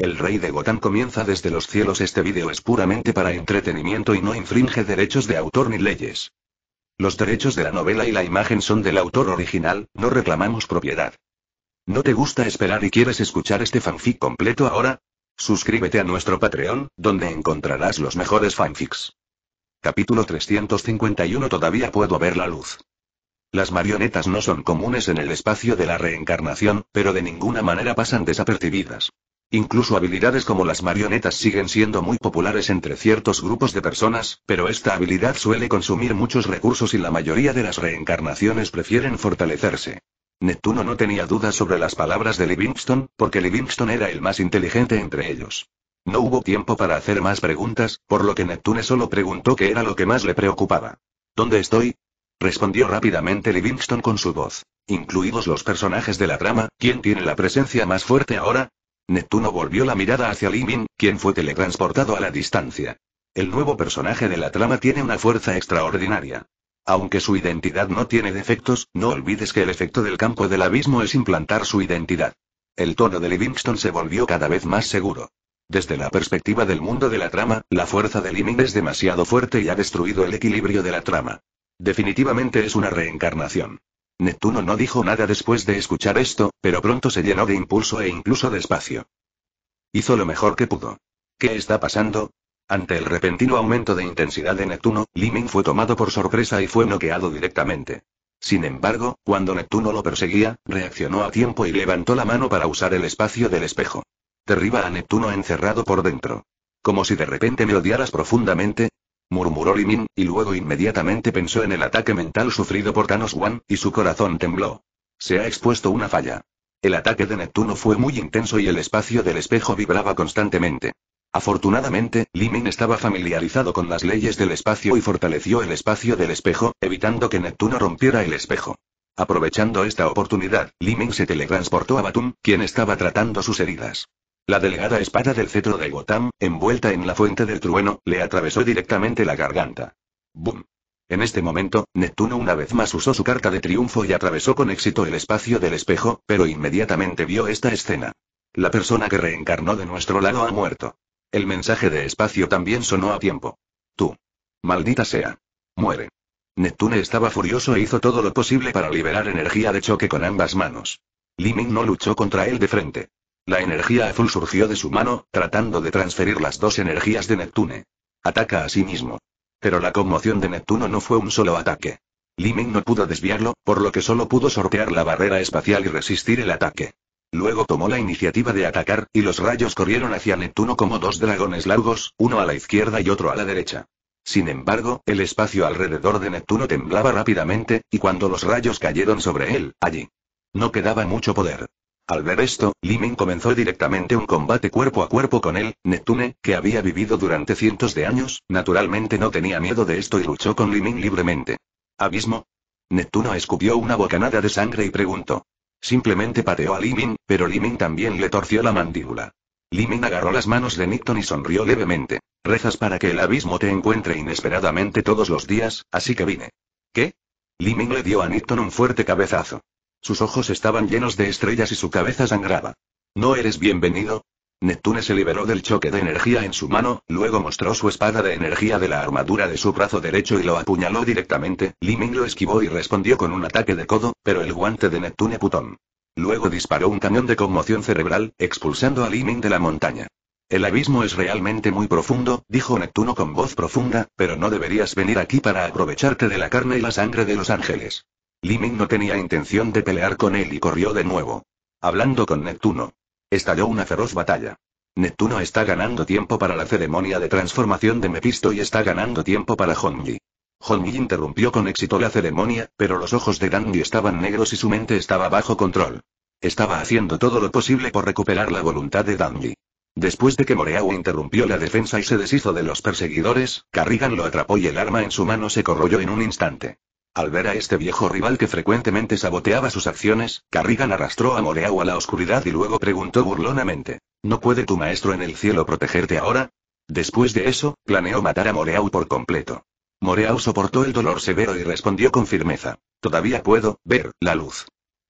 El rey de Gotham comienza desde los cielos. Este vídeo es puramente para entretenimiento y no infringe derechos de autor ni leyes. Los derechos de la novela y la imagen son del autor original, no reclamamos propiedad. ¿No te gusta esperar y quieres escuchar este fanfic completo ahora? Suscríbete a nuestro Patreon, donde encontrarás los mejores fanfics. Capítulo 351 Todavía puedo ver la luz. Las marionetas no son comunes en el espacio de la reencarnación, pero de ninguna manera pasan desapercibidas. Incluso habilidades como las marionetas siguen siendo muy populares entre ciertos grupos de personas, pero esta habilidad suele consumir muchos recursos y la mayoría de las reencarnaciones prefieren fortalecerse. Neptuno no tenía dudas sobre las palabras de Livingston, porque Livingston era el más inteligente entre ellos. No hubo tiempo para hacer más preguntas, por lo que Neptune solo preguntó qué era lo que más le preocupaba. ¿Dónde estoy? Respondió rápidamente Livingston con su voz. Incluidos los personajes de la trama, ¿quién tiene la presencia más fuerte ahora? Neptuno volvió la mirada hacia Limin, quien fue teletransportado a la distancia. El nuevo personaje de la trama tiene una fuerza extraordinaria. Aunque su identidad no tiene defectos, no olvides que el efecto del campo del abismo es implantar su identidad. El tono de Livingston se volvió cada vez más seguro. Desde la perspectiva del mundo de la trama, la fuerza de Limin es demasiado fuerte y ha destruido el equilibrio de la trama. Definitivamente es una reencarnación. Neptuno no dijo nada después de escuchar esto, pero pronto se llenó de impulso e incluso de espacio. Hizo lo mejor que pudo. ¿Qué está pasando? Ante el repentino aumento de intensidad de Neptuno, Limin fue tomado por sorpresa y fue noqueado directamente. Sin embargo, cuando Neptuno lo perseguía, reaccionó a tiempo y levantó la mano para usar el espacio del espejo. Derriba a Neptuno encerrado por dentro. Como si de repente me odiaras profundamente, murmuró Limin, y luego inmediatamente pensó en el ataque mental sufrido por Thanos One, y su corazón tembló. Se ha expuesto una falla. El ataque de Neptuno fue muy intenso y el espacio del espejo vibraba constantemente. Afortunadamente, Limin estaba familiarizado con las leyes del espacio y fortaleció el espacio del espejo, evitando que Neptuno rompiera el espejo. Aprovechando esta oportunidad, Limin se teletransportó a Batum, quien estaba tratando sus heridas. La delgada espada del cetro de Gotham, envuelta en la fuente del trueno, le atravesó directamente la garganta. ¡Bum! En este momento, Neptuno una vez más usó su carta de triunfo y atravesó con éxito el espacio del espejo, pero inmediatamente vio esta escena. La persona que reencarnó de nuestro lado ha muerto. El mensaje de espacio también sonó a tiempo. Tú. Maldita sea. Muere. Neptune estaba furioso e hizo todo lo posible para liberar energía de choque con ambas manos. Limin no luchó contra él de frente. La energía azul surgió de su mano, tratando de transferir las dos energías de Neptune. Ataca a sí mismo. Pero la conmoción de Neptuno no fue un solo ataque. Limin no pudo desviarlo, por lo que solo pudo sortear la barrera espacial y resistir el ataque. Luego tomó la iniciativa de atacar, y los rayos corrieron hacia Neptuno como dos dragones largos, uno a la izquierda y otro a la derecha. Sin embargo, el espacio alrededor de Neptuno temblaba rápidamente, y cuando los rayos cayeron sobre él, allí. No quedaba mucho poder. Al ver esto, Limin comenzó directamente un combate cuerpo a cuerpo con él, Neptune, que había vivido durante cientos de años, naturalmente no tenía miedo de esto y luchó con Limin libremente. ¿Abismo? Neptuno escupió una bocanada de sangre y preguntó. Simplemente pateó a Limin, pero Limin también le torció la mandíbula. Limin agarró las manos de Nipton y sonrió levemente. Rezas para que el abismo te encuentre inesperadamente todos los días, así que vine. ¿Qué? Limin le dio a Nipton un fuerte cabezazo. Sus ojos estaban llenos de estrellas y su cabeza sangraba. ¿No eres bienvenido? Neptune se liberó del choque de energía en su mano, luego mostró su espada de energía de la armadura de su brazo derecho y lo apuñaló directamente. Liming lo esquivó y respondió con un ataque de codo, pero el guante de Neptune putón. Luego disparó un cañón de conmoción cerebral, expulsando a Liming de la montaña. El abismo es realmente muy profundo, dijo Neptuno con voz profunda, pero no deberías venir aquí para aprovecharte de la carne y la sangre de los ángeles. Liming no tenía intención de pelear con él y corrió de nuevo. Hablando con Neptuno. Estalló una feroz batalla. Neptuno está ganando tiempo para la ceremonia de transformación de Mephisto y está ganando tiempo para Honji. Honji interrumpió con éxito la ceremonia, pero los ojos de Dandy estaban negros y su mente estaba bajo control. Estaba haciendo todo lo posible por recuperar la voluntad de Dandy. Después de que Moreau interrumpió la defensa y se deshizo de los perseguidores, Carrigan lo atrapó y el arma en su mano se corroyó en un instante. Al ver a este viejo rival que frecuentemente saboteaba sus acciones, Carrigan arrastró a Moreau a la oscuridad y luego preguntó burlonamente. ¿No puede tu maestro en el cielo protegerte ahora? Después de eso, planeó matar a Moreau por completo. Moreau soportó el dolor severo y respondió con firmeza. Todavía puedo ver la luz.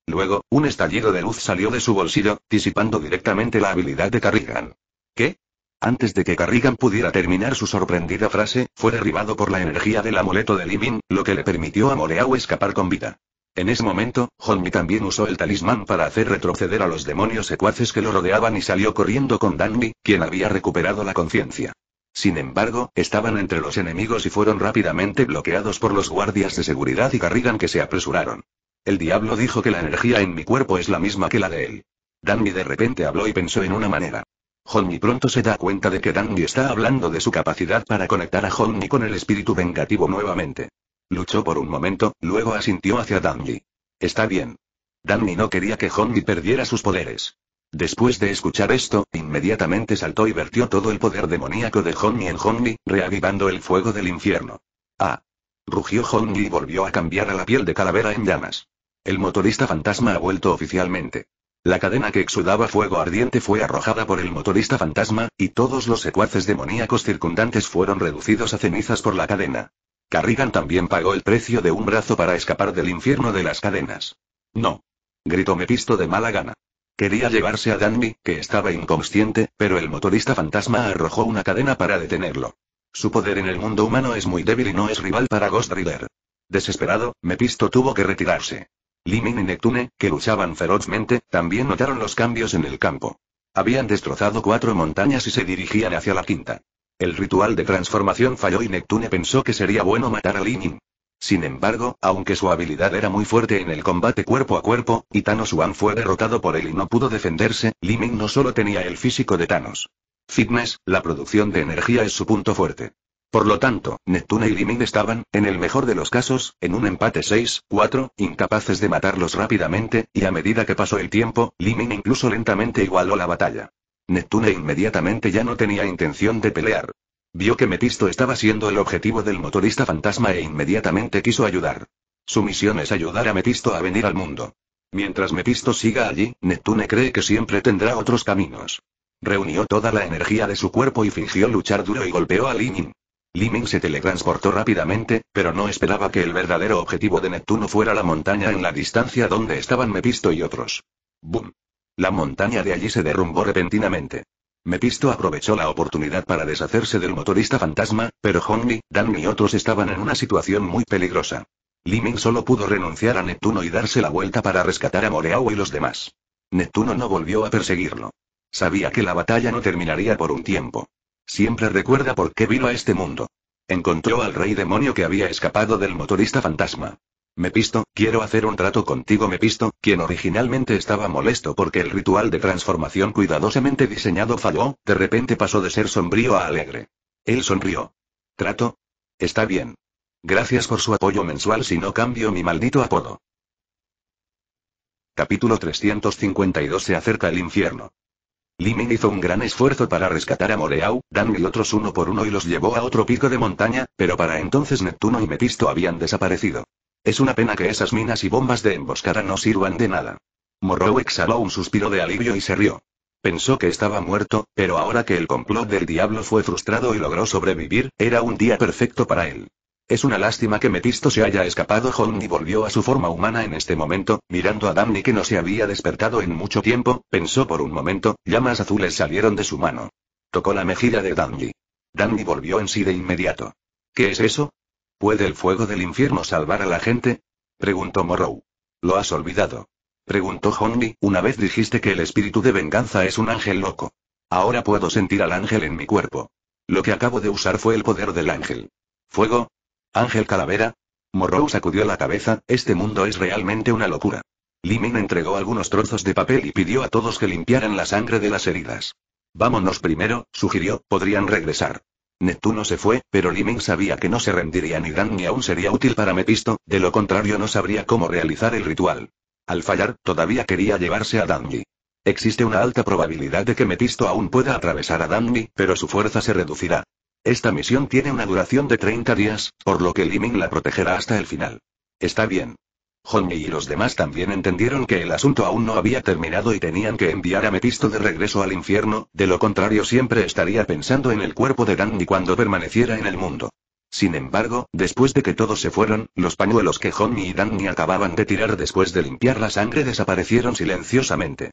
Luego, un estallido de luz salió de su bolsillo, disipando directamente la habilidad de Carrigan. ¿Qué? Antes de que Carrigan pudiera terminar su sorprendida frase, fue derribado por la energía del amuleto de Limin, lo que le permitió a Moreau escapar con vida. En ese momento, Honmi también usó el talismán para hacer retroceder a los demonios secuaces que lo rodeaban y salió corriendo con Danny, quien había recuperado la conciencia. Sin embargo, estaban entre los enemigos y fueron rápidamente bloqueados por los guardias de seguridad y Carrigan que se apresuraron. El diablo dijo que la energía en mi cuerpo es la misma que la de él. Danny de repente habló y pensó en una manera. Honmi pronto se da cuenta de que Danny está hablando de su capacidad para conectar a Honmi con el espíritu vengativo nuevamente. Luchó por un momento, luego asintió hacia Danny. Está bien. Danny no quería que Honmi perdiera sus poderes. Después de escuchar esto, inmediatamente saltó y vertió todo el poder demoníaco de Honmi en Honmi, reavivando el fuego del infierno. Ah. Rugió Honmi y volvió a cambiar a la piel de calavera en llamas. El motorista fantasma ha vuelto oficialmente. La cadena que exudaba fuego ardiente fue arrojada por el motorista fantasma, y todos los secuaces demoníacos circundantes fueron reducidos a cenizas por la cadena. Carrigan también pagó el precio de un brazo para escapar del infierno de las cadenas. No. Gritó Mepisto de mala gana. Quería llevarse a Danny, que estaba inconsciente, pero el motorista fantasma arrojó una cadena para detenerlo. Su poder en el mundo humano es muy débil y no es rival para Ghost Rider. Desesperado, Mepisto tuvo que retirarse. Limin y Neptune, que luchaban ferozmente, también notaron los cambios en el campo. Habían destrozado cuatro montañas y se dirigían hacia la quinta. El ritual de transformación falló y Neptune pensó que sería bueno matar a Limin. Sin embargo, aunque su habilidad era muy fuerte en el combate cuerpo a cuerpo, y Thanos One fue derrotado por él y no pudo defenderse, Limin no solo tenía el físico de Thanos. Fitness, la producción de energía es su punto fuerte. Por lo tanto, Neptune y Limin estaban, en el mejor de los casos, en un empate 6-4, incapaces de matarlos rápidamente, y a medida que pasó el tiempo, Limin incluso lentamente igualó la batalla. Neptune inmediatamente ya no tenía intención de pelear. Vio que Mephisto estaba siendo el objetivo del motorista fantasma e inmediatamente quiso ayudar. Su misión es ayudar a Mephisto a venir al mundo. Mientras Mephisto siga allí, Neptune cree que siempre tendrá otros caminos. Reunió toda la energía de su cuerpo y fingió luchar duro y golpeó a Limin. Limin se teletransportó rápidamente, pero no esperaba que el verdadero objetivo de Neptuno fuera la montaña en la distancia donde estaban Mepisto y otros. ¡Bum! La montaña de allí se derrumbó repentinamente. Mepisto aprovechó la oportunidad para deshacerse del motorista fantasma, pero Hongi, Dan y otros estaban en una situación muy peligrosa. Limin solo pudo renunciar a Neptuno y darse la vuelta para rescatar a Moreau y los demás. Neptuno no volvió a perseguirlo. Sabía que la batalla no terminaría por un tiempo. Siempre recuerda por qué vino a este mundo. Encontró al rey demonio que había escapado del motorista fantasma. Mepisto, quiero hacer un trato contigo Mepisto, quien originalmente estaba molesto porque el ritual de transformación cuidadosamente diseñado falló, de repente pasó de ser sombrío a alegre. Él sonrió. ¿Trato? Está bien. Gracias por su apoyo mensual si no cambio mi maldito apodo. Capítulo 352 Se acerca el infierno. Limin hizo un gran esfuerzo para rescatar a Moreau, Dan y otros uno por uno y los llevó a otro pico de montaña, pero para entonces Neptuno y Mephisto habían desaparecido. Es una pena que esas minas y bombas de emboscada no sirvan de nada. Morrow exhaló un suspiro de alivio y se rió. Pensó que estaba muerto, pero ahora que el complot del diablo fue frustrado y logró sobrevivir, era un día perfecto para él. Es una lástima que Mephisto se haya escapado. Honey volvió a su forma humana en este momento, mirando a Danny que no se había despertado en mucho tiempo, pensó por un momento, llamas azules salieron de su mano. Tocó la mejilla de Danny. Danny volvió en sí de inmediato. ¿Qué es eso? ¿Puede el fuego del infierno salvar a la gente? preguntó Morrow. ¿Lo has olvidado? preguntó Honey, una vez dijiste que el espíritu de venganza es un ángel loco. Ahora puedo sentir al ángel en mi cuerpo. Lo que acabo de usar fue el poder del ángel. ¿Fuego? Ángel Calavera. Morrow sacudió la cabeza, este mundo es realmente una locura. Limin entregó algunos trozos de papel y pidió a todos que limpiaran la sangre de las heridas. Vámonos primero, sugirió, podrían regresar. Neptuno se fue, pero Limin sabía que no se rendiría ni Dan ni aún sería útil para Mepisto, de lo contrario no sabría cómo realizar el ritual. Al fallar, todavía quería llevarse a Danny. Existe una alta probabilidad de que Mepisto aún pueda atravesar a Danny, pero su fuerza se reducirá. Esta misión tiene una duración de 30 días, por lo que Liming la protegerá hasta el final. Está bien. Honey y los demás también entendieron que el asunto aún no había terminado y tenían que enviar a Mephisto de regreso al infierno, de lo contrario siempre estaría pensando en el cuerpo de Danny cuando permaneciera en el mundo. Sin embargo, después de que todos se fueron, los pañuelos que Honey y Danny acababan de tirar después de limpiar la sangre desaparecieron silenciosamente.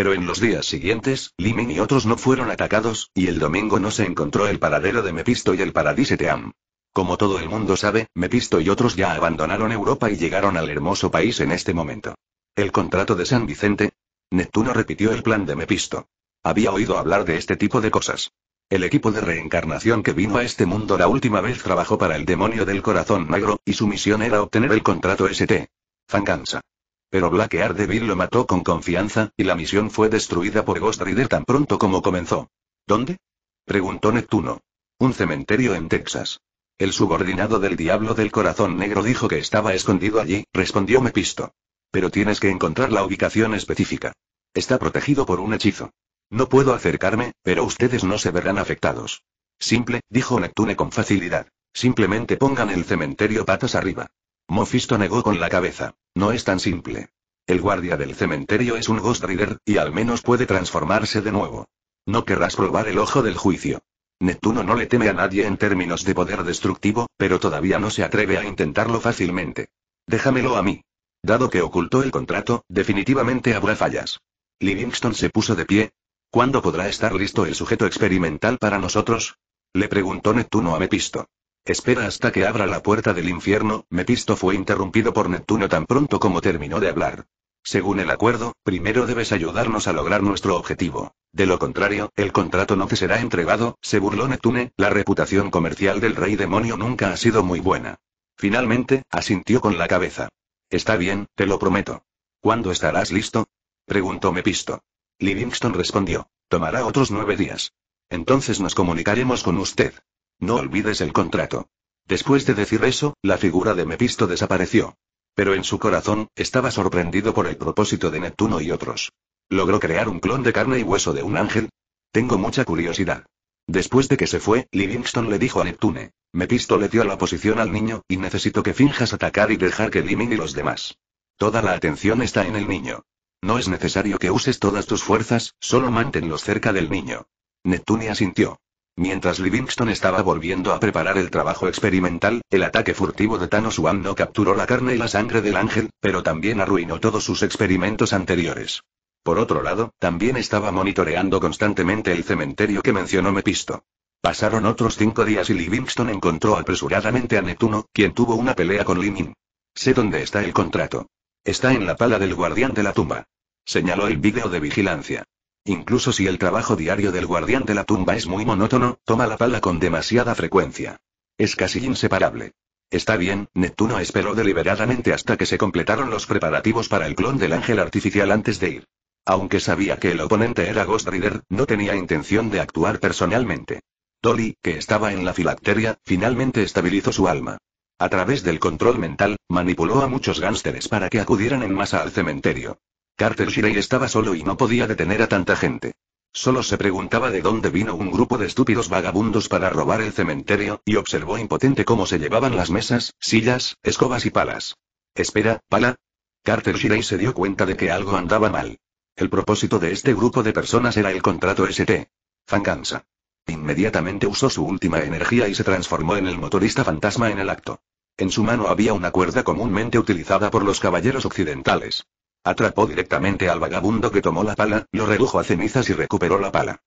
Pero en los días siguientes, Limin y otros no fueron atacados, y el domingo no se encontró el paradero de Mepisto y el Paradise Team. Como todo el mundo sabe, Mepisto y otros ya abandonaron Europa y llegaron al hermoso país en este momento. ¿El contrato de San Vicente? Neptuno repitió el plan de Mepisto. Había oído hablar de este tipo de cosas. El equipo de reencarnación que vino a este mundo la última vez trabajó para el demonio del corazón negro, y su misión era obtener el contrato ST. Fangansa. Pero Black Devil lo mató con confianza, y la misión fue destruida por Ghost Rider tan pronto como comenzó. ¿Dónde? preguntó Neptuno. Un cementerio en Texas. El subordinado del Diablo del Corazón Negro dijo que estaba escondido allí, respondió Mepisto. Pero tienes que encontrar la ubicación específica. Está protegido por un hechizo. No puedo acercarme, pero ustedes no se verán afectados. Simple, dijo Neptune con facilidad. Simplemente pongan el cementerio patas arriba. Mephisto negó con la cabeza. No es tan simple. El guardia del cementerio es un Ghost Rider, y al menos puede transformarse de nuevo. No querrás probar el ojo del juicio. Neptuno no le teme a nadie en términos de poder destructivo, pero todavía no se atreve a intentarlo fácilmente. Déjamelo a mí. Dado que ocultó el contrato, definitivamente habrá fallas. Livingston se puso de pie. ¿Cuándo podrá estar listo el sujeto experimental para nosotros? Le preguntó Neptuno a Mepisto. Espera hasta que abra la puerta del infierno, Mepisto fue interrumpido por Neptuno tan pronto como terminó de hablar. Según el acuerdo, primero debes ayudarnos a lograr nuestro objetivo. De lo contrario, el contrato no te será entregado, se burló Neptune, la reputación comercial del rey demonio nunca ha sido muy buena. Finalmente, asintió con la cabeza. Está bien, te lo prometo. ¿Cuándo estarás listo? preguntó Mepisto. Livingston respondió. Tomará otros nueve días. Entonces nos comunicaremos con usted. No olvides el contrato. Después de decir eso, la figura de Mepisto desapareció. Pero en su corazón, estaba sorprendido por el propósito de Neptuno y otros. ¿Logró crear un clon de carne y hueso de un ángel? Tengo mucha curiosidad. Después de que se fue, Livingston le dijo a Neptune. Mepisto le dio la posición al niño, y necesito que finjas atacar y dejar que Limin y los demás. Toda la atención está en el niño. No es necesario que uses todas tus fuerzas, solo manténlos cerca del niño. Neptune asintió. Mientras Livingston estaba volviendo a preparar el trabajo experimental, el ataque furtivo de Thanos One no capturó la carne y la sangre del ángel, pero también arruinó todos sus experimentos anteriores. Por otro lado, también estaba monitoreando constantemente el cementerio que mencionó Mepisto. Pasaron otros cinco días y Livingston encontró apresuradamente a Neptuno, quien tuvo una pelea con Limin. Sé dónde está el contrato. Está en la pala del guardián de la tumba. Señaló el vídeo de vigilancia. Incluso si el trabajo diario del guardián de la tumba es muy monótono, toma la pala con demasiada frecuencia. Es casi inseparable. Está bien, Neptuno esperó deliberadamente hasta que se completaron los preparativos para el clon del ángel artificial antes de ir. Aunque sabía que el oponente era Ghost Rider, no tenía intención de actuar personalmente. Dolly, que estaba en la filacteria, finalmente estabilizó su alma. A través del control mental, manipuló a muchos gánsteres para que acudieran en masa al cementerio. Carter Shirey estaba solo y no podía detener a tanta gente. Solo se preguntaba de dónde vino un grupo de estúpidos vagabundos para robar el cementerio, y observó impotente cómo se llevaban las mesas, sillas, escobas y palas. Espera, pala. Carter Shirey se dio cuenta de que algo andaba mal. El propósito de este grupo de personas era el contrato ST. Fangansa. Inmediatamente usó su última energía y se transformó en el motorista fantasma en el acto. En su mano había una cuerda comúnmente utilizada por los caballeros occidentales. Atrapó directamente al vagabundo que tomó la pala, lo redujo a cenizas y recuperó la pala.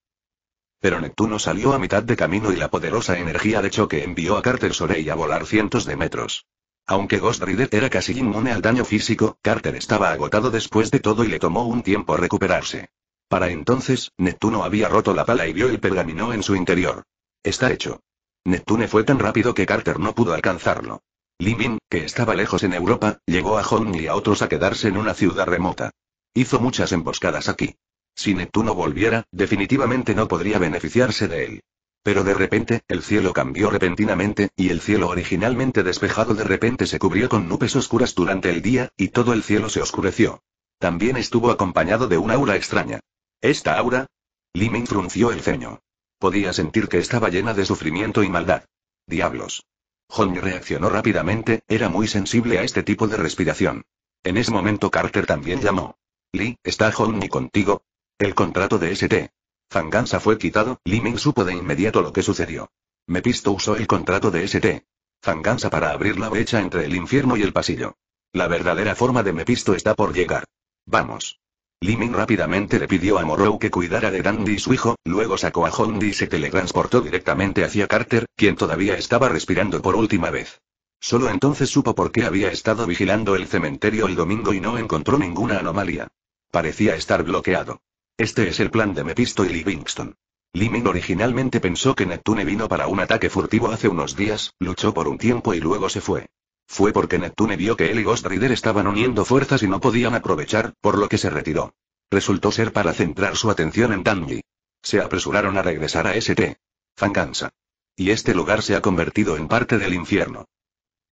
Pero Neptuno salió a mitad de camino y la poderosa energía de choque envió a Carter Sorey a volar cientos de metros. Aunque Ghost Rider era casi inmune al daño físico, Carter estaba agotado después de todo y le tomó un tiempo recuperarse. Para entonces, Neptuno había roto la pala y vio el pergamino en su interior. Está hecho. Neptune fue tan rápido que Carter no pudo alcanzarlo. Limin, que estaba lejos en Europa, llegó a Hong y a otros a quedarse en una ciudad remota. Hizo muchas emboscadas aquí. Si Neptuno volviera, definitivamente no podría beneficiarse de él. Pero de repente, el cielo cambió repentinamente, y el cielo originalmente despejado de repente se cubrió con nubes oscuras durante el día, y todo el cielo se oscureció. También estuvo acompañado de un aura extraña. ¿Esta aura? Limin frunció el ceño. Podía sentir que estaba llena de sufrimiento y maldad. Diablos. Holmes reaccionó rápidamente, era muy sensible a este tipo de respiración. En ese momento Carter también llamó. Lee, ¿está Holmes contigo? El contrato de ST. Fangansa fue quitado, Lee Ming supo de inmediato lo que sucedió. Mepisto usó el contrato de ST. Fangansa para abrir la brecha entre el infierno y el pasillo. La verdadera forma de Mepisto está por llegar. Vamos. Limin rápidamente le pidió a Morrow que cuidara de Dandy y su hijo, luego sacó a Hondi y se teletransportó directamente hacia Carter, quien todavía estaba respirando por última vez. Solo entonces supo por qué había estado vigilando el cementerio el domingo y no encontró ninguna anomalía. Parecía estar bloqueado. Este es el plan de Mephisto y Livingston. Limin originalmente pensó que Neptune vino para un ataque furtivo hace unos días, luchó por un tiempo y luego se fue. Fue porque Neptune vio que él y Ghost Rider estaban uniendo fuerzas y no podían aprovechar, por lo que se retiró. Resultó ser para centrar su atención en Danji. Se apresuraron a regresar a St. Fangansa. Y este lugar se ha convertido en parte del infierno.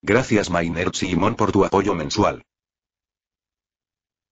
Gracias Maynard Simon por tu apoyo mensual.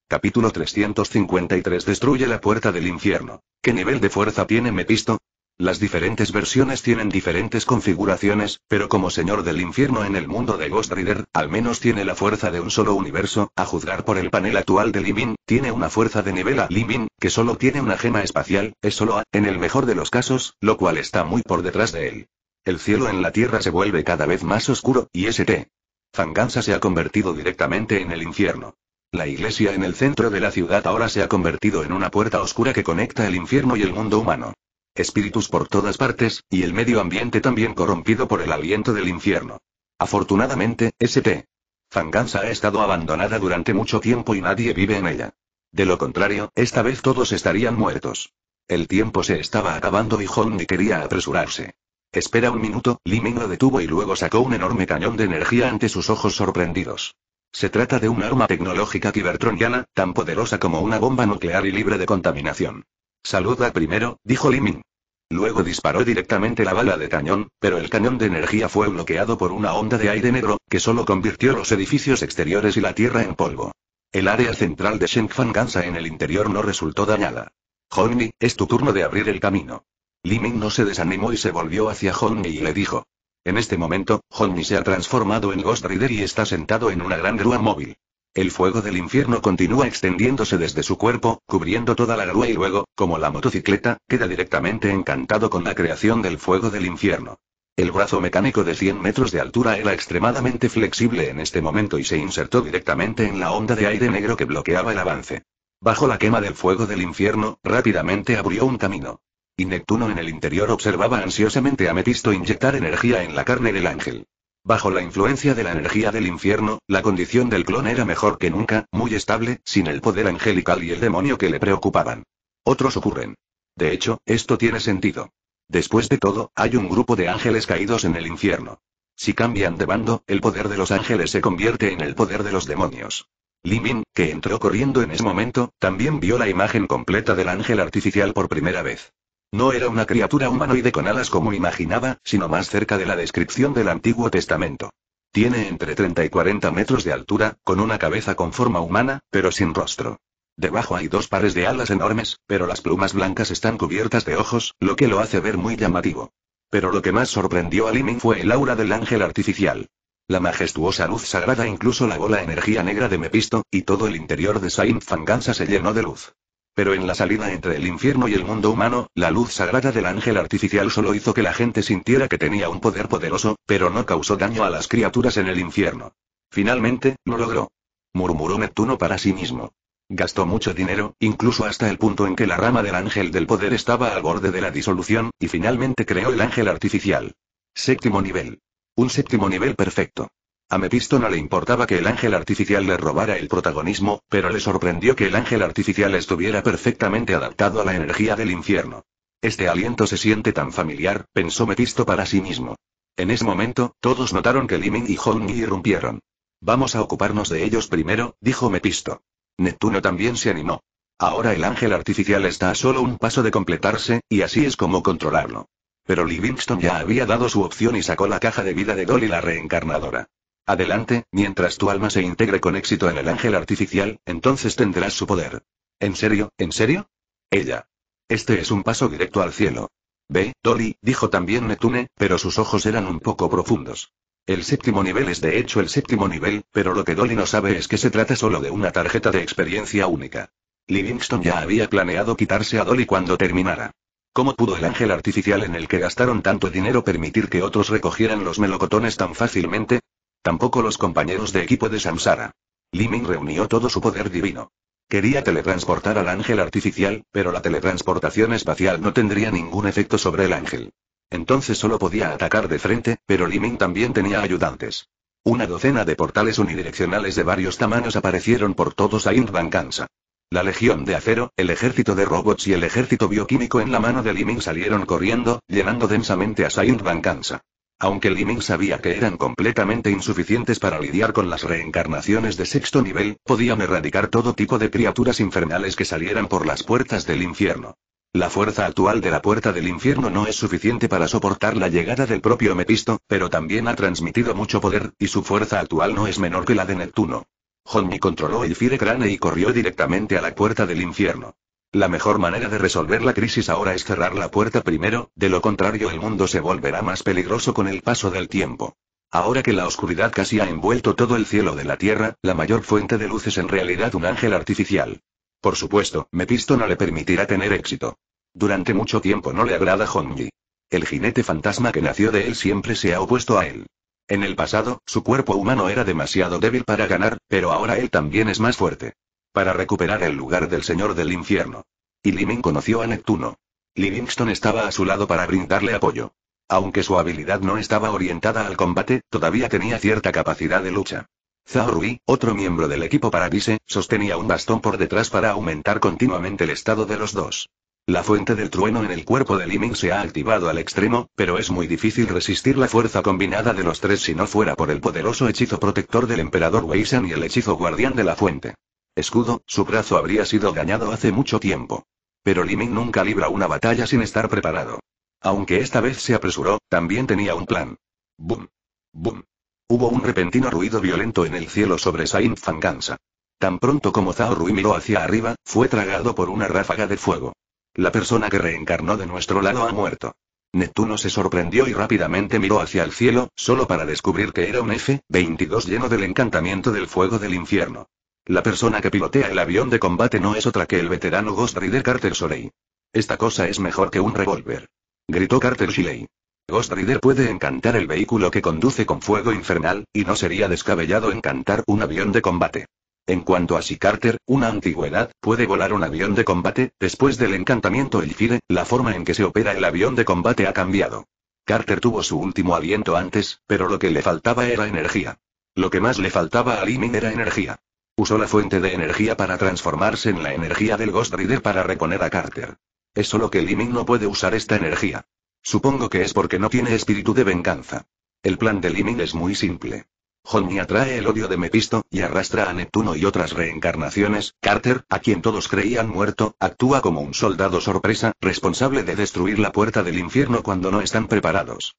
Capítulo 353 Destruye la puerta del infierno. ¿Qué nivel de fuerza tiene Mepisto? Las diferentes versiones tienen diferentes configuraciones, pero como señor del infierno en el mundo de Ghost Rider, al menos tiene la fuerza de un solo universo, a juzgar por el panel actual de Limin, tiene una fuerza de nivel A. Limin, que solo tiene una gema espacial, es solo A, en el mejor de los casos, lo cual está muy por detrás de él. El cielo en la tierra se vuelve cada vez más oscuro, y St. Fangansa se ha convertido directamente en el infierno. La iglesia en el centro de la ciudad ahora se ha convertido en una puerta oscura que conecta el infierno y el mundo humano. Espíritus por todas partes, y el medio ambiente también corrompido por el aliento del infierno. Afortunadamente, St. Fangansa ha estado abandonada durante mucho tiempo y nadie vive en ella. De lo contrario, esta vez todos estarían muertos. El tiempo se estaba acabando y Hondi quería apresurarse. Espera un minuto, Liming lo detuvo y luego sacó un enorme cañón de energía ante sus ojos sorprendidos. Se trata de un arma tecnológica kibertroniana, tan poderosa como una bomba nuclear y libre de contaminación. Saluda primero, dijo Liming. Luego disparó directamente la bala de cañón, pero el cañón de energía fue bloqueado por una onda de aire negro, que solo convirtió los edificios exteriores y la tierra en polvo. El área central de Shengfang Gansa en el interior no resultó dañada. Honmi, es tu turno de abrir el camino. Liming no se desanimó y se volvió hacia Honmi y le dijo. En este momento, Honmi se ha transformado en Ghost Rider y está sentado en una gran grúa móvil. El fuego del infierno continúa extendiéndose desde su cuerpo, cubriendo toda la grúa y luego, como la motocicleta, queda directamente encantado con la creación del fuego del infierno. El brazo mecánico de 100 metros de altura era extremadamente flexible en este momento y se insertó directamente en la onda de aire negro que bloqueaba el avance. Bajo la quema del fuego del infierno, rápidamente abrió un camino. Y Neptuno en el interior observaba ansiosamente a Mephisto inyectar energía en la carne del ángel. Bajo la influencia de la energía del infierno, la condición del clon era mejor que nunca, muy estable, sin el poder angelical y el demonio que le preocupaban. Otros ocurren. De hecho, esto tiene sentido. Después de todo, hay un grupo de ángeles caídos en el infierno. Si cambian de bando, el poder de los ángeles se convierte en el poder de los demonios. Limin, que entró corriendo en ese momento, también vio la imagen completa del ángel artificial por primera vez. No era una criatura humanoide con alas como imaginaba, sino más cerca de la descripción del Antiguo Testamento. Tiene entre 30 y 40 metros de altura, con una cabeza con forma humana, pero sin rostro. Debajo hay dos pares de alas enormes, pero las plumas blancas están cubiertas de ojos, lo que lo hace ver muy llamativo. Pero lo que más sorprendió a Limin fue el aura del ángel artificial. La majestuosa luz sagrada incluso la bola energía negra de Mepisto, y todo el interior de Saint Fangansa se llenó de luz. Pero en la salida entre el infierno y el mundo humano, la luz sagrada del ángel artificial solo hizo que la gente sintiera que tenía un poder poderoso, pero no causó daño a las criaturas en el infierno. Finalmente, lo logró. Murmuró Neptuno para sí mismo. Gastó mucho dinero, incluso hasta el punto en que la rama del ángel del poder estaba al borde de la disolución, y finalmente creó el ángel artificial. Séptimo nivel. Un séptimo nivel perfecto. A Mephisto no le importaba que el ángel artificial le robara el protagonismo, pero le sorprendió que el ángel artificial estuviera perfectamente adaptado a la energía del infierno. Este aliento se siente tan familiar, pensó Mephisto para sí mismo. En ese momento, todos notaron que Limin y Hongi irrumpieron. Vamos a ocuparnos de ellos primero, dijo Mephisto. Neptuno también se animó. Ahora el ángel artificial está a solo un paso de completarse, y así es como controlarlo. Pero Livingston ya había dado su opción y sacó la caja de vida de Dolly la reencarnadora. Adelante, mientras tu alma se integre con éxito en el ángel artificial, entonces tendrás su poder. ¿En serio? ¿En serio? Ella. Este es un paso directo al cielo. Ve, Dolly, dijo también Neptune, pero sus ojos eran un poco profundos. El séptimo nivel es de hecho el séptimo nivel, pero lo que Dolly no sabe es que se trata solo de una tarjeta de experiencia única. Livingston ya había planeado quitarse a Dolly cuando terminara. ¿Cómo pudo el ángel artificial en el que gastaron tanto dinero permitir que otros recogieran los melocotones tan fácilmente? Tampoco los compañeros de equipo de Samsara. Limin reunió todo su poder divino. Quería teletransportar al ángel artificial, pero la teletransportación espacial no tendría ningún efecto sobre el ángel. Entonces solo podía atacar de frente, pero Liming también tenía ayudantes. Una docena de portales unidireccionales de varios tamaños aparecieron por todos a Kansa. La Legión de Acero, el ejército de robots y el ejército bioquímico en la mano de Liming salieron corriendo, llenando densamente a Saint Kansa. Aunque Liming sabía que eran completamente insuficientes para lidiar con las reencarnaciones de sexto nivel, podían erradicar todo tipo de criaturas infernales que salieran por las puertas del infierno. La fuerza actual de la puerta del infierno no es suficiente para soportar la llegada del propio Mepisto, pero también ha transmitido mucho poder, y su fuerza actual no es menor que la de Neptuno. Honmi controló el Firecrane y corrió directamente a la puerta del infierno. La mejor manera de resolver la crisis ahora es cerrar la puerta primero, de lo contrario el mundo se volverá más peligroso con el paso del tiempo. Ahora que la oscuridad casi ha envuelto todo el cielo de la Tierra, la mayor fuente de luz es en realidad un ángel artificial. Por supuesto, Mepisto no le permitirá tener éxito. Durante mucho tiempo no le agrada Honji. El jinete fantasma que nació de él siempre se ha opuesto a él. En el pasado, su cuerpo humano era demasiado débil para ganar, pero ahora él también es más fuerte. Para recuperar el lugar del Señor del Infierno. Y Limin conoció a Neptuno. Livingston estaba a su lado para brindarle apoyo. Aunque su habilidad no estaba orientada al combate, todavía tenía cierta capacidad de lucha. Zhao Rui, otro miembro del equipo Paradise, sostenía un bastón por detrás para aumentar continuamente el estado de los dos. La fuente del trueno en el cuerpo de Liming se ha activado al extremo, pero es muy difícil resistir la fuerza combinada de los tres si no fuera por el poderoso hechizo protector del emperador Weisan y el hechizo guardián de la fuente. Escudo, su brazo habría sido dañado hace mucho tiempo. Pero Liming nunca libra una batalla sin estar preparado. Aunque esta vez se apresuró, también tenía un plan. ¡Bum! ¡Bum! Hubo un repentino ruido violento en el cielo sobre Saint Fangansa. Tan pronto como Zhao Rui miró hacia arriba, fue tragado por una ráfaga de fuego. La persona que reencarnó de nuestro lado ha muerto. Neptuno se sorprendió y rápidamente miró hacia el cielo, solo para descubrir que era un F-22 lleno del encantamiento del fuego del infierno. La persona que pilotea el avión de combate no es otra que el veterano Ghost Rider Carter Sorey. Esta cosa es mejor que un revólver. Gritó Carter Shiley. Ghost Rider puede encantar el vehículo que conduce con fuego infernal, y no sería descabellado encantar un avión de combate. En cuanto a si Carter, una antigüedad, puede volar un avión de combate, después del encantamiento Elfire, la forma en que se opera el avión de combate ha cambiado. Carter tuvo su último aliento antes, pero lo que le faltaba era energía. Lo que más le faltaba a Limin era energía. Usó la fuente de energía para transformarse en la energía del Ghost Rider para reponer a Carter. Es solo que Liming no puede usar esta energía. Supongo que es porque no tiene espíritu de venganza. El plan de Liming es muy simple. Honmi atrae el odio de Mepisto, y arrastra a Neptuno y otras reencarnaciones. Carter, a quien todos creían muerto, actúa como un soldado sorpresa, responsable de destruir la puerta del infierno cuando no están preparados.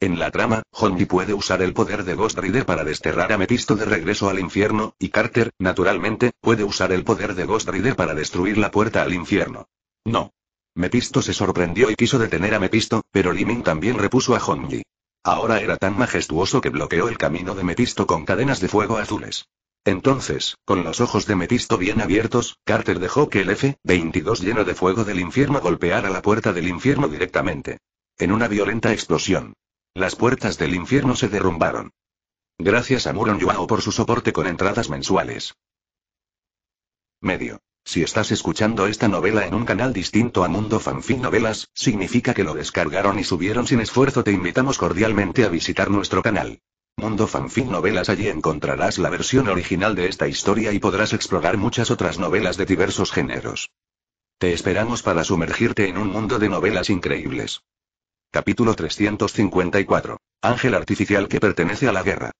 En la trama, Honji puede usar el poder de Ghost Rider para desterrar a Mephisto de regreso al infierno, y Carter, naturalmente, puede usar el poder de Ghost Rider para destruir la puerta al infierno. No. Mephisto se sorprendió y quiso detener a Mephisto, pero Limin también repuso a Honji. Ahora era tan majestuoso que bloqueó el camino de Mephisto con cadenas de fuego azules. Entonces, con los ojos de Mephisto bien abiertos, Carter dejó que el F-22 lleno de fuego del infierno golpeara la puerta del infierno directamente. En una violenta explosión, las puertas del infierno se derrumbaron. Gracias a Muron Yuao por su soporte con entradas mensuales. Medio. Si estás escuchando esta novela en un canal distinto a Mundo Fanfic Novelas, significa que lo descargaron y subieron sin esfuerzo. Te invitamos cordialmente a visitar nuestro canal. Mundo Fanfic Novelas allí encontrarás la versión original de esta historia y podrás explorar muchas otras novelas de diversos géneros. Te esperamos para sumergirte en un mundo de novelas increíbles. Capítulo 354. Ángel artificial que pertenece a la guerra.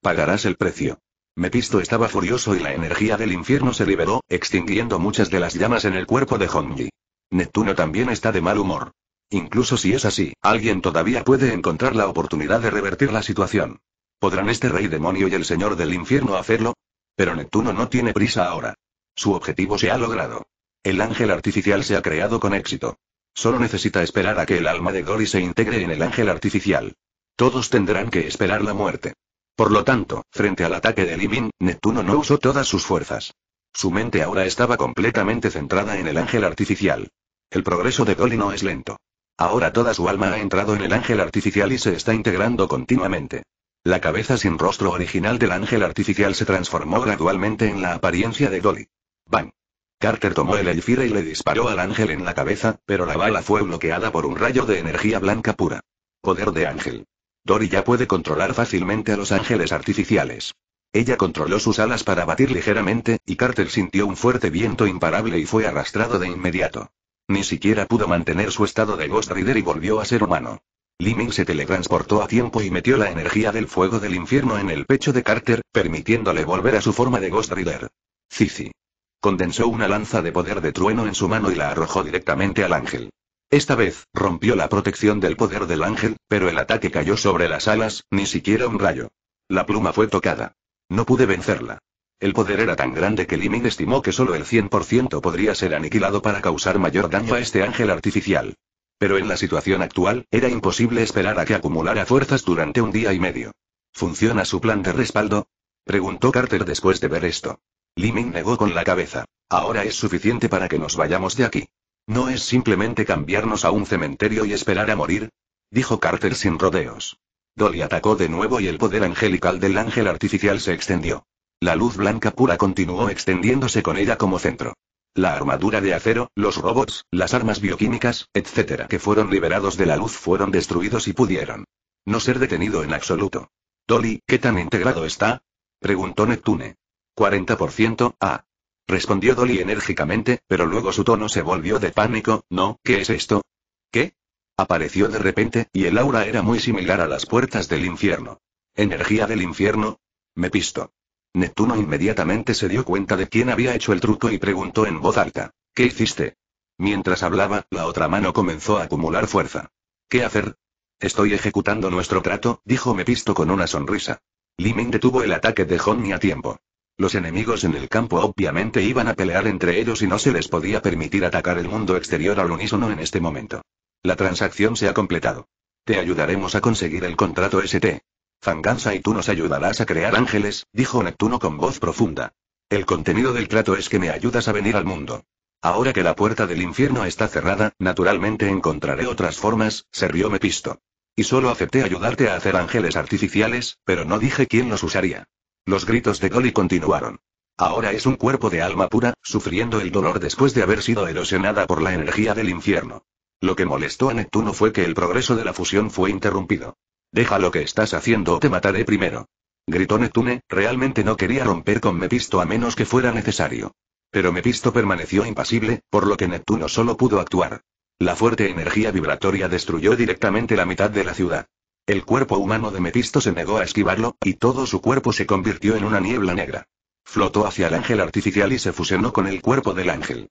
Pagarás el precio. Mepisto estaba furioso y la energía del infierno se liberó, extinguiendo muchas de las llamas en el cuerpo de Honji. Neptuno también está de mal humor. Incluso si es así, alguien todavía puede encontrar la oportunidad de revertir la situación. ¿Podrán este rey demonio y el señor del infierno hacerlo? Pero Neptuno no tiene prisa ahora. Su objetivo se ha logrado. El ángel artificial se ha creado con éxito. Solo necesita esperar a que el alma de Dory se integre en el ángel artificial. Todos tendrán que esperar la muerte. Por lo tanto, frente al ataque de Limin, Neptuno no usó todas sus fuerzas. Su mente ahora estaba completamente centrada en el ángel artificial. El progreso de Dolly no es lento. Ahora toda su alma ha entrado en el ángel artificial y se está integrando continuamente. La cabeza sin rostro original del ángel artificial se transformó gradualmente en la apariencia de Dolly. Bang. Carter tomó el elfire y le disparó al ángel en la cabeza, pero la bala fue bloqueada por un rayo de energía blanca pura. Poder de ángel. Dory ya puede controlar fácilmente a los ángeles artificiales. Ella controló sus alas para batir ligeramente, y Carter sintió un fuerte viento imparable y fue arrastrado de inmediato. Ni siquiera pudo mantener su estado de Ghost Rider y volvió a ser humano. Liming se teletransportó a tiempo y metió la energía del fuego del infierno en el pecho de Carter, permitiéndole volver a su forma de Ghost Rider. Cici. Condensó una lanza de poder de trueno en su mano y la arrojó directamente al ángel. Esta vez, rompió la protección del poder del ángel, pero el ataque cayó sobre las alas, ni siquiera un rayo. La pluma fue tocada. No pude vencerla. El poder era tan grande que Liming estimó que solo el 100% podría ser aniquilado para causar mayor daño a este ángel artificial. Pero en la situación actual, era imposible esperar a que acumulara fuerzas durante un día y medio. ¿Funciona su plan de respaldo? Preguntó Carter después de ver esto. Liming negó con la cabeza. Ahora es suficiente para que nos vayamos de aquí. ¿No es simplemente cambiarnos a un cementerio y esperar a morir? Dijo Carter sin rodeos. Dolly atacó de nuevo y el poder angelical del ángel artificial se extendió. La luz blanca pura continuó extendiéndose con ella como centro. La armadura de acero, los robots, las armas bioquímicas, etc. que fueron liberados de la luz fueron destruidos y pudieron no ser detenido en absoluto. Dolly, ¿qué tan integrado está? preguntó Neptune. 40%, ah. Respondió Dolly enérgicamente, pero luego su tono se volvió de pánico, no, ¿qué es esto? ¿Qué? Apareció de repente, y el aura era muy similar a las puertas del infierno. ¿Energía del infierno? Me pisto. Neptuno inmediatamente se dio cuenta de quién había hecho el truco y preguntó en voz alta. ¿Qué hiciste? Mientras hablaba, la otra mano comenzó a acumular fuerza. ¿Qué hacer? Estoy ejecutando nuestro trato, dijo Mepisto con una sonrisa. Liming detuvo el ataque de Honny a tiempo. Los enemigos en el campo obviamente iban a pelear entre ellos y no se les podía permitir atacar el mundo exterior al unísono en este momento. La transacción se ha completado. Te ayudaremos a conseguir el contrato ST. Zangansa y tú nos ayudarás a crear ángeles, dijo Neptuno con voz profunda. El contenido del trato es que me ayudas a venir al mundo. Ahora que la puerta del infierno está cerrada, naturalmente encontraré otras formas, se rió Mepisto. Y solo acepté ayudarte a hacer ángeles artificiales, pero no dije quién los usaría. Los gritos de Dolly continuaron. Ahora es un cuerpo de alma pura, sufriendo el dolor después de haber sido erosionada por la energía del infierno. Lo que molestó a Neptuno fue que el progreso de la fusión fue interrumpido. Deja lo que estás haciendo o te mataré primero. Gritó Neptune, realmente no quería romper con Mepisto a menos que fuera necesario. Pero Mepisto permaneció impasible, por lo que Neptuno solo pudo actuar. La fuerte energía vibratoria destruyó directamente la mitad de la ciudad. El cuerpo humano de Mepisto se negó a esquivarlo, y todo su cuerpo se convirtió en una niebla negra. Flotó hacia el ángel artificial y se fusionó con el cuerpo del ángel.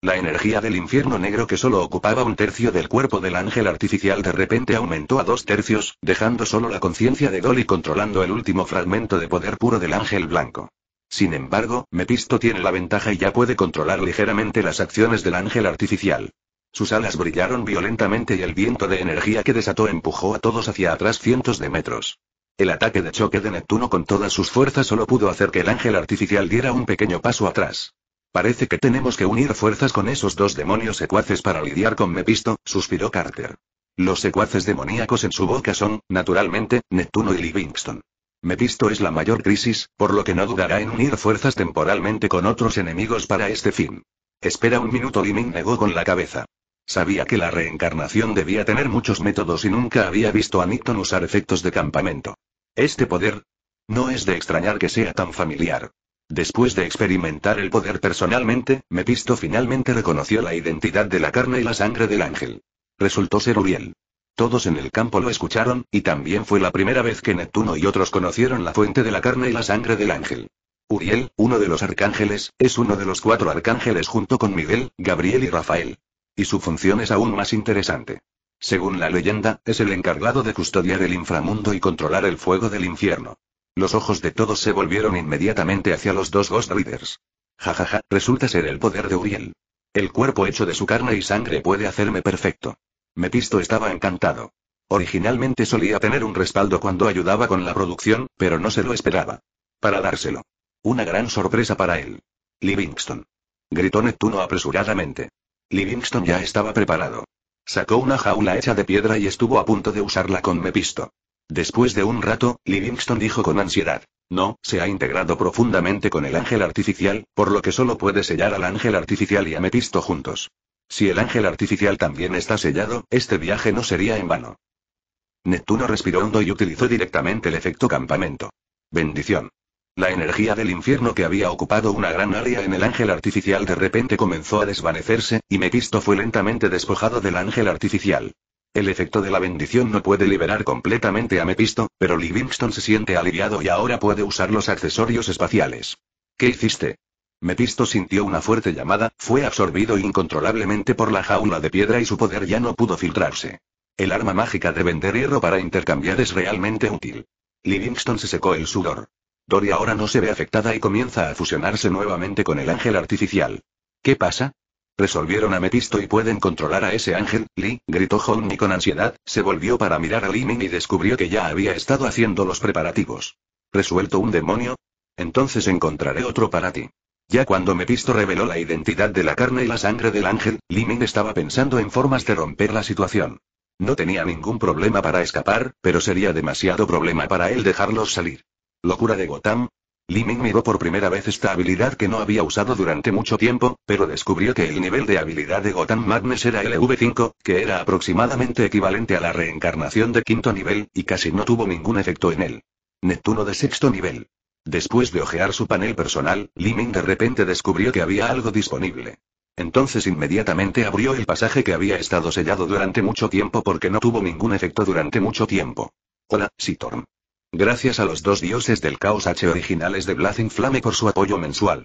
La energía del infierno negro que solo ocupaba un tercio del cuerpo del ángel artificial de repente aumentó a dos tercios, dejando solo la conciencia de Dolly controlando el último fragmento de poder puro del ángel blanco. Sin embargo, Mepisto tiene la ventaja y ya puede controlar ligeramente las acciones del ángel artificial. Sus alas brillaron violentamente y el viento de energía que desató empujó a todos hacia atrás cientos de metros. El ataque de choque de Neptuno con todas sus fuerzas solo pudo hacer que el ángel artificial diera un pequeño paso atrás. Parece que tenemos que unir fuerzas con esos dos demonios secuaces para lidiar con Mepisto, suspiró Carter. Los secuaces demoníacos en su boca son, naturalmente, Neptuno y Livingston. Mepisto es la mayor crisis, por lo que no dudará en unir fuerzas temporalmente con otros enemigos para este fin. Espera un minuto, Liming negó con la cabeza. Sabía que la reencarnación debía tener muchos métodos y nunca había visto a Nixon usar efectos de campamento. Este poder. No es de extrañar que sea tan familiar. Después de experimentar el poder personalmente, Mepisto finalmente reconoció la identidad de la carne y la sangre del ángel. Resultó ser Uriel. Todos en el campo lo escucharon, y también fue la primera vez que Neptuno y otros conocieron la fuente de la carne y la sangre del ángel. Uriel, uno de los arcángeles, es uno de los cuatro arcángeles junto con Miguel, Gabriel y Rafael. Y su función es aún más interesante. Según la leyenda, es el encargado de custodiar el inframundo y controlar el fuego del infierno. Los ojos de todos se volvieron inmediatamente hacia los dos Ghost Riders. Jajaja, resulta ser el poder de Uriel. El cuerpo hecho de su carne y sangre puede hacerme perfecto. Mepisto estaba encantado. Originalmente solía tener un respaldo cuando ayudaba con la producción, pero no se lo esperaba. Para dárselo. Una gran sorpresa para él. Livingston. Gritó Neptuno apresuradamente. Livingston ya estaba preparado. Sacó una jaula hecha de piedra y estuvo a punto de usarla con Mepisto. Después de un rato, Livingston dijo con ansiedad. No, se ha integrado profundamente con el ángel artificial, por lo que solo puede sellar al ángel artificial y a Mephisto juntos. Si el ángel artificial también está sellado, este viaje no sería en vano. Neptuno respiró hondo y utilizó directamente el efecto campamento. Bendición. La energía del infierno que había ocupado una gran área en el ángel artificial de repente comenzó a desvanecerse, y Mephisto fue lentamente despojado del ángel artificial. El efecto de la bendición no puede liberar completamente a Mephisto, pero Livingston se siente aliviado y ahora puede usar los accesorios espaciales. ¿Qué hiciste? Mephisto sintió una fuerte llamada, fue absorbido incontrolablemente por la jaula de piedra y su poder ya no pudo filtrarse. El arma mágica de vender hierro para intercambiar es realmente útil. Livingston se secó el sudor. Dory ahora no se ve afectada y comienza a fusionarse nuevamente con el ángel artificial. ¿Qué pasa? Resolvieron a Mephisto y pueden controlar a ese ángel, Lee, gritó Honey con ansiedad, se volvió para mirar a Lee y descubrió que ya había estado haciendo los preparativos. ¿Resuelto un demonio? Entonces encontraré otro para ti. Ya cuando Mephisto reveló la identidad de la carne y la sangre del ángel, Lee estaba pensando en formas de romper la situación. No tenía ningún problema para escapar, pero sería demasiado problema para él dejarlos salir. Locura de Gotham. Liming miró por primera vez esta habilidad que no había usado durante mucho tiempo, pero descubrió que el nivel de habilidad de Gotham Madness era LV5, que era aproximadamente equivalente a la reencarnación de quinto nivel, y casi no tuvo ningún efecto en él. Neptuno de sexto nivel. Después de ojear su panel personal, Liming de repente descubrió que había algo disponible. Entonces inmediatamente abrió el pasaje que había estado sellado durante mucho tiempo porque no tuvo ningún efecto durante mucho tiempo. Hola, Sitorm. Gracias a los dos dioses del caos H originales de Blazing Flame por su apoyo mensual.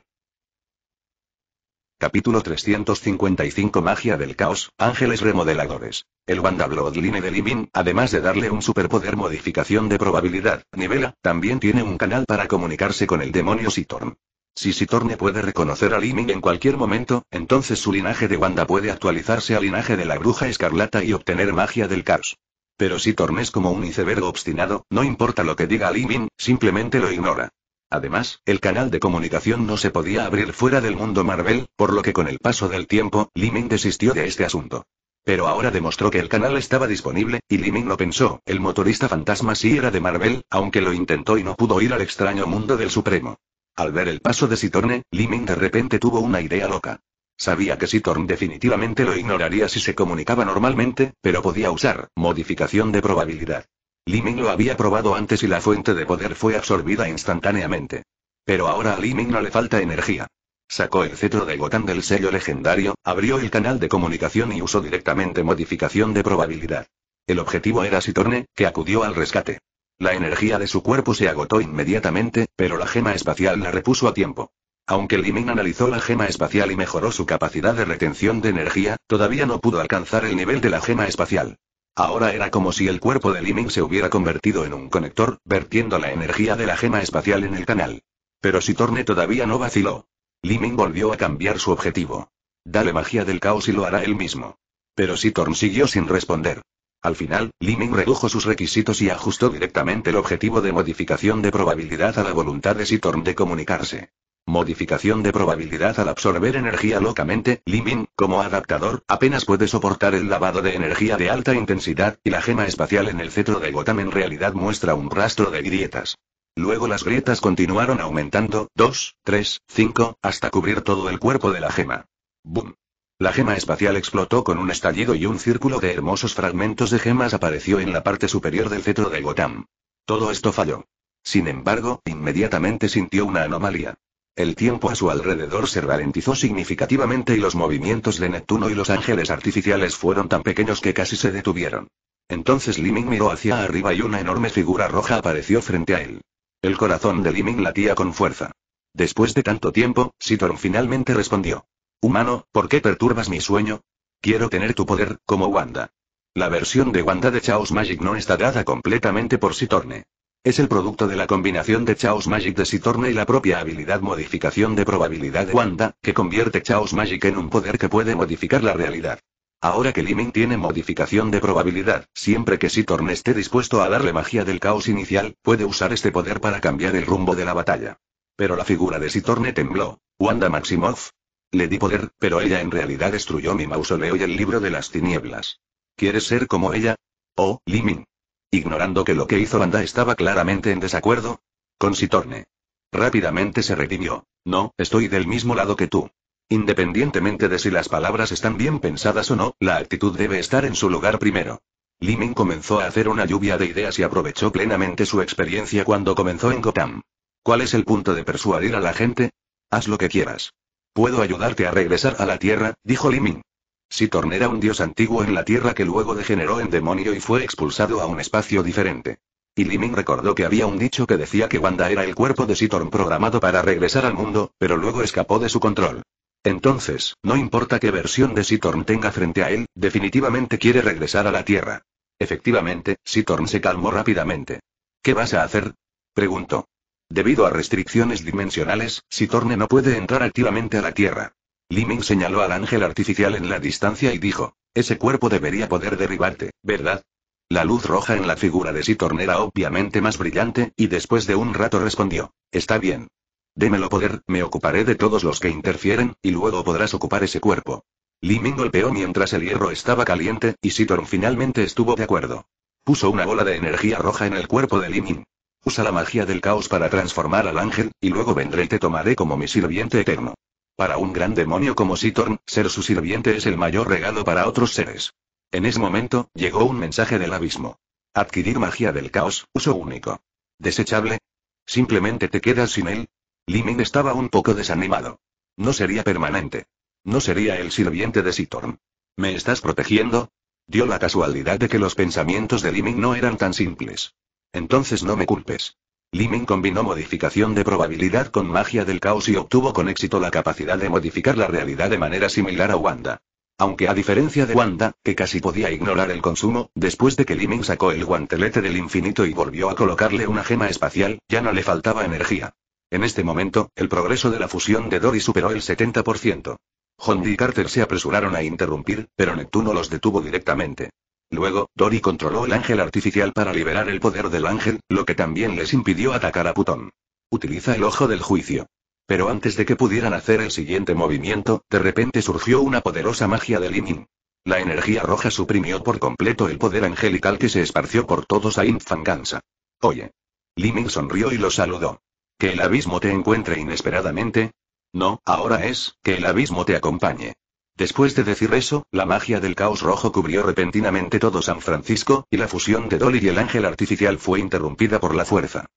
Capítulo 355 Magia del Caos, Ángeles Remodeladores. El Wanda Bloodline de Limin, además de darle un superpoder modificación de probabilidad, nivela, también tiene un canal para comunicarse con el demonio Sitorn. Si Sitorne puede reconocer a Limin en cualquier momento, entonces su linaje de Wanda puede actualizarse al linaje de la bruja escarlata y obtener magia del caos. Pero si tornes como un iceberg obstinado, no importa lo que diga Li simplemente lo ignora. Además, el canal de comunicación no se podía abrir fuera del mundo Marvel, por lo que con el paso del tiempo, Li desistió de este asunto. Pero ahora demostró que el canal estaba disponible, y Li lo pensó, el motorista fantasma sí era de Marvel, aunque lo intentó y no pudo ir al extraño mundo del Supremo. Al ver el paso de Sitorne, Li de repente tuvo una idea loca. Sabía que Sitorn definitivamente lo ignoraría si se comunicaba normalmente, pero podía usar modificación de probabilidad. Liming lo había probado antes y la fuente de poder fue absorbida instantáneamente. Pero ahora a Liming no le falta energía. Sacó el cetro de Gotan del sello legendario, abrió el canal de comunicación y usó directamente modificación de probabilidad. El objetivo era Sitorne, que acudió al rescate. La energía de su cuerpo se agotó inmediatamente, pero la gema espacial la repuso a tiempo. Aunque Limin analizó la gema espacial y mejoró su capacidad de retención de energía, todavía no pudo alcanzar el nivel de la gema espacial. Ahora era como si el cuerpo de Limin se hubiera convertido en un conector, vertiendo la energía de la gema espacial en el canal. Pero si Torne todavía no vaciló. Limin volvió a cambiar su objetivo. Dale magia del caos y lo hará él mismo. Pero Sitorn siguió sin responder. Al final, Limin redujo sus requisitos y ajustó directamente el objetivo de modificación de probabilidad a la voluntad de Sitorn de comunicarse. Modificación de probabilidad al absorber energía locamente, Limin, como adaptador, apenas puede soportar el lavado de energía de alta intensidad, y la gema espacial en el cetro de Gotham en realidad muestra un rastro de grietas. Luego las grietas continuaron aumentando, 2, 3, 5, hasta cubrir todo el cuerpo de la gema. ¡Bum! La gema espacial explotó con un estallido y un círculo de hermosos fragmentos de gemas apareció en la parte superior del cetro de Gotham. Todo esto falló. Sin embargo, inmediatamente sintió una anomalía. El tiempo a su alrededor se ralentizó significativamente y los movimientos de Neptuno y los ángeles artificiales fueron tan pequeños que casi se detuvieron. Entonces Liming miró hacia arriba y una enorme figura roja apareció frente a él. El corazón de Liming latía con fuerza. Después de tanto tiempo, Sitorn finalmente respondió. Humano, ¿por qué perturbas mi sueño? Quiero tener tu poder, como Wanda. La versión de Wanda de Chaos Magic no está dada completamente por Sitorne. Es el producto de la combinación de Chaos Magic de Sitorne y la propia habilidad modificación de probabilidad de Wanda, que convierte Chaos Magic en un poder que puede modificar la realidad. Ahora que Liming tiene modificación de probabilidad, siempre que Sitorne esté dispuesto a darle magia del caos inicial, puede usar este poder para cambiar el rumbo de la batalla. Pero la figura de Sitorne tembló. Wanda Maximoff. Le di poder, pero ella en realidad destruyó mi mausoleo y el libro de las tinieblas. ¿Quieres ser como ella? Oh, Liming. Ignorando que lo que hizo Wanda estaba claramente en desacuerdo. Con Sitorne. Rápidamente se redimió. No, estoy del mismo lado que tú. Independientemente de si las palabras están bien pensadas o no, la actitud debe estar en su lugar primero. Limin comenzó a hacer una lluvia de ideas y aprovechó plenamente su experiencia cuando comenzó en Gotham. ¿Cuál es el punto de persuadir a la gente? Haz lo que quieras. Puedo ayudarte a regresar a la Tierra, dijo Limin. Sitorn era un dios antiguo en la Tierra que luego degeneró en demonio y fue expulsado a un espacio diferente. Y Limin recordó que había un dicho que decía que Wanda era el cuerpo de Sitorn programado para regresar al mundo, pero luego escapó de su control. Entonces, no importa qué versión de Sitorn tenga frente a él, definitivamente quiere regresar a la Tierra. Efectivamente, Sitorn se calmó rápidamente. ¿Qué vas a hacer? preguntó. Debido a restricciones dimensionales, Sitorne no puede entrar activamente a la Tierra. Liming señaló al ángel artificial en la distancia y dijo, ese cuerpo debería poder derribarte, ¿verdad? La luz roja en la figura de Sitorn era obviamente más brillante, y después de un rato respondió, está bien. Démelo poder, me ocuparé de todos los que interfieren, y luego podrás ocupar ese cuerpo. Liming golpeó mientras el hierro estaba caliente, y Sitorn finalmente estuvo de acuerdo. Puso una bola de energía roja en el cuerpo de Liming. Usa la magia del caos para transformar al ángel, y luego vendré y te tomaré como mi sirviente eterno. Para un gran demonio como Sitorn, ser su sirviente es el mayor regalo para otros seres. En ese momento, llegó un mensaje del abismo. Adquirir magia del caos, uso único. ¿Desechable? ¿Simplemente te quedas sin él? Limin estaba un poco desanimado. No sería permanente. No sería el sirviente de Sitorn. ¿Me estás protegiendo? Dio la casualidad de que los pensamientos de Limin no eran tan simples. Entonces no me culpes. Limin combinó modificación de probabilidad con magia del caos y obtuvo con éxito la capacidad de modificar la realidad de manera similar a Wanda. Aunque a diferencia de Wanda, que casi podía ignorar el consumo, después de que Limin sacó el guantelete del infinito y volvió a colocarle una gema espacial, ya no le faltaba energía. En este momento, el progreso de la fusión de Dory superó el 70%. Hondi y Carter se apresuraron a interrumpir, pero Neptuno los detuvo directamente. Luego, Dory controló el ángel artificial para liberar el poder del ángel, lo que también les impidió atacar a Putón. Utiliza el ojo del juicio. Pero antes de que pudieran hacer el siguiente movimiento, de repente surgió una poderosa magia de Limin. La energía roja suprimió por completo el poder angelical que se esparció por todos a Infangansa. Oye. Limin sonrió y lo saludó. ¿Que el abismo te encuentre inesperadamente? No, ahora es, que el abismo te acompañe. Después de decir eso, la magia del caos rojo cubrió repentinamente todo San Francisco, y la fusión de Dolly y el ángel artificial fue interrumpida por la fuerza.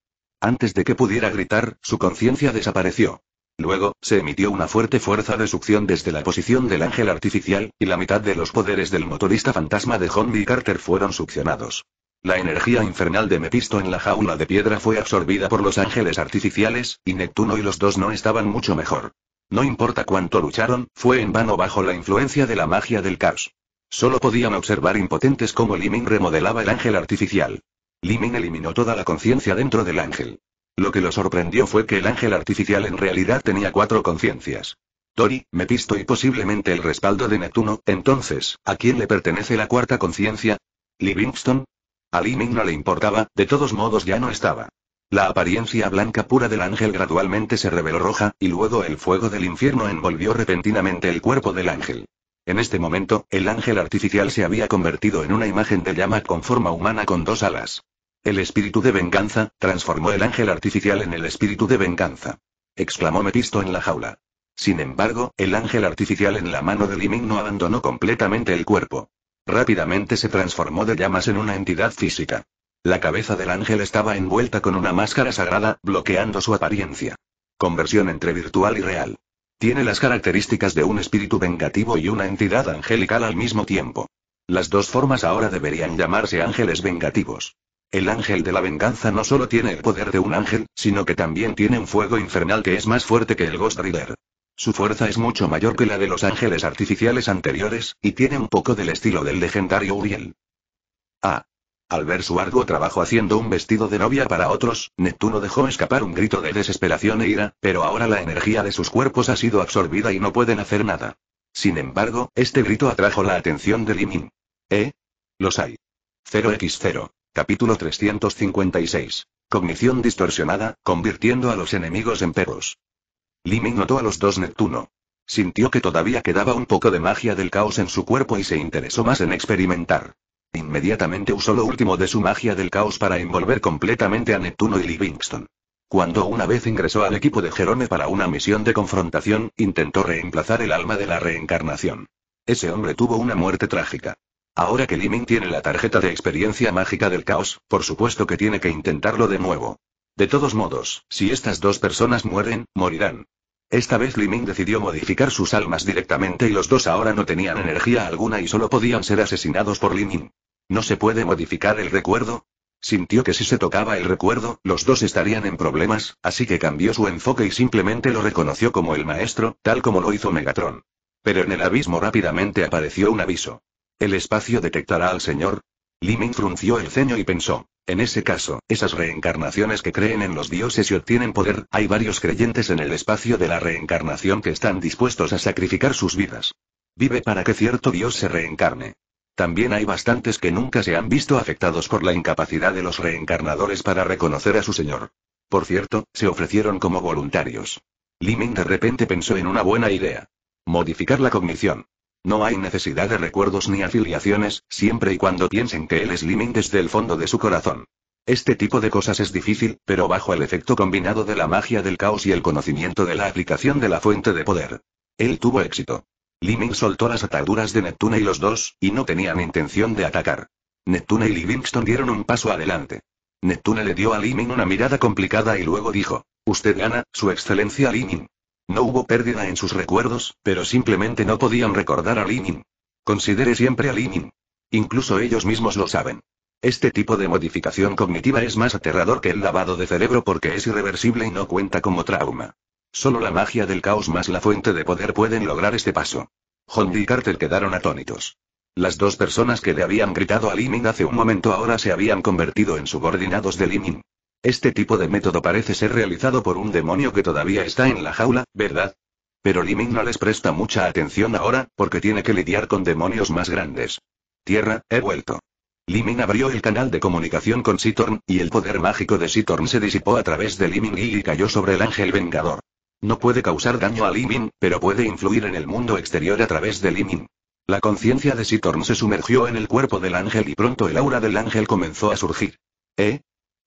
Antes de que pudiera gritar, su conciencia desapareció. Luego, se emitió una fuerte fuerza de succión desde la posición del ángel artificial, y la mitad de los poderes del motorista fantasma de Honby Carter fueron succionados. La energía infernal de Mepisto en la jaula de piedra fue absorbida por los ángeles artificiales, y Neptuno y los dos no estaban mucho mejor. No importa cuánto lucharon, fue en vano bajo la influencia de la magia del caos. Solo podían observar impotentes cómo Limin remodelaba el ángel artificial. Limin eliminó toda la conciencia dentro del ángel. Lo que lo sorprendió fue que el ángel artificial en realidad tenía cuatro conciencias. Tori, Mepisto y posiblemente el respaldo de Neptuno, entonces, ¿a quién le pertenece la cuarta conciencia? ¿Livingston? A Limin no le importaba, de todos modos ya no estaba. La apariencia blanca pura del ángel gradualmente se reveló roja, y luego el fuego del infierno envolvió repentinamente el cuerpo del ángel. En este momento, el ángel artificial se había convertido en una imagen de llama con forma humana con dos alas. El espíritu de venganza, transformó el ángel artificial en el espíritu de venganza. Exclamó Mephisto en la jaula. Sin embargo, el ángel artificial en la mano de Liming no abandonó completamente el cuerpo. Rápidamente se transformó de llamas en una entidad física. La cabeza del ángel estaba envuelta con una máscara sagrada, bloqueando su apariencia. Conversión entre virtual y real. Tiene las características de un espíritu vengativo y una entidad angelical al mismo tiempo. Las dos formas ahora deberían llamarse ángeles vengativos. El ángel de la venganza no solo tiene el poder de un ángel, sino que también tiene un fuego infernal que es más fuerte que el Ghost Rider. Su fuerza es mucho mayor que la de los ángeles artificiales anteriores, y tiene un poco del estilo del legendario Uriel. Ah. Al ver su arduo trabajo haciendo un vestido de novia para otros, Neptuno dejó escapar un grito de desesperación e ira, pero ahora la energía de sus cuerpos ha sido absorbida y no pueden hacer nada. Sin embargo, este grito atrajo la atención de Limin. ¿Eh? Los hay. 0x0. Capítulo 356. Cognición distorsionada, convirtiendo a los enemigos en perros. Limin notó a los dos Neptuno. Sintió que todavía quedaba un poco de magia del caos en su cuerpo y se interesó más en experimentar. Inmediatamente usó lo último de su magia del caos para envolver completamente a Neptuno y Livingston. Cuando una vez ingresó al equipo de Jerome para una misión de confrontación, intentó reemplazar el alma de la reencarnación. Ese hombre tuvo una muerte trágica. Ahora que Liming tiene la tarjeta de experiencia mágica del caos, por supuesto que tiene que intentarlo de nuevo. De todos modos, si estas dos personas mueren, morirán. Esta vez Liming decidió modificar sus almas directamente y los dos ahora no tenían energía alguna y solo podían ser asesinados por Liming. ¿No se puede modificar el recuerdo? Sintió que si se tocaba el recuerdo, los dos estarían en problemas, así que cambió su enfoque y simplemente lo reconoció como el maestro, tal como lo hizo Megatron. Pero en el abismo rápidamente apareció un aviso. ¿El espacio detectará al Señor? Liming frunció el ceño y pensó. En ese caso, esas reencarnaciones que creen en los dioses y obtienen poder, hay varios creyentes en el espacio de la reencarnación que están dispuestos a sacrificar sus vidas. Vive para que cierto dios se reencarne. También hay bastantes que nunca se han visto afectados por la incapacidad de los reencarnadores para reconocer a su señor. Por cierto, se ofrecieron como voluntarios. Liming de repente pensó en una buena idea. Modificar la cognición. No hay necesidad de recuerdos ni afiliaciones, siempre y cuando piensen que él es Liming desde el fondo de su corazón. Este tipo de cosas es difícil, pero bajo el efecto combinado de la magia del caos y el conocimiento de la aplicación de la fuente de poder. Él tuvo éxito. Liming soltó las ataduras de Neptune y los dos, y no tenían intención de atacar. Neptune y Livingston dieron un paso adelante. Neptune le dio a Liming una mirada complicada y luego dijo, Usted gana, Su Excelencia Liming. No hubo pérdida en sus recuerdos, pero simplemente no podían recordar a Limin. Considere siempre a Limin. Incluso ellos mismos lo saben. Este tipo de modificación cognitiva es más aterrador que el lavado de cerebro porque es irreversible y no cuenta como trauma. Solo la magia del caos más la fuente de poder pueden lograr este paso. Hondi y Carter quedaron atónitos. Las dos personas que le habían gritado a Limin hace un momento ahora se habían convertido en subordinados de Limin. Este tipo de método parece ser realizado por un demonio que todavía está en la jaula, ¿verdad? Pero Liming no les presta mucha atención ahora, porque tiene que lidiar con demonios más grandes. Tierra, he vuelto. Liming abrió el canal de comunicación con Sitorn, y el poder mágico de Sitorn se disipó a través de Liming y cayó sobre el ángel vengador. No puede causar daño a Liming, pero puede influir en el mundo exterior a través de Liming. La conciencia de Sitorn se sumergió en el cuerpo del ángel y pronto el aura del ángel comenzó a surgir. ¿Eh?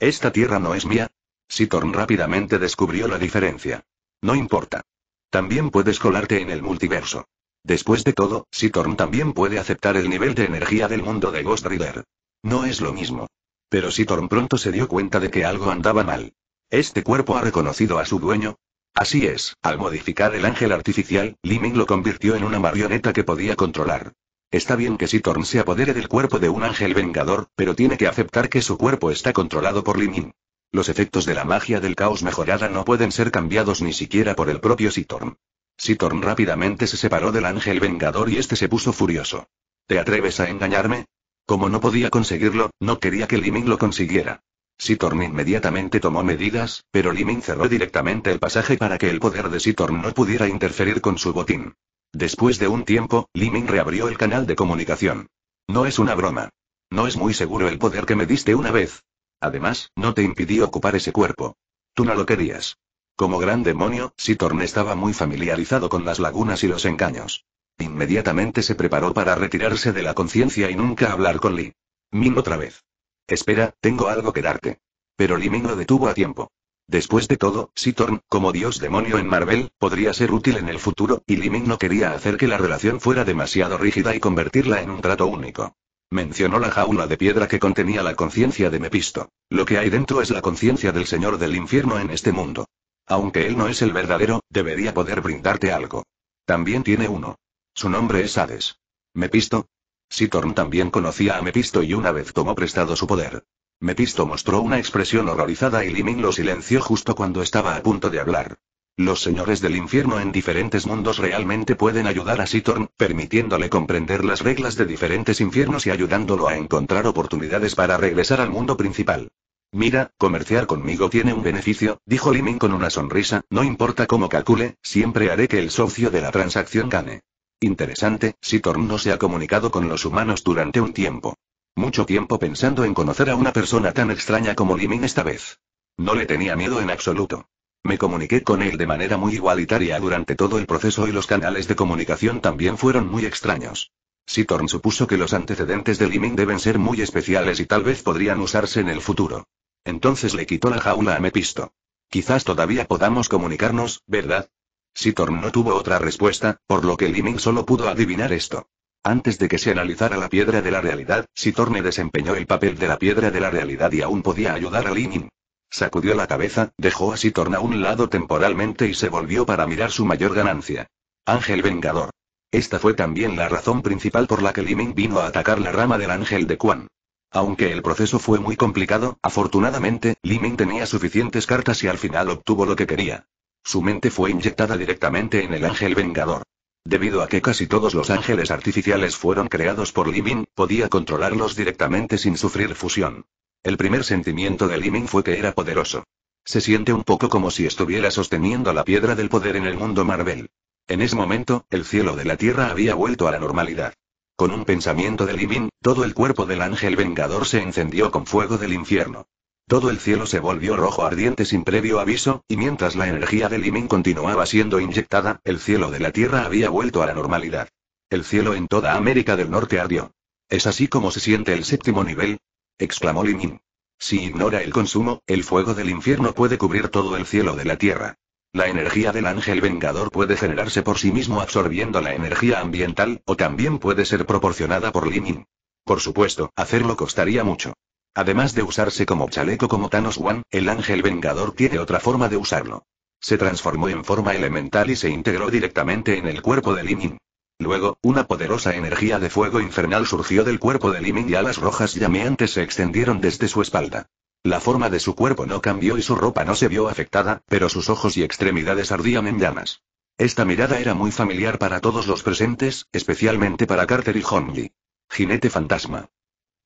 ¿Esta tierra no es mía? Sitorn rápidamente descubrió la diferencia. No importa. También puedes colarte en el multiverso. Después de todo, Sitorn también puede aceptar el nivel de energía del mundo de Ghost Rider. No es lo mismo. Pero Sitorn pronto se dio cuenta de que algo andaba mal. ¿Este cuerpo ha reconocido a su dueño? Así es, al modificar el ángel artificial, Liming lo convirtió en una marioneta que podía controlar. Está bien que Sitorn se apodere del cuerpo de un ángel vengador, pero tiene que aceptar que su cuerpo está controlado por Limin. Los efectos de la magia del caos mejorada no pueden ser cambiados ni siquiera por el propio Sitorn. Sitorn rápidamente se separó del ángel vengador y este se puso furioso. ¿Te atreves a engañarme? Como no podía conseguirlo, no quería que Limin lo consiguiera. Sitorn inmediatamente tomó medidas, pero Limin cerró directamente el pasaje para que el poder de Sitorn no pudiera interferir con su botín. Después de un tiempo, Liming reabrió el canal de comunicación. No es una broma. No es muy seguro el poder que me diste una vez. Además, no te impidí ocupar ese cuerpo. Tú no lo querías. Como gran demonio, Sitorn estaba muy familiarizado con las lagunas y los engaños. Inmediatamente se preparó para retirarse de la conciencia y nunca hablar con Li. Min otra vez. Espera, tengo algo que darte. Pero Li Ming lo detuvo a tiempo. Después de todo, Sitorn, como dios demonio en Marvel, podría ser útil en el futuro, y Liming no quería hacer que la relación fuera demasiado rígida y convertirla en un trato único. Mencionó la jaula de piedra que contenía la conciencia de Mepisto. Lo que hay dentro es la conciencia del Señor del Infierno en este mundo. Aunque él no es el verdadero, debería poder brindarte algo. También tiene uno. Su nombre es Hades. ¿Mepisto? Sitorn también conocía a Mepisto y una vez tomó prestado su poder. Mephisto mostró una expresión horrorizada y Liming lo silenció justo cuando estaba a punto de hablar. Los señores del infierno en diferentes mundos realmente pueden ayudar a Sitorn, permitiéndole comprender las reglas de diferentes infiernos y ayudándolo a encontrar oportunidades para regresar al mundo principal. Mira, comerciar conmigo tiene un beneficio, dijo Liming con una sonrisa, no importa cómo calcule, siempre haré que el socio de la transacción gane. Interesante, Sitorn no se ha comunicado con los humanos durante un tiempo. Mucho tiempo pensando en conocer a una persona tan extraña como Limin esta vez. No le tenía miedo en absoluto. Me comuniqué con él de manera muy igualitaria durante todo el proceso y los canales de comunicación también fueron muy extraños. Sitorn supuso que los antecedentes de Limin deben ser muy especiales y tal vez podrían usarse en el futuro. Entonces le quitó la jaula a Mepisto. Quizás todavía podamos comunicarnos, ¿verdad? Sitorn no tuvo otra respuesta, por lo que Liming solo pudo adivinar esto. Antes de que se analizara la piedra de la realidad, Sitorne desempeñó el papel de la piedra de la realidad y aún podía ayudar a Liming. Sacudió la cabeza, dejó a Sitorn a un lado temporalmente y se volvió para mirar su mayor ganancia. Ángel Vengador. Esta fue también la razón principal por la que Liming vino a atacar la rama del ángel de Quan. Aunque el proceso fue muy complicado, afortunadamente, Liming tenía suficientes cartas y al final obtuvo lo que quería. Su mente fue inyectada directamente en el ángel vengador. Debido a que casi todos los ángeles artificiales fueron creados por Liming, podía controlarlos directamente sin sufrir fusión. El primer sentimiento de Liming fue que era poderoso. Se siente un poco como si estuviera sosteniendo la piedra del poder en el mundo Marvel. En ese momento, el cielo de la tierra había vuelto a la normalidad. Con un pensamiento de Livin, todo el cuerpo del ángel vengador se encendió con fuego del infierno. Todo el cielo se volvió rojo ardiente sin previo aviso, y mientras la energía de Limin continuaba siendo inyectada, el cielo de la Tierra había vuelto a la normalidad. El cielo en toda América del Norte ardió. ¿Es así como se siente el séptimo nivel? exclamó Limin. Si ignora el consumo, el fuego del infierno puede cubrir todo el cielo de la Tierra. La energía del ángel vengador puede generarse por sí mismo absorbiendo la energía ambiental, o también puede ser proporcionada por Limin. Por supuesto, hacerlo costaría mucho. Además de usarse como chaleco como Thanos One, el ángel vengador tiene otra forma de usarlo. Se transformó en forma elemental y se integró directamente en el cuerpo de Limin. Luego, una poderosa energía de fuego infernal surgió del cuerpo de Limin y alas rojas llameantes se extendieron desde su espalda. La forma de su cuerpo no cambió y su ropa no se vio afectada, pero sus ojos y extremidades ardían en llamas. Esta mirada era muy familiar para todos los presentes, especialmente para Carter y Honji. Jinete fantasma.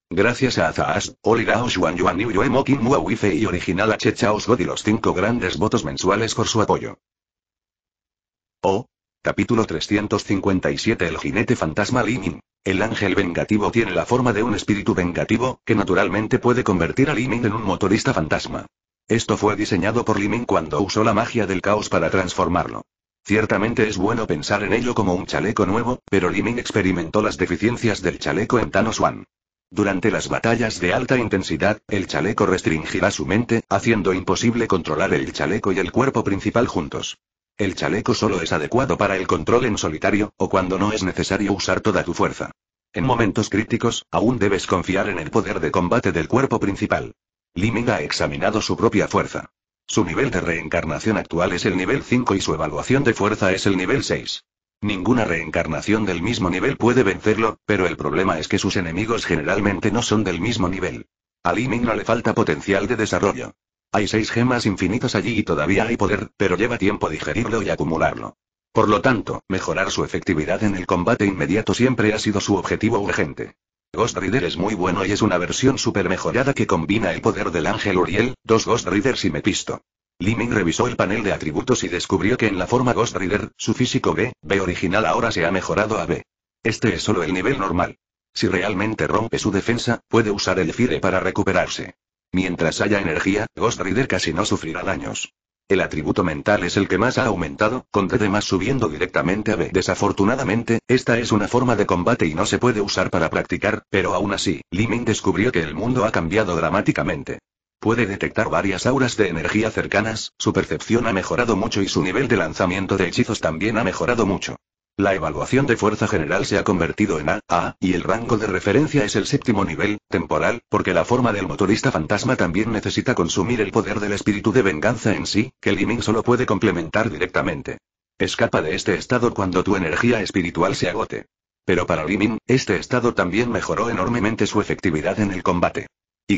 Gracias a Azaas, Olirao Xuan Yuan Yu Yue Mokin Wife y Original H Chaos God y los cinco grandes votos mensuales por su apoyo. Oh. Capítulo 357 El jinete fantasma Limin. El ángel vengativo tiene la forma de un espíritu vengativo, que naturalmente puede convertir a Limin en un motorista fantasma. Esto fue diseñado por Limin cuando usó la magia del caos para transformarlo. Ciertamente es bueno pensar en ello como un chaleco nuevo, pero Limin experimentó las deficiencias del chaleco en Thanos One. Durante las batallas de alta intensidad, el chaleco restringirá su mente, haciendo imposible controlar el chaleco y el cuerpo principal juntos. El chaleco solo es adecuado para el control en solitario, o cuando no es necesario usar toda tu fuerza. En momentos críticos, aún debes confiar en el poder de combate del cuerpo principal. Liming ha examinado su propia fuerza. Su nivel de reencarnación actual es el nivel 5 y su evaluación de fuerza es el nivel 6. Ninguna reencarnación del mismo nivel puede vencerlo, pero el problema es que sus enemigos generalmente no son del mismo nivel. A Liming no le falta potencial de desarrollo. Hay seis gemas infinitas allí y todavía hay poder, pero lleva tiempo digerirlo y acumularlo. Por lo tanto, mejorar su efectividad en el combate inmediato siempre ha sido su objetivo urgente. Ghost Rider es muy bueno y es una versión super mejorada que combina el poder del ángel Uriel, dos Ghost Riders y Mephisto. Liming revisó el panel de atributos y descubrió que en la forma Ghost Rider, su físico B, B original ahora se ha mejorado a B. Este es solo el nivel normal. Si realmente rompe su defensa, puede usar el Fire para recuperarse. Mientras haya energía, Ghost Rider casi no sufrirá daños. El atributo mental es el que más ha aumentado, con D más subiendo directamente a B. Desafortunadamente, esta es una forma de combate y no se puede usar para practicar, pero aún así, Liming descubrió que el mundo ha cambiado dramáticamente. Puede detectar varias auras de energía cercanas, su percepción ha mejorado mucho y su nivel de lanzamiento de hechizos también ha mejorado mucho. La evaluación de fuerza general se ha convertido en A, A, y el rango de referencia es el séptimo nivel, temporal, porque la forma del motorista fantasma también necesita consumir el poder del espíritu de venganza en sí, que Liming solo puede complementar directamente. Escapa de este estado cuando tu energía espiritual se agote. Pero para Liming, este estado también mejoró enormemente su efectividad en el combate. Y.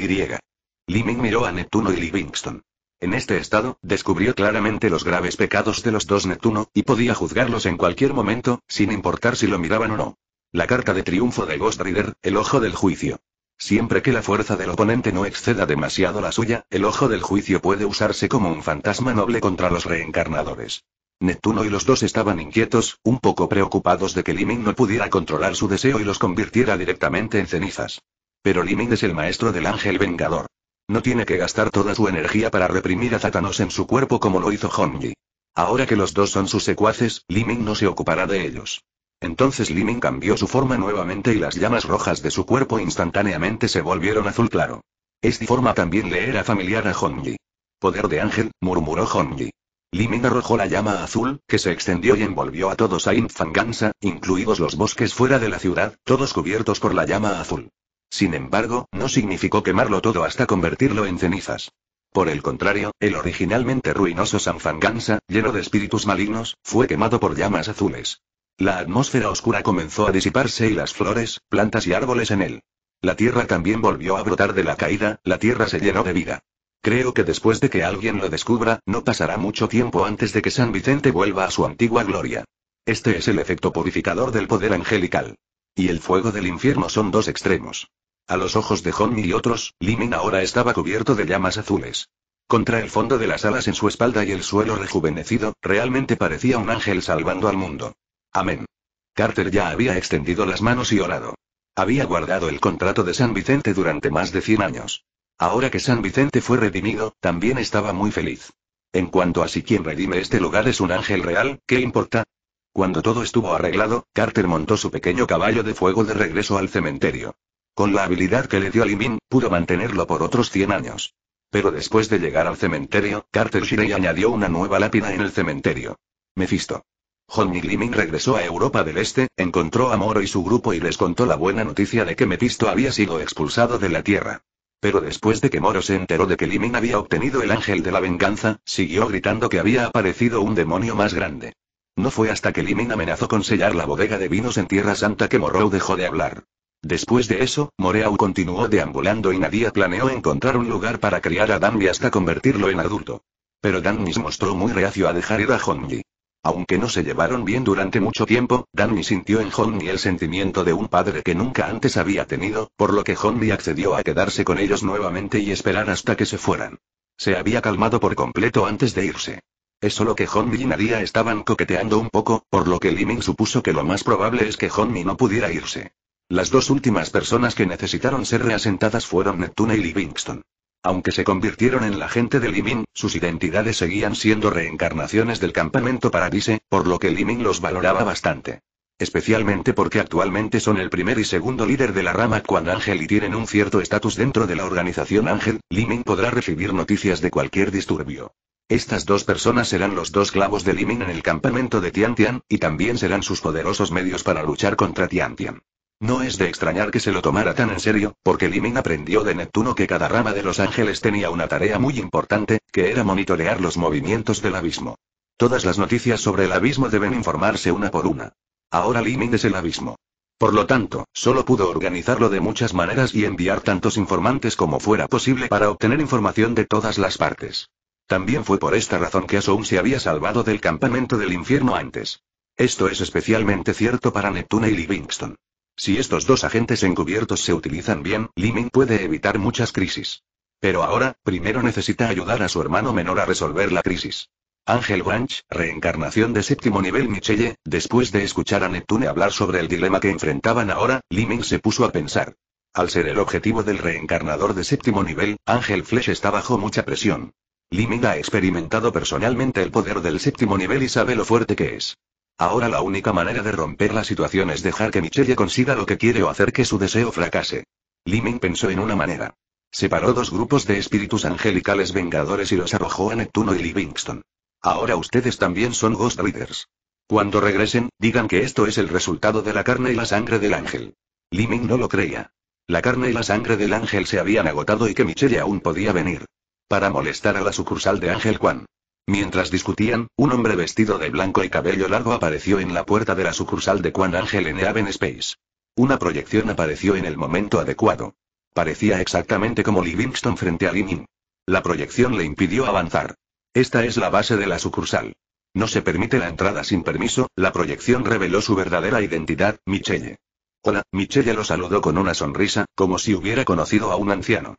Liming miró a Neptuno y Livingston. En este estado, descubrió claramente los graves pecados de los dos Neptuno, y podía juzgarlos en cualquier momento, sin importar si lo miraban o no. La carta de triunfo de Ghost Rider, el ojo del juicio. Siempre que la fuerza del oponente no exceda demasiado la suya, el ojo del juicio puede usarse como un fantasma noble contra los reencarnadores. Neptuno y los dos estaban inquietos, un poco preocupados de que Liming no pudiera controlar su deseo y los convirtiera directamente en cenizas. Pero Liming es el maestro del ángel vengador. No tiene que gastar toda su energía para reprimir a Zatanos en su cuerpo como lo hizo Honji. Ahora que los dos son sus secuaces, Liming no se ocupará de ellos. Entonces Liming cambió su forma nuevamente y las llamas rojas de su cuerpo instantáneamente se volvieron azul claro. Esta forma también le era familiar a Honji. Poder de ángel, murmuró Honji. Limin arrojó la llama azul, que se extendió y envolvió a todos a Infangansa, incluidos los bosques fuera de la ciudad, todos cubiertos por la llama azul. Sin embargo, no significó quemarlo todo hasta convertirlo en cenizas. Por el contrario, el originalmente ruinoso Sanfangansa, lleno de espíritus malignos, fue quemado por llamas azules. La atmósfera oscura comenzó a disiparse y las flores, plantas y árboles en él. La tierra también volvió a brotar de la caída, la tierra se llenó de vida. Creo que después de que alguien lo descubra, no pasará mucho tiempo antes de que San Vicente vuelva a su antigua gloria. Este es el efecto purificador del poder angelical. Y el fuego del infierno son dos extremos. A los ojos de Honmi y otros, Limin ahora estaba cubierto de llamas azules. Contra el fondo de las alas en su espalda y el suelo rejuvenecido, realmente parecía un ángel salvando al mundo. Amén. Carter ya había extendido las manos y orado. Había guardado el contrato de San Vicente durante más de 100 años. Ahora que San Vicente fue redimido, también estaba muy feliz. En cuanto a si quien redime este lugar es un ángel real, ¿qué importa? Cuando todo estuvo arreglado, Carter montó su pequeño caballo de fuego de regreso al cementerio. Con la habilidad que le dio a Limin, pudo mantenerlo por otros 100 años. Pero después de llegar al cementerio, Carter Shirei añadió una nueva lápida en el cementerio. Mephisto. Johnny Limin regresó a Europa del Este, encontró a Moro y su grupo y les contó la buena noticia de que Mephisto había sido expulsado de la Tierra. Pero después de que Moro se enteró de que Limin había obtenido el ángel de la venganza, siguió gritando que había aparecido un demonio más grande. No fue hasta que Limin amenazó con sellar la bodega de vinos en Tierra Santa que Morrow dejó de hablar. Después de eso, Moreau continuó deambulando y Nadia planeó encontrar un lugar para criar a Danny hasta convertirlo en adulto. Pero Danny se mostró muy reacio a dejar ir a Honji. Aunque no se llevaron bien durante mucho tiempo, Danny sintió en Honmi el sentimiento de un padre que nunca antes había tenido, por lo que Honmi accedió a quedarse con ellos nuevamente y esperar hasta que se fueran. Se había calmado por completo antes de irse. Es solo que Honmi y Nadia estaban coqueteando un poco, por lo que Limin supuso que lo más probable es que Honmi no pudiera irse. Las dos últimas personas que necesitaron ser reasentadas fueron Neptune y Livingston. Aunque se convirtieron en la gente de Limin, sus identidades seguían siendo reencarnaciones del campamento Paradise, por lo que Limin los valoraba bastante. Especialmente porque actualmente son el primer y segundo líder de la rama Quan Ángel y tienen un cierto estatus dentro de la organización Ángel, Limin podrá recibir noticias de cualquier disturbio. Estas dos personas serán los dos clavos de Limin en el campamento de Tiantian, y también serán sus poderosos medios para luchar contra Tiantian. No es de extrañar que se lo tomara tan en serio, porque Limin aprendió de Neptuno que cada rama de los ángeles tenía una tarea muy importante, que era monitorear los movimientos del abismo. Todas las noticias sobre el abismo deben informarse una por una. Ahora Limin es el abismo. Por lo tanto, solo pudo organizarlo de muchas maneras y enviar tantos informantes como fuera posible para obtener información de todas las partes. También fue por esta razón que Asoum se había salvado del campamento del infierno antes. Esto es especialmente cierto para Neptune y Livingston. Si estos dos agentes encubiertos se utilizan bien, Limin puede evitar muchas crisis. Pero ahora, primero necesita ayudar a su hermano menor a resolver la crisis. Ángel Branch, reencarnación de séptimo nivel Michelle, después de escuchar a Neptune hablar sobre el dilema que enfrentaban ahora, Limin se puso a pensar. Al ser el objetivo del reencarnador de séptimo nivel, Ángel Flesh está bajo mucha presión. Limin ha experimentado personalmente el poder del séptimo nivel y sabe lo fuerte que es. Ahora la única manera de romper la situación es dejar que Michelle consiga lo que quiere o hacer que su deseo fracase. Limin pensó en una manera. Separó dos grupos de espíritus angelicales vengadores y los arrojó a Neptuno y Livingston. Ahora ustedes también son Ghost Riders. Cuando regresen, digan que esto es el resultado de la carne y la sangre del ángel. Limin no lo creía. La carne y la sangre del ángel se habían agotado y que Michelle aún podía venir. Para molestar a la sucursal de Ángel Juan. Mientras discutían, un hombre vestido de blanco y cabello largo apareció en la puerta de la sucursal de Quan Ángel en Haven Space. Una proyección apareció en el momento adecuado. Parecía exactamente como Livingston frente a Limin. La proyección le impidió avanzar. Esta es la base de la sucursal. No se permite la entrada sin permiso, la proyección reveló su verdadera identidad, Michelle. Hola, Michelle lo saludó con una sonrisa, como si hubiera conocido a un anciano.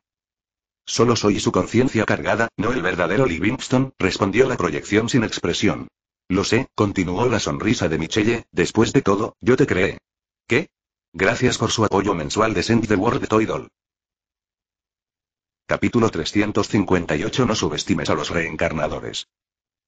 Solo soy su conciencia cargada, no el verdadero Livingston, respondió la proyección sin expresión. Lo sé, continuó la sonrisa de Michelle, después de todo, yo te creé. ¿Qué? Gracias por su apoyo mensual de Send the World Toidol. Capítulo 358 No subestimes a los reencarnadores.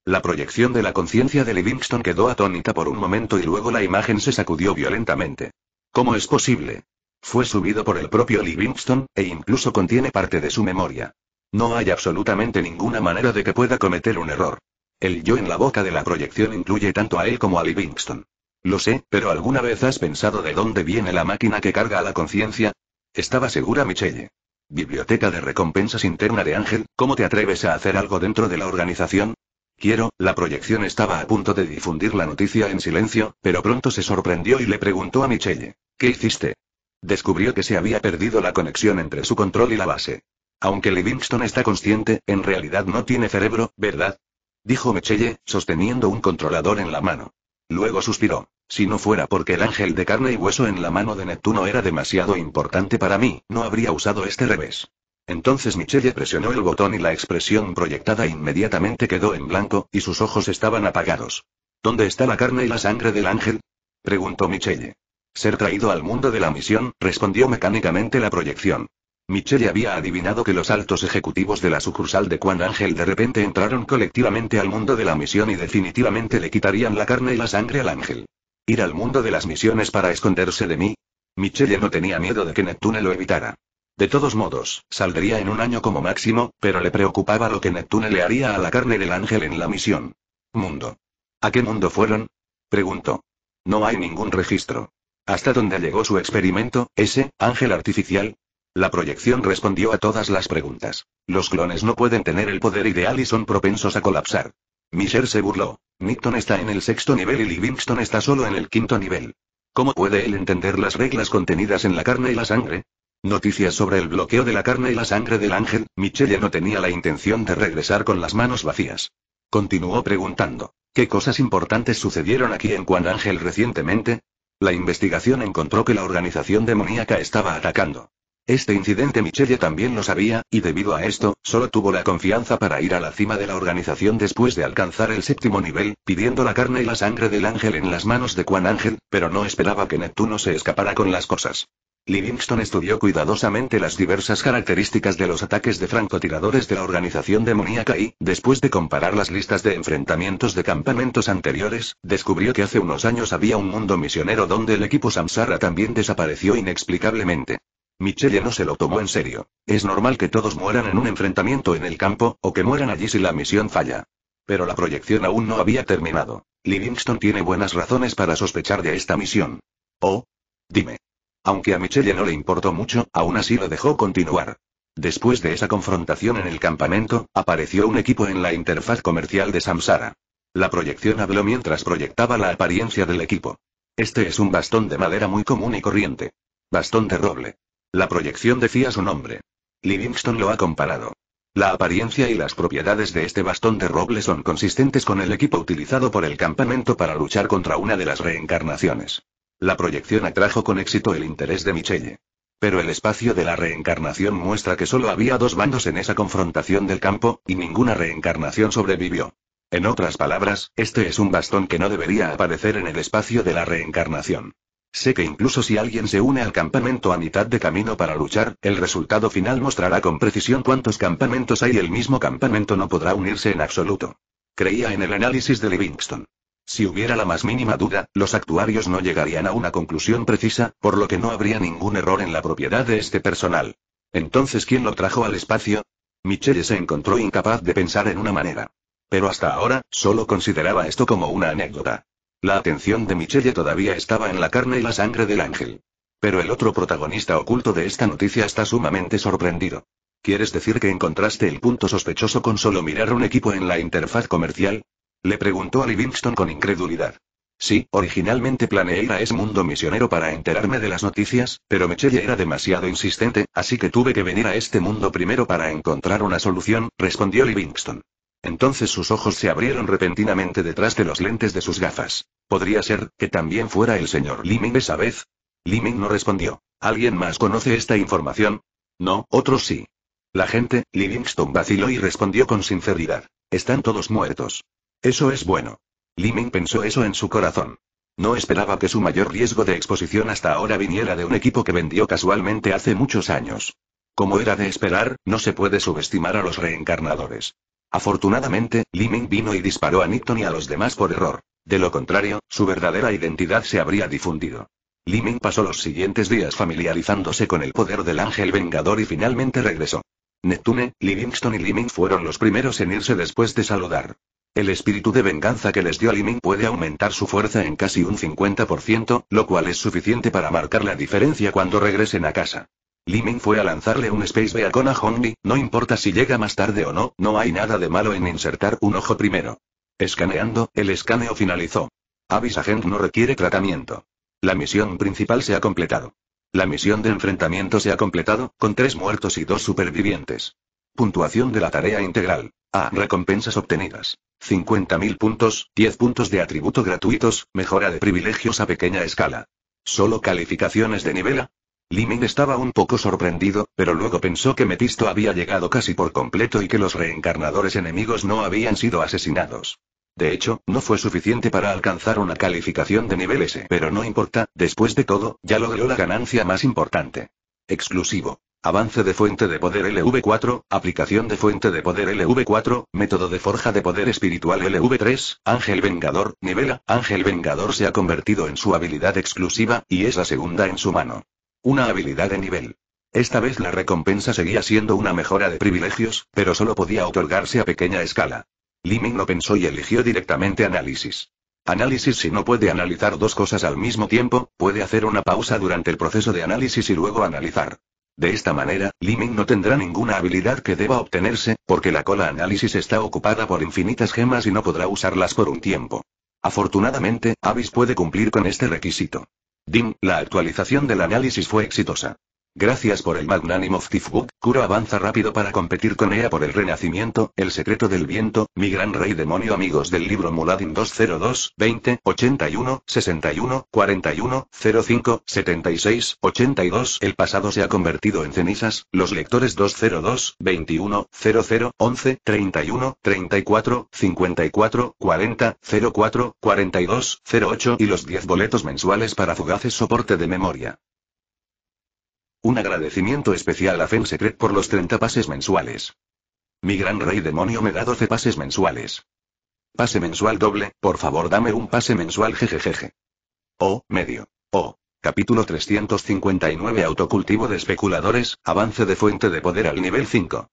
La proyección de la conciencia de Livingston quedó atónita por un momento y luego la imagen se sacudió violentamente. ¿Cómo es posible? Fue subido por el propio Livingston, e incluso contiene parte de su memoria. No hay absolutamente ninguna manera de que pueda cometer un error. El yo en la boca de la proyección incluye tanto a él como a Livingston. Lo sé, pero ¿alguna vez has pensado de dónde viene la máquina que carga a la conciencia? Estaba segura Michelle. Biblioteca de recompensas interna de Ángel, ¿cómo te atreves a hacer algo dentro de la organización? Quiero, la proyección estaba a punto de difundir la noticia en silencio, pero pronto se sorprendió y le preguntó a Michelle. ¿Qué hiciste? Descubrió que se había perdido la conexión entre su control y la base. Aunque Livingston está consciente, en realidad no tiene cerebro, ¿verdad? Dijo Michelle, sosteniendo un controlador en la mano. Luego suspiró. Si no fuera porque el ángel de carne y hueso en la mano de Neptuno era demasiado importante para mí, no habría usado este revés. Entonces Michelle presionó el botón y la expresión proyectada inmediatamente quedó en blanco, y sus ojos estaban apagados. ¿Dónde está la carne y la sangre del ángel? preguntó Michelle. Ser traído al mundo de la misión, respondió mecánicamente la proyección. Michelle había adivinado que los altos ejecutivos de la sucursal de Quan Ángel de repente entraron colectivamente al mundo de la misión y definitivamente le quitarían la carne y la sangre al ángel. ¿Ir al mundo de las misiones para esconderse de mí? Michelle no tenía miedo de que Neptune lo evitara. De todos modos, saldría en un año como máximo, pero le preocupaba lo que Neptune le haría a la carne del ángel en la misión. Mundo. ¿A qué mundo fueron? preguntó. No hay ningún registro. ¿Hasta dónde llegó su experimento, ese, ángel artificial? La proyección respondió a todas las preguntas. Los clones no pueden tener el poder ideal y son propensos a colapsar. Michelle se burló. Nixon está en el sexto nivel y Livingston está solo en el quinto nivel. ¿Cómo puede él entender las reglas contenidas en la carne y la sangre? Noticias sobre el bloqueo de la carne y la sangre del ángel, Michelle no tenía la intención de regresar con las manos vacías. Continuó preguntando. ¿Qué cosas importantes sucedieron aquí en Quan Ángel recientemente? La investigación encontró que la organización demoníaca estaba atacando. Este incidente Michelle también lo sabía, y debido a esto, solo tuvo la confianza para ir a la cima de la organización después de alcanzar el séptimo nivel, pidiendo la carne y la sangre del ángel en las manos de Quan Ángel, pero no esperaba que Neptuno se escapara con las cosas. Livingston estudió cuidadosamente las diversas características de los ataques de francotiradores de la organización demoníaca y, después de comparar las listas de enfrentamientos de campamentos anteriores, descubrió que hace unos años había un mundo misionero donde el equipo Samsara también desapareció inexplicablemente. Michelle no se lo tomó en serio. Es normal que todos mueran en un enfrentamiento en el campo, o que mueran allí si la misión falla. Pero la proyección aún no había terminado. Livingston tiene buenas razones para sospechar de esta misión. Oh. Dime. Aunque a Michelle no le importó mucho, aún así lo dejó continuar. Después de esa confrontación en el campamento, apareció un equipo en la interfaz comercial de Samsara. La proyección habló mientras proyectaba la apariencia del equipo. Este es un bastón de madera muy común y corriente. Bastón de roble. La proyección decía su nombre. Livingston lo ha comparado. La apariencia y las propiedades de este bastón de roble son consistentes con el equipo utilizado por el campamento para luchar contra una de las reencarnaciones. La proyección atrajo con éxito el interés de Michelle. Pero el espacio de la reencarnación muestra que solo había dos bandos en esa confrontación del campo, y ninguna reencarnación sobrevivió. En otras palabras, este es un bastón que no debería aparecer en el espacio de la reencarnación. Sé que incluso si alguien se une al campamento a mitad de camino para luchar, el resultado final mostrará con precisión cuántos campamentos hay y el mismo campamento no podrá unirse en absoluto. Creía en el análisis de Livingston. Si hubiera la más mínima duda, los actuarios no llegarían a una conclusión precisa, por lo que no habría ningún error en la propiedad de este personal. Entonces, ¿quién lo trajo al espacio? Michelle se encontró incapaz de pensar en una manera. Pero hasta ahora, solo consideraba esto como una anécdota. La atención de Michelle todavía estaba en la carne y la sangre del ángel. Pero el otro protagonista oculto de esta noticia está sumamente sorprendido. ¿Quieres decir que encontraste el punto sospechoso con solo mirar un equipo en la interfaz comercial? Le preguntó a Livingston con incredulidad. Sí, originalmente planeé ir a ese mundo misionero para enterarme de las noticias, pero Michelle era demasiado insistente, así que tuve que venir a este mundo primero para encontrar una solución, respondió Livingston. Entonces sus ojos se abrieron repentinamente detrás de los lentes de sus gafas. ¿Podría ser, que también fuera el señor Liming esa vez? Liming no respondió. ¿Alguien más conoce esta información? No, otros sí. La gente, Livingston vaciló y respondió con sinceridad. Están todos muertos. Eso es bueno. Liming pensó eso en su corazón. No esperaba que su mayor riesgo de exposición hasta ahora viniera de un equipo que vendió casualmente hace muchos años. Como era de esperar, no se puede subestimar a los reencarnadores. Afortunadamente, Liming vino y disparó a Nipton y a los demás por error. De lo contrario, su verdadera identidad se habría difundido. Liming pasó los siguientes días familiarizándose con el poder del ángel vengador y finalmente regresó. Neptune, Livingston y Liming fueron los primeros en irse después de saludar. El espíritu de venganza que les dio Liming puede aumentar su fuerza en casi un 50%, lo cual es suficiente para marcar la diferencia cuando regresen a casa. Liming fue a lanzarle un Space Beacon a Hongli, no importa si llega más tarde o no, no hay nada de malo en insertar un ojo primero. Escaneando, el escaneo finalizó. Avis Agent no requiere tratamiento. La misión principal se ha completado. La misión de enfrentamiento se ha completado, con tres muertos y dos supervivientes. Puntuación de la tarea integral. A. Recompensas obtenidas. 50.000 puntos, 10 puntos de atributo gratuitos, mejora de privilegios a pequeña escala. ¿Solo calificaciones de nivel A? Liming estaba un poco sorprendido, pero luego pensó que Metisto había llegado casi por completo y que los reencarnadores enemigos no habían sido asesinados. De hecho, no fue suficiente para alcanzar una calificación de nivel S. Pero no importa, después de todo, ya logró la ganancia más importante. Exclusivo. Avance de fuente de poder LV4, aplicación de fuente de poder LV4, método de forja de poder espiritual LV3, Ángel Vengador, nivela, Ángel Vengador se ha convertido en su habilidad exclusiva, y es la segunda en su mano. Una habilidad de nivel. Esta vez la recompensa seguía siendo una mejora de privilegios, pero solo podía otorgarse a pequeña escala. Liming lo pensó y eligió directamente análisis. Análisis si no puede analizar dos cosas al mismo tiempo, puede hacer una pausa durante el proceso de análisis y luego analizar. De esta manera, Liming no tendrá ninguna habilidad que deba obtenerse, porque la cola análisis está ocupada por infinitas gemas y no podrá usarlas por un tiempo. Afortunadamente, Avis puede cumplir con este requisito. Dim, la actualización del análisis fue exitosa. Gracias por el magnánimo Tifbook, Kuro avanza rápido para competir con ella por el renacimiento, el secreto del viento, mi gran rey demonio amigos del libro Muladin 202, 20, 81, 61, 41, 05, 76, 82 El pasado se ha convertido en cenizas, los lectores 202, 21, 00, 11, 31, 34, 54, 40, 04, 42, 08 y los 10 boletos mensuales para fugaces soporte de memoria. Un agradecimiento especial a Fen Secret por los 30 pases mensuales. Mi gran rey demonio me da 12 pases mensuales. Pase mensual doble, por favor dame un pase mensual jejejeje. Oh, medio. Oh. Capítulo 359 Autocultivo de especuladores, avance de fuente de poder al nivel 5.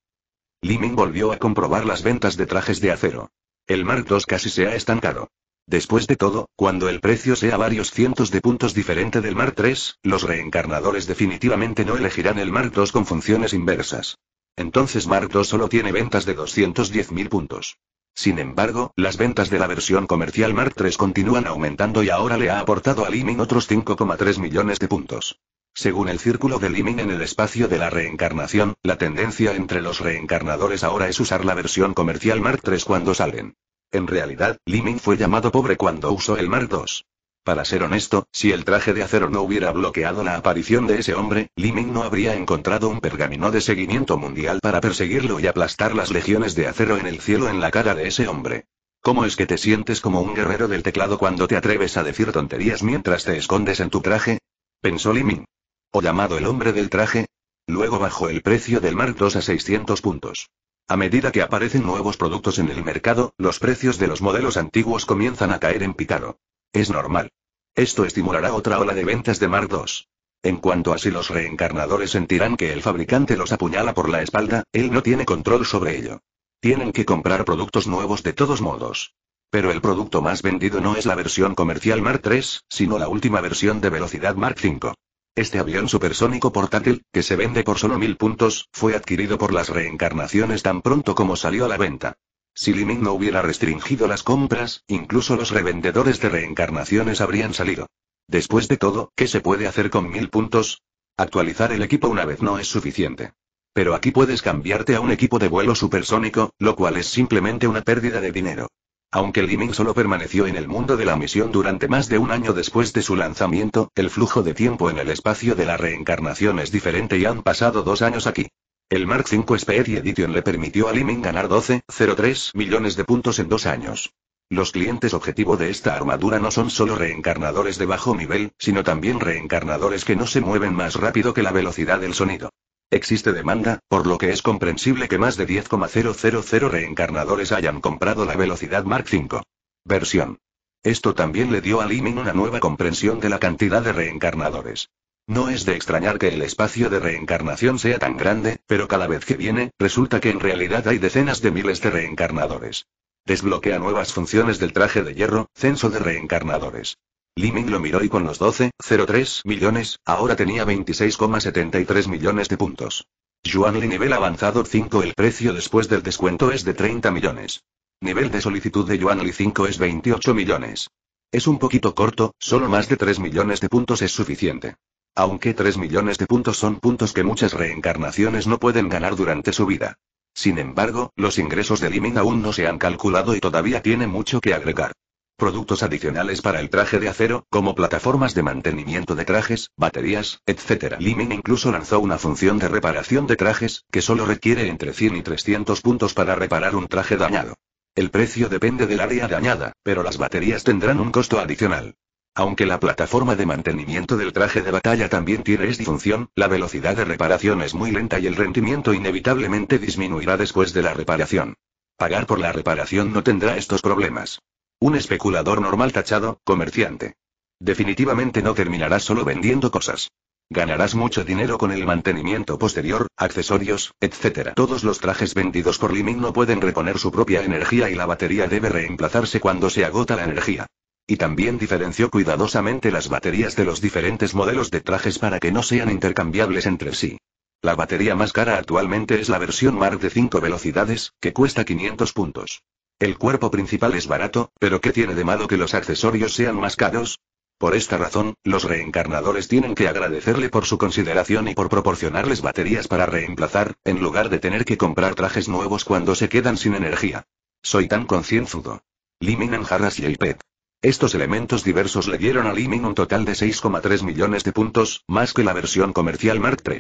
Liming volvió a comprobar las ventas de trajes de acero. El Mark II casi se ha estancado. Después de todo, cuando el precio sea varios cientos de puntos diferente del Mark III, los reencarnadores definitivamente no elegirán el Mark II con funciones inversas. Entonces Mark II solo tiene ventas de 210.000 puntos. Sin embargo, las ventas de la versión comercial Mark III continúan aumentando y ahora le ha aportado a Liming otros 5,3 millones de puntos. Según el círculo de Liming en el espacio de la reencarnación, la tendencia entre los reencarnadores ahora es usar la versión comercial Mark III cuando salen. En realidad, Liming fue llamado pobre cuando usó el Mark II. Para ser honesto, si el traje de acero no hubiera bloqueado la aparición de ese hombre, Liming no habría encontrado un pergamino de seguimiento mundial para perseguirlo y aplastar las legiones de acero en el cielo en la cara de ese hombre. ¿Cómo es que te sientes como un guerrero del teclado cuando te atreves a decir tonterías mientras te escondes en tu traje? Pensó Liming. ¿O llamado el hombre del traje? Luego bajó el precio del Mark II a 600 puntos. A medida que aparecen nuevos productos en el mercado, los precios de los modelos antiguos comienzan a caer en picado. Es normal. Esto estimulará otra ola de ventas de Mark II. En cuanto a si los reencarnadores sentirán que el fabricante los apuñala por la espalda, él no tiene control sobre ello. Tienen que comprar productos nuevos de todos modos. Pero el producto más vendido no es la versión comercial Mark III, sino la última versión de velocidad Mark V. Este avión supersónico portátil, que se vende por solo mil puntos, fue adquirido por las reencarnaciones tan pronto como salió a la venta. Si Liming no hubiera restringido las compras, incluso los revendedores de reencarnaciones habrían salido. Después de todo, ¿qué se puede hacer con mil puntos? Actualizar el equipo una vez no es suficiente. Pero aquí puedes cambiarte a un equipo de vuelo supersónico, lo cual es simplemente una pérdida de dinero. Aunque Liming solo permaneció en el mundo de la misión durante más de un año después de su lanzamiento, el flujo de tiempo en el espacio de la reencarnación es diferente y han pasado dos años aquí. El Mark V Speed Edition le permitió a Liming ganar 12,03 millones de puntos en dos años. Los clientes objetivo de esta armadura no son solo reencarnadores de bajo nivel, sino también reencarnadores que no se mueven más rápido que la velocidad del sonido. Existe demanda, por lo que es comprensible que más de 10,000 reencarnadores hayan comprado la velocidad Mark V. Versión. Esto también le dio a Liming una nueva comprensión de la cantidad de reencarnadores. No es de extrañar que el espacio de reencarnación sea tan grande, pero cada vez que viene, resulta que en realidad hay decenas de miles de reencarnadores. Desbloquea nuevas funciones del traje de hierro, censo de reencarnadores. Liming lo miró y con los 12,03 millones, ahora tenía 26,73 millones de puntos. Yuanli nivel avanzado 5 El precio después del descuento es de 30 millones. Nivel de solicitud de Yuanli 5 es 28 millones. Es un poquito corto, solo más de 3 millones de puntos es suficiente. Aunque 3 millones de puntos son puntos que muchas reencarnaciones no pueden ganar durante su vida. Sin embargo, los ingresos de Liming aún no se han calculado y todavía tiene mucho que agregar. Productos adicionales para el traje de acero, como plataformas de mantenimiento de trajes, baterías, etc. Liming incluso lanzó una función de reparación de trajes, que solo requiere entre 100 y 300 puntos para reparar un traje dañado. El precio depende del área dañada, pero las baterías tendrán un costo adicional. Aunque la plataforma de mantenimiento del traje de batalla también tiene esta función, la velocidad de reparación es muy lenta y el rendimiento inevitablemente disminuirá después de la reparación. Pagar por la reparación no tendrá estos problemas. Un especulador normal tachado, comerciante. Definitivamente no terminarás solo vendiendo cosas. Ganarás mucho dinero con el mantenimiento posterior, accesorios, etc. Todos los trajes vendidos por Liming no pueden reponer su propia energía y la batería debe reemplazarse cuando se agota la energía. Y también diferenció cuidadosamente las baterías de los diferentes modelos de trajes para que no sean intercambiables entre sí. La batería más cara actualmente es la versión Mark de 5 velocidades, que cuesta 500 puntos. El cuerpo principal es barato, pero ¿qué tiene de malo que los accesorios sean más caros? Por esta razón, los reencarnadores tienen que agradecerle por su consideración y por proporcionarles baterías para reemplazar, en lugar de tener que comprar trajes nuevos cuando se quedan sin energía. Soy tan concienzudo. Limin en jarras y pet. Estos elementos diversos le dieron a Limin un total de 6,3 millones de puntos, más que la versión comercial Mark III.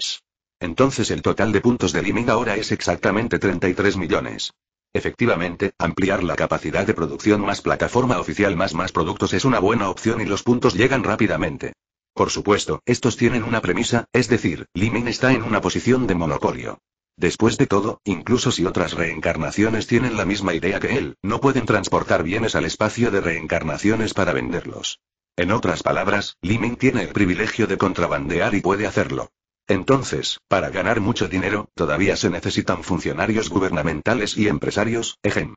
Entonces el total de puntos de Limin ahora es exactamente 33 millones. Efectivamente, ampliar la capacidad de producción más plataforma oficial más más productos es una buena opción y los puntos llegan rápidamente. Por supuesto, estos tienen una premisa, es decir, Limin está en una posición de monopolio. Después de todo, incluso si otras reencarnaciones tienen la misma idea que él, no pueden transportar bienes al espacio de reencarnaciones para venderlos. En otras palabras, Limin tiene el privilegio de contrabandear y puede hacerlo. Entonces, para ganar mucho dinero, todavía se necesitan funcionarios gubernamentales y empresarios, ejem.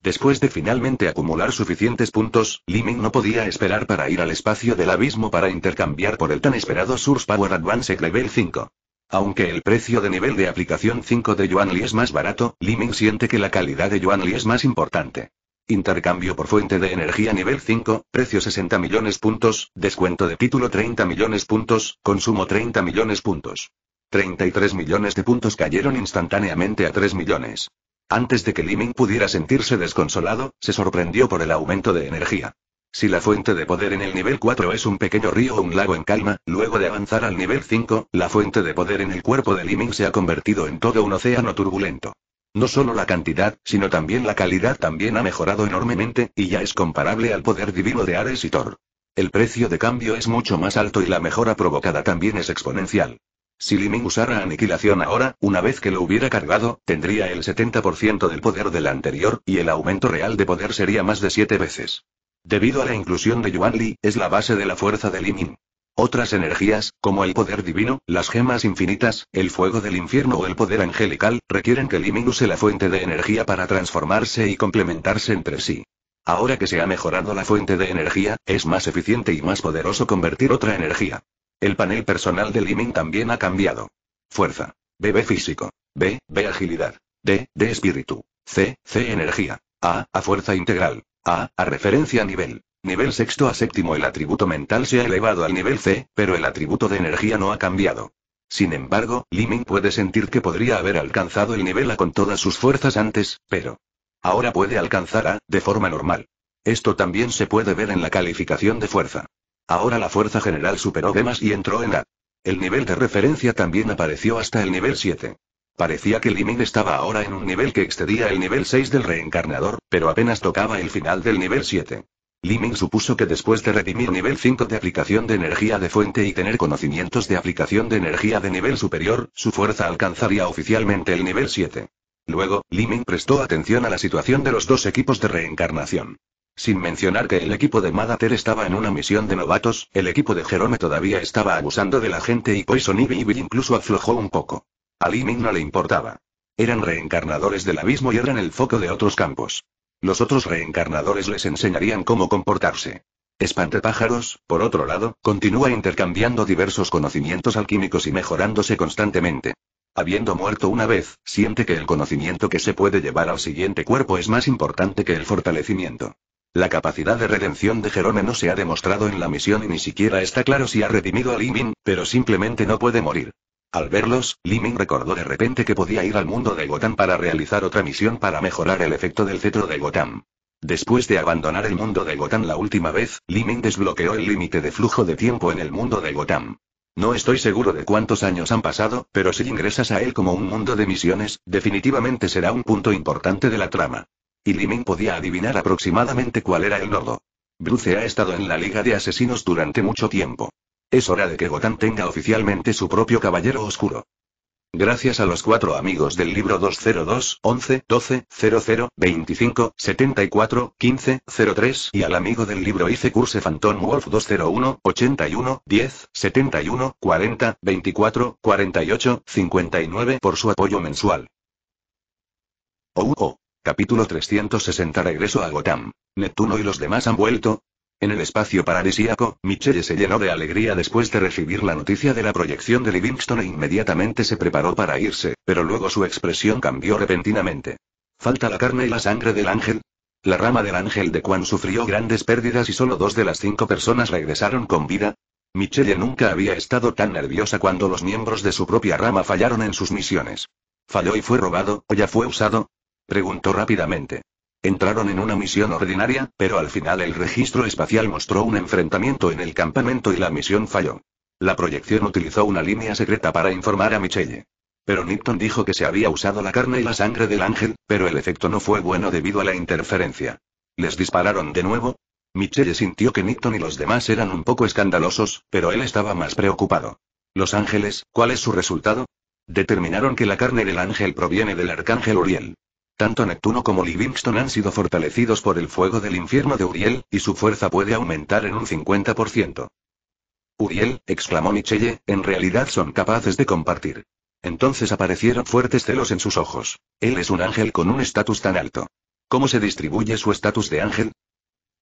Después de finalmente acumular suficientes puntos, Liming no podía esperar para ir al espacio del abismo para intercambiar por el tan esperado Source Power Advanced Level 5. Aunque el precio de nivel de aplicación 5 de Yuanli es más barato, Liming siente que la calidad de Yuanli es más importante. Intercambio por fuente de energía nivel 5, precio 60 millones puntos, descuento de título 30 millones puntos, consumo 30 millones puntos. 33 millones de puntos cayeron instantáneamente a 3 millones. Antes de que Liming pudiera sentirse desconsolado, se sorprendió por el aumento de energía. Si la fuente de poder en el nivel 4 es un pequeño río o un lago en calma, luego de avanzar al nivel 5, la fuente de poder en el cuerpo de Liming se ha convertido en todo un océano turbulento. No solo la cantidad, sino también la calidad también ha mejorado enormemente, y ya es comparable al poder divino de Ares y Thor. El precio de cambio es mucho más alto y la mejora provocada también es exponencial. Si Liming usara aniquilación ahora, una vez que lo hubiera cargado, tendría el 70% del poder del anterior, y el aumento real de poder sería más de 7 veces. Debido a la inclusión de Yuan Li, es la base de la fuerza de Liming. Otras energías, como el poder divino, las gemas infinitas, el fuego del infierno o el poder angelical, requieren que Liming use la fuente de energía para transformarse y complementarse entre sí. Ahora que se ha mejorado la fuente de energía, es más eficiente y más poderoso convertir otra energía. El panel personal de Liming también ha cambiado. Fuerza. B, B físico. B, B agilidad. D, D espíritu. C, C energía. A, A fuerza integral. A, A referencia nivel. Nivel sexto a séptimo el atributo mental se ha elevado al nivel C, pero el atributo de energía no ha cambiado. Sin embargo, Liming puede sentir que podría haber alcanzado el nivel A con todas sus fuerzas antes, pero ahora puede alcanzar A, de forma normal. Esto también se puede ver en la calificación de fuerza. Ahora la fuerza general superó B y entró en A. El nivel de referencia también apareció hasta el nivel 7. Parecía que Liming estaba ahora en un nivel que excedía el nivel 6 del reencarnador, pero apenas tocaba el final del nivel 7. Liming supuso que después de redimir nivel 5 de aplicación de energía de fuente y tener conocimientos de aplicación de energía de nivel superior, su fuerza alcanzaría oficialmente el nivel 7. Luego, Liming prestó atención a la situación de los dos equipos de reencarnación. Sin mencionar que el equipo de Madater estaba en una misión de novatos, el equipo de Jerome todavía estaba abusando de la gente y Poison Ivy incluso aflojó un poco. A Li Ming no le importaba. Eran reencarnadores del abismo y eran el foco de otros campos. Los otros reencarnadores les enseñarían cómo comportarse. Espantepájaros, por otro lado, continúa intercambiando diversos conocimientos alquímicos y mejorándose constantemente. Habiendo muerto una vez, siente que el conocimiento que se puede llevar al siguiente cuerpo es más importante que el fortalecimiento. La capacidad de redención de Jerome no se ha demostrado en la misión y ni siquiera está claro si ha redimido a Limin, pero simplemente no puede morir. Al verlos, Limin recordó de repente que podía ir al mundo de Gotham para realizar otra misión para mejorar el efecto del cetro de Gotham. Después de abandonar el mundo de Gotham la última vez, Limin desbloqueó el límite de flujo de tiempo en el mundo de Gotham. No estoy seguro de cuántos años han pasado, pero si ingresas a él como un mundo de misiones, definitivamente será un punto importante de la trama. Y Limin podía adivinar aproximadamente cuál era el nodo. Bruce ha estado en la Liga de Asesinos durante mucho tiempo. Es hora de que Gotham tenga oficialmente su propio caballero oscuro. Gracias a los cuatro amigos del libro 202, 11, 12, 00, 25, 74, 15, 03 y al amigo del libro Ice Curse Phantom Wolf 201, 81, 10, 71, 40, 24, 48, 59 por su apoyo mensual. Oh, oh. Capítulo 360 Regreso a Gotham. Neptuno y los demás han vuelto, en el espacio paradisíaco, Michelle se llenó de alegría después de recibir la noticia de la proyección de Livingston e inmediatamente se preparó para irse, pero luego su expresión cambió repentinamente. ¿Falta la carne y la sangre del ángel? La rama del ángel de Quan sufrió grandes pérdidas y solo dos de las cinco personas regresaron con vida. Michelle nunca había estado tan nerviosa cuando los miembros de su propia rama fallaron en sus misiones. ¿Falló y fue robado, o ya fue usado? Preguntó rápidamente. Entraron en una misión ordinaria, pero al final el registro espacial mostró un enfrentamiento en el campamento y la misión falló. La proyección utilizó una línea secreta para informar a Michelle. Pero Nipton dijo que se había usado la carne y la sangre del ángel, pero el efecto no fue bueno debido a la interferencia. ¿Les dispararon de nuevo? Michelle sintió que Nipton y los demás eran un poco escandalosos, pero él estaba más preocupado. Los ángeles, ¿cuál es su resultado? Determinaron que la carne del ángel proviene del arcángel Uriel. Tanto Neptuno como Livingston han sido fortalecidos por el fuego del infierno de Uriel, y su fuerza puede aumentar en un 50%. Uriel, exclamó Michelle, en realidad son capaces de compartir. Entonces aparecieron fuertes celos en sus ojos. Él es un ángel con un estatus tan alto. ¿Cómo se distribuye su estatus de ángel?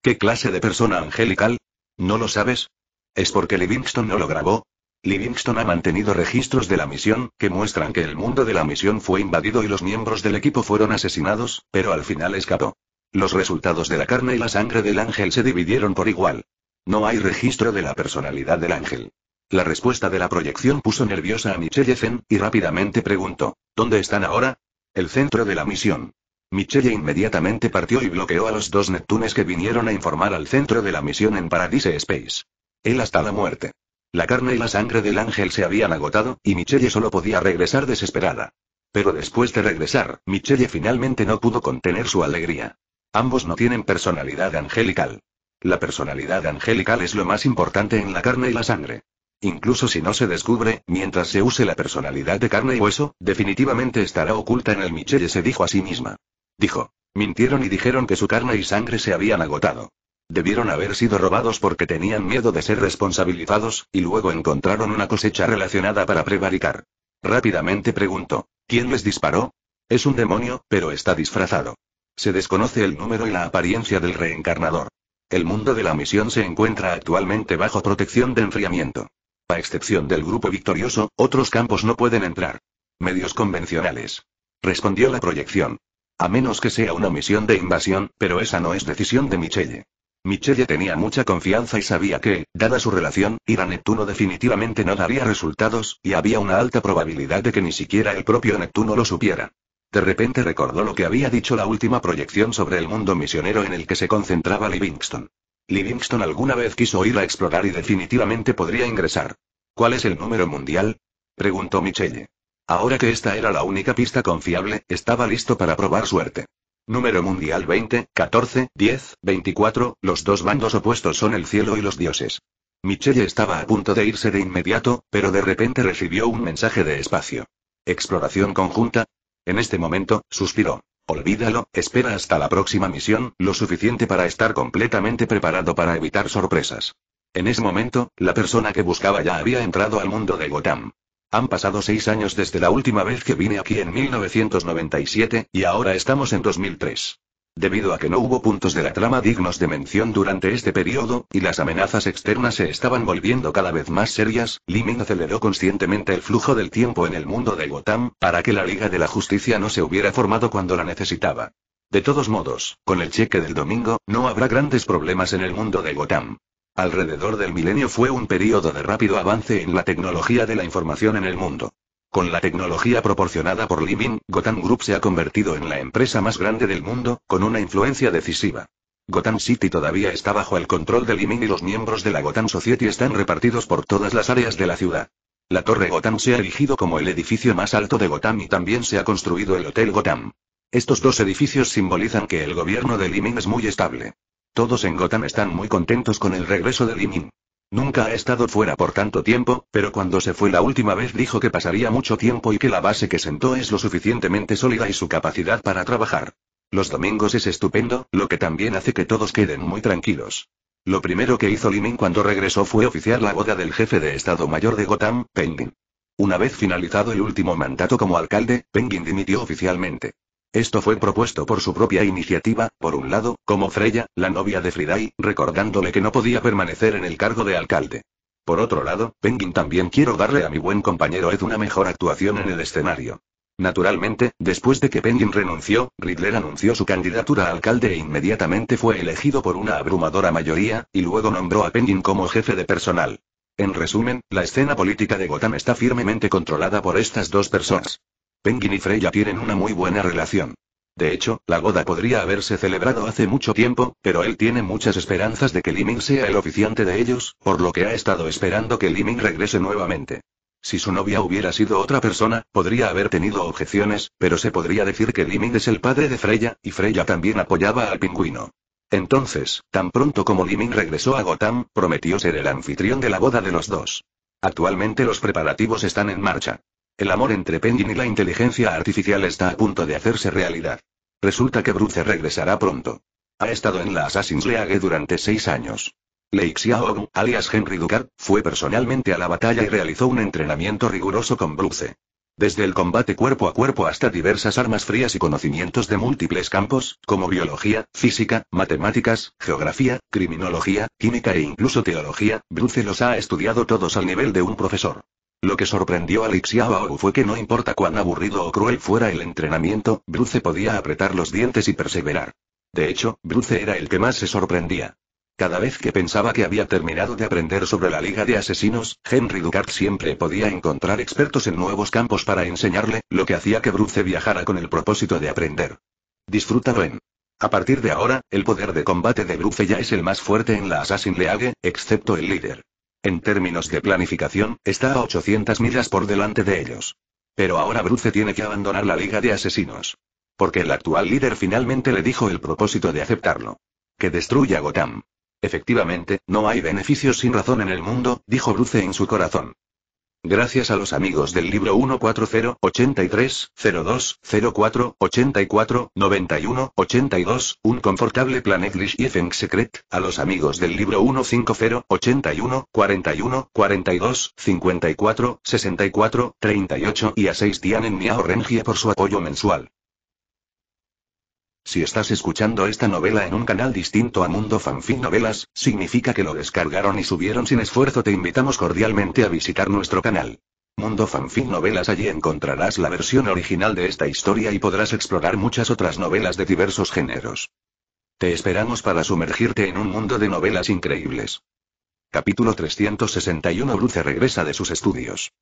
¿Qué clase de persona angelical? ¿No lo sabes? ¿Es porque Livingston no lo grabó? Livingston ha mantenido registros de la misión, que muestran que el mundo de la misión fue invadido y los miembros del equipo fueron asesinados, pero al final escapó. Los resultados de la carne y la sangre del ángel se dividieron por igual. No hay registro de la personalidad del ángel. La respuesta de la proyección puso nerviosa a Michelle Zen, y rápidamente preguntó, ¿Dónde están ahora? El centro de la misión. Michelle inmediatamente partió y bloqueó a los dos Neptunes que vinieron a informar al centro de la misión en Paradise Space. Él hasta la muerte. La carne y la sangre del ángel se habían agotado, y Michelle solo podía regresar desesperada. Pero después de regresar, Michelle finalmente no pudo contener su alegría. Ambos no tienen personalidad angelical. La personalidad angelical es lo más importante en la carne y la sangre. Incluso si no se descubre, mientras se use la personalidad de carne y hueso, definitivamente estará oculta en el Michelle se dijo a sí misma. Dijo. Mintieron y dijeron que su carne y sangre se habían agotado. Debieron haber sido robados porque tenían miedo de ser responsabilizados, y luego encontraron una cosecha relacionada para prevaricar. Rápidamente preguntó, ¿quién les disparó? Es un demonio, pero está disfrazado. Se desconoce el número y la apariencia del reencarnador. El mundo de la misión se encuentra actualmente bajo protección de enfriamiento. A excepción del grupo victorioso, otros campos no pueden entrar. Medios convencionales. Respondió la proyección. A menos que sea una misión de invasión, pero esa no es decisión de Michelle. Michelle tenía mucha confianza y sabía que, dada su relación, ir a Neptuno definitivamente no daría resultados, y había una alta probabilidad de que ni siquiera el propio Neptuno lo supiera. De repente recordó lo que había dicho la última proyección sobre el mundo misionero en el que se concentraba Livingston. Livingston alguna vez quiso ir a explorar y definitivamente podría ingresar. ¿Cuál es el número mundial? preguntó Michelle. Ahora que esta era la única pista confiable, estaba listo para probar suerte. Número mundial 20, 14, 10, 24, los dos bandos opuestos son el cielo y los dioses. Michelle estaba a punto de irse de inmediato, pero de repente recibió un mensaje de espacio. ¿Exploración conjunta? En este momento, suspiró. Olvídalo, espera hasta la próxima misión, lo suficiente para estar completamente preparado para evitar sorpresas. En ese momento, la persona que buscaba ya había entrado al mundo de Gotham. Han pasado seis años desde la última vez que vine aquí en 1997, y ahora estamos en 2003. Debido a que no hubo puntos de la trama dignos de mención durante este periodo, y las amenazas externas se estaban volviendo cada vez más serias, Liming aceleró conscientemente el flujo del tiempo en el mundo de Gotham, para que la Liga de la Justicia no se hubiera formado cuando la necesitaba. De todos modos, con el cheque del domingo, no habrá grandes problemas en el mundo de Gotham. Alrededor del milenio fue un periodo de rápido avance en la tecnología de la información en el mundo. Con la tecnología proporcionada por Liming, Gotham Group se ha convertido en la empresa más grande del mundo, con una influencia decisiva. Gotham City todavía está bajo el control de Liming y los miembros de la Gotham Society están repartidos por todas las áreas de la ciudad. La Torre Gotham se ha erigido como el edificio más alto de Gotham y también se ha construido el Hotel Gotham. Estos dos edificios simbolizan que el gobierno de Liming es muy estable. Todos en Gotham están muy contentos con el regreso de Limin. Nunca ha estado fuera por tanto tiempo, pero cuando se fue la última vez dijo que pasaría mucho tiempo y que la base que sentó es lo suficientemente sólida y su capacidad para trabajar. Los domingos es estupendo, lo que también hace que todos queden muy tranquilos. Lo primero que hizo Limin cuando regresó fue oficiar la boda del jefe de Estado Mayor de Gotham, Penguin. Una vez finalizado el último mandato como alcalde, Penguin dimitió oficialmente. Esto fue propuesto por su propia iniciativa, por un lado, como Freya, la novia de Friday, recordándole que no podía permanecer en el cargo de alcalde. Por otro lado, Penguin también quiero darle a mi buen compañero Ed una mejor actuación en el escenario. Naturalmente, después de que Penguin renunció, Riddler anunció su candidatura a alcalde e inmediatamente fue elegido por una abrumadora mayoría, y luego nombró a Penguin como jefe de personal. En resumen, la escena política de Gotham está firmemente controlada por estas dos personas. Penguin y Freya tienen una muy buena relación. De hecho, la boda podría haberse celebrado hace mucho tiempo, pero él tiene muchas esperanzas de que Liming sea el oficiante de ellos, por lo que ha estado esperando que Liming regrese nuevamente. Si su novia hubiera sido otra persona, podría haber tenido objeciones, pero se podría decir que Liming es el padre de Freya, y Freya también apoyaba al pingüino. Entonces, tan pronto como Liming regresó a Gotham, prometió ser el anfitrión de la boda de los dos. Actualmente los preparativos están en marcha. El amor entre Penguin y la inteligencia artificial está a punto de hacerse realidad. Resulta que Bruce regresará pronto. Ha estado en la Assassin's League durante seis años. Lei Xiaogu, alias Henry Ducard, fue personalmente a la batalla y realizó un entrenamiento riguroso con Bruce. Desde el combate cuerpo a cuerpo hasta diversas armas frías y conocimientos de múltiples campos, como biología, física, matemáticas, geografía, criminología, química e incluso teología, Bruce los ha estudiado todos al nivel de un profesor. Lo que sorprendió a Lixiao fue que no importa cuán aburrido o cruel fuera el entrenamiento, Bruce podía apretar los dientes y perseverar. De hecho, Bruce era el que más se sorprendía. Cada vez que pensaba que había terminado de aprender sobre la Liga de Asesinos, Henry Ducard siempre podía encontrar expertos en nuevos campos para enseñarle, lo que hacía que Bruce viajara con el propósito de aprender. Disfrútalo en. A partir de ahora, el poder de combate de Bruce ya es el más fuerte en la Assassin League, excepto el líder. En términos de planificación, está a 800 millas por delante de ellos. Pero ahora Bruce tiene que abandonar la Liga de Asesinos. Porque el actual líder finalmente le dijo el propósito de aceptarlo. Que destruya Gotham. Efectivamente, no hay beneficios sin razón en el mundo, dijo Bruce en su corazón. Gracias a los amigos del libro 140, 83, 02, 04, 84, 91, 82, un confortable plan English y Feng Secret, a los amigos del libro 150, 81, 41, 42, 54, 64, 38 y a 6 Tianen Miao Rengie por su apoyo mensual. Si estás escuchando esta novela en un canal distinto a Mundo Fanfic Novelas, significa que lo descargaron y subieron sin esfuerzo. Te invitamos cordialmente a visitar nuestro canal. Mundo Fanfic Novelas allí encontrarás la versión original de esta historia y podrás explorar muchas otras novelas de diversos géneros. Te esperamos para sumergirte en un mundo de novelas increíbles. Capítulo 361 Bruce regresa de sus estudios.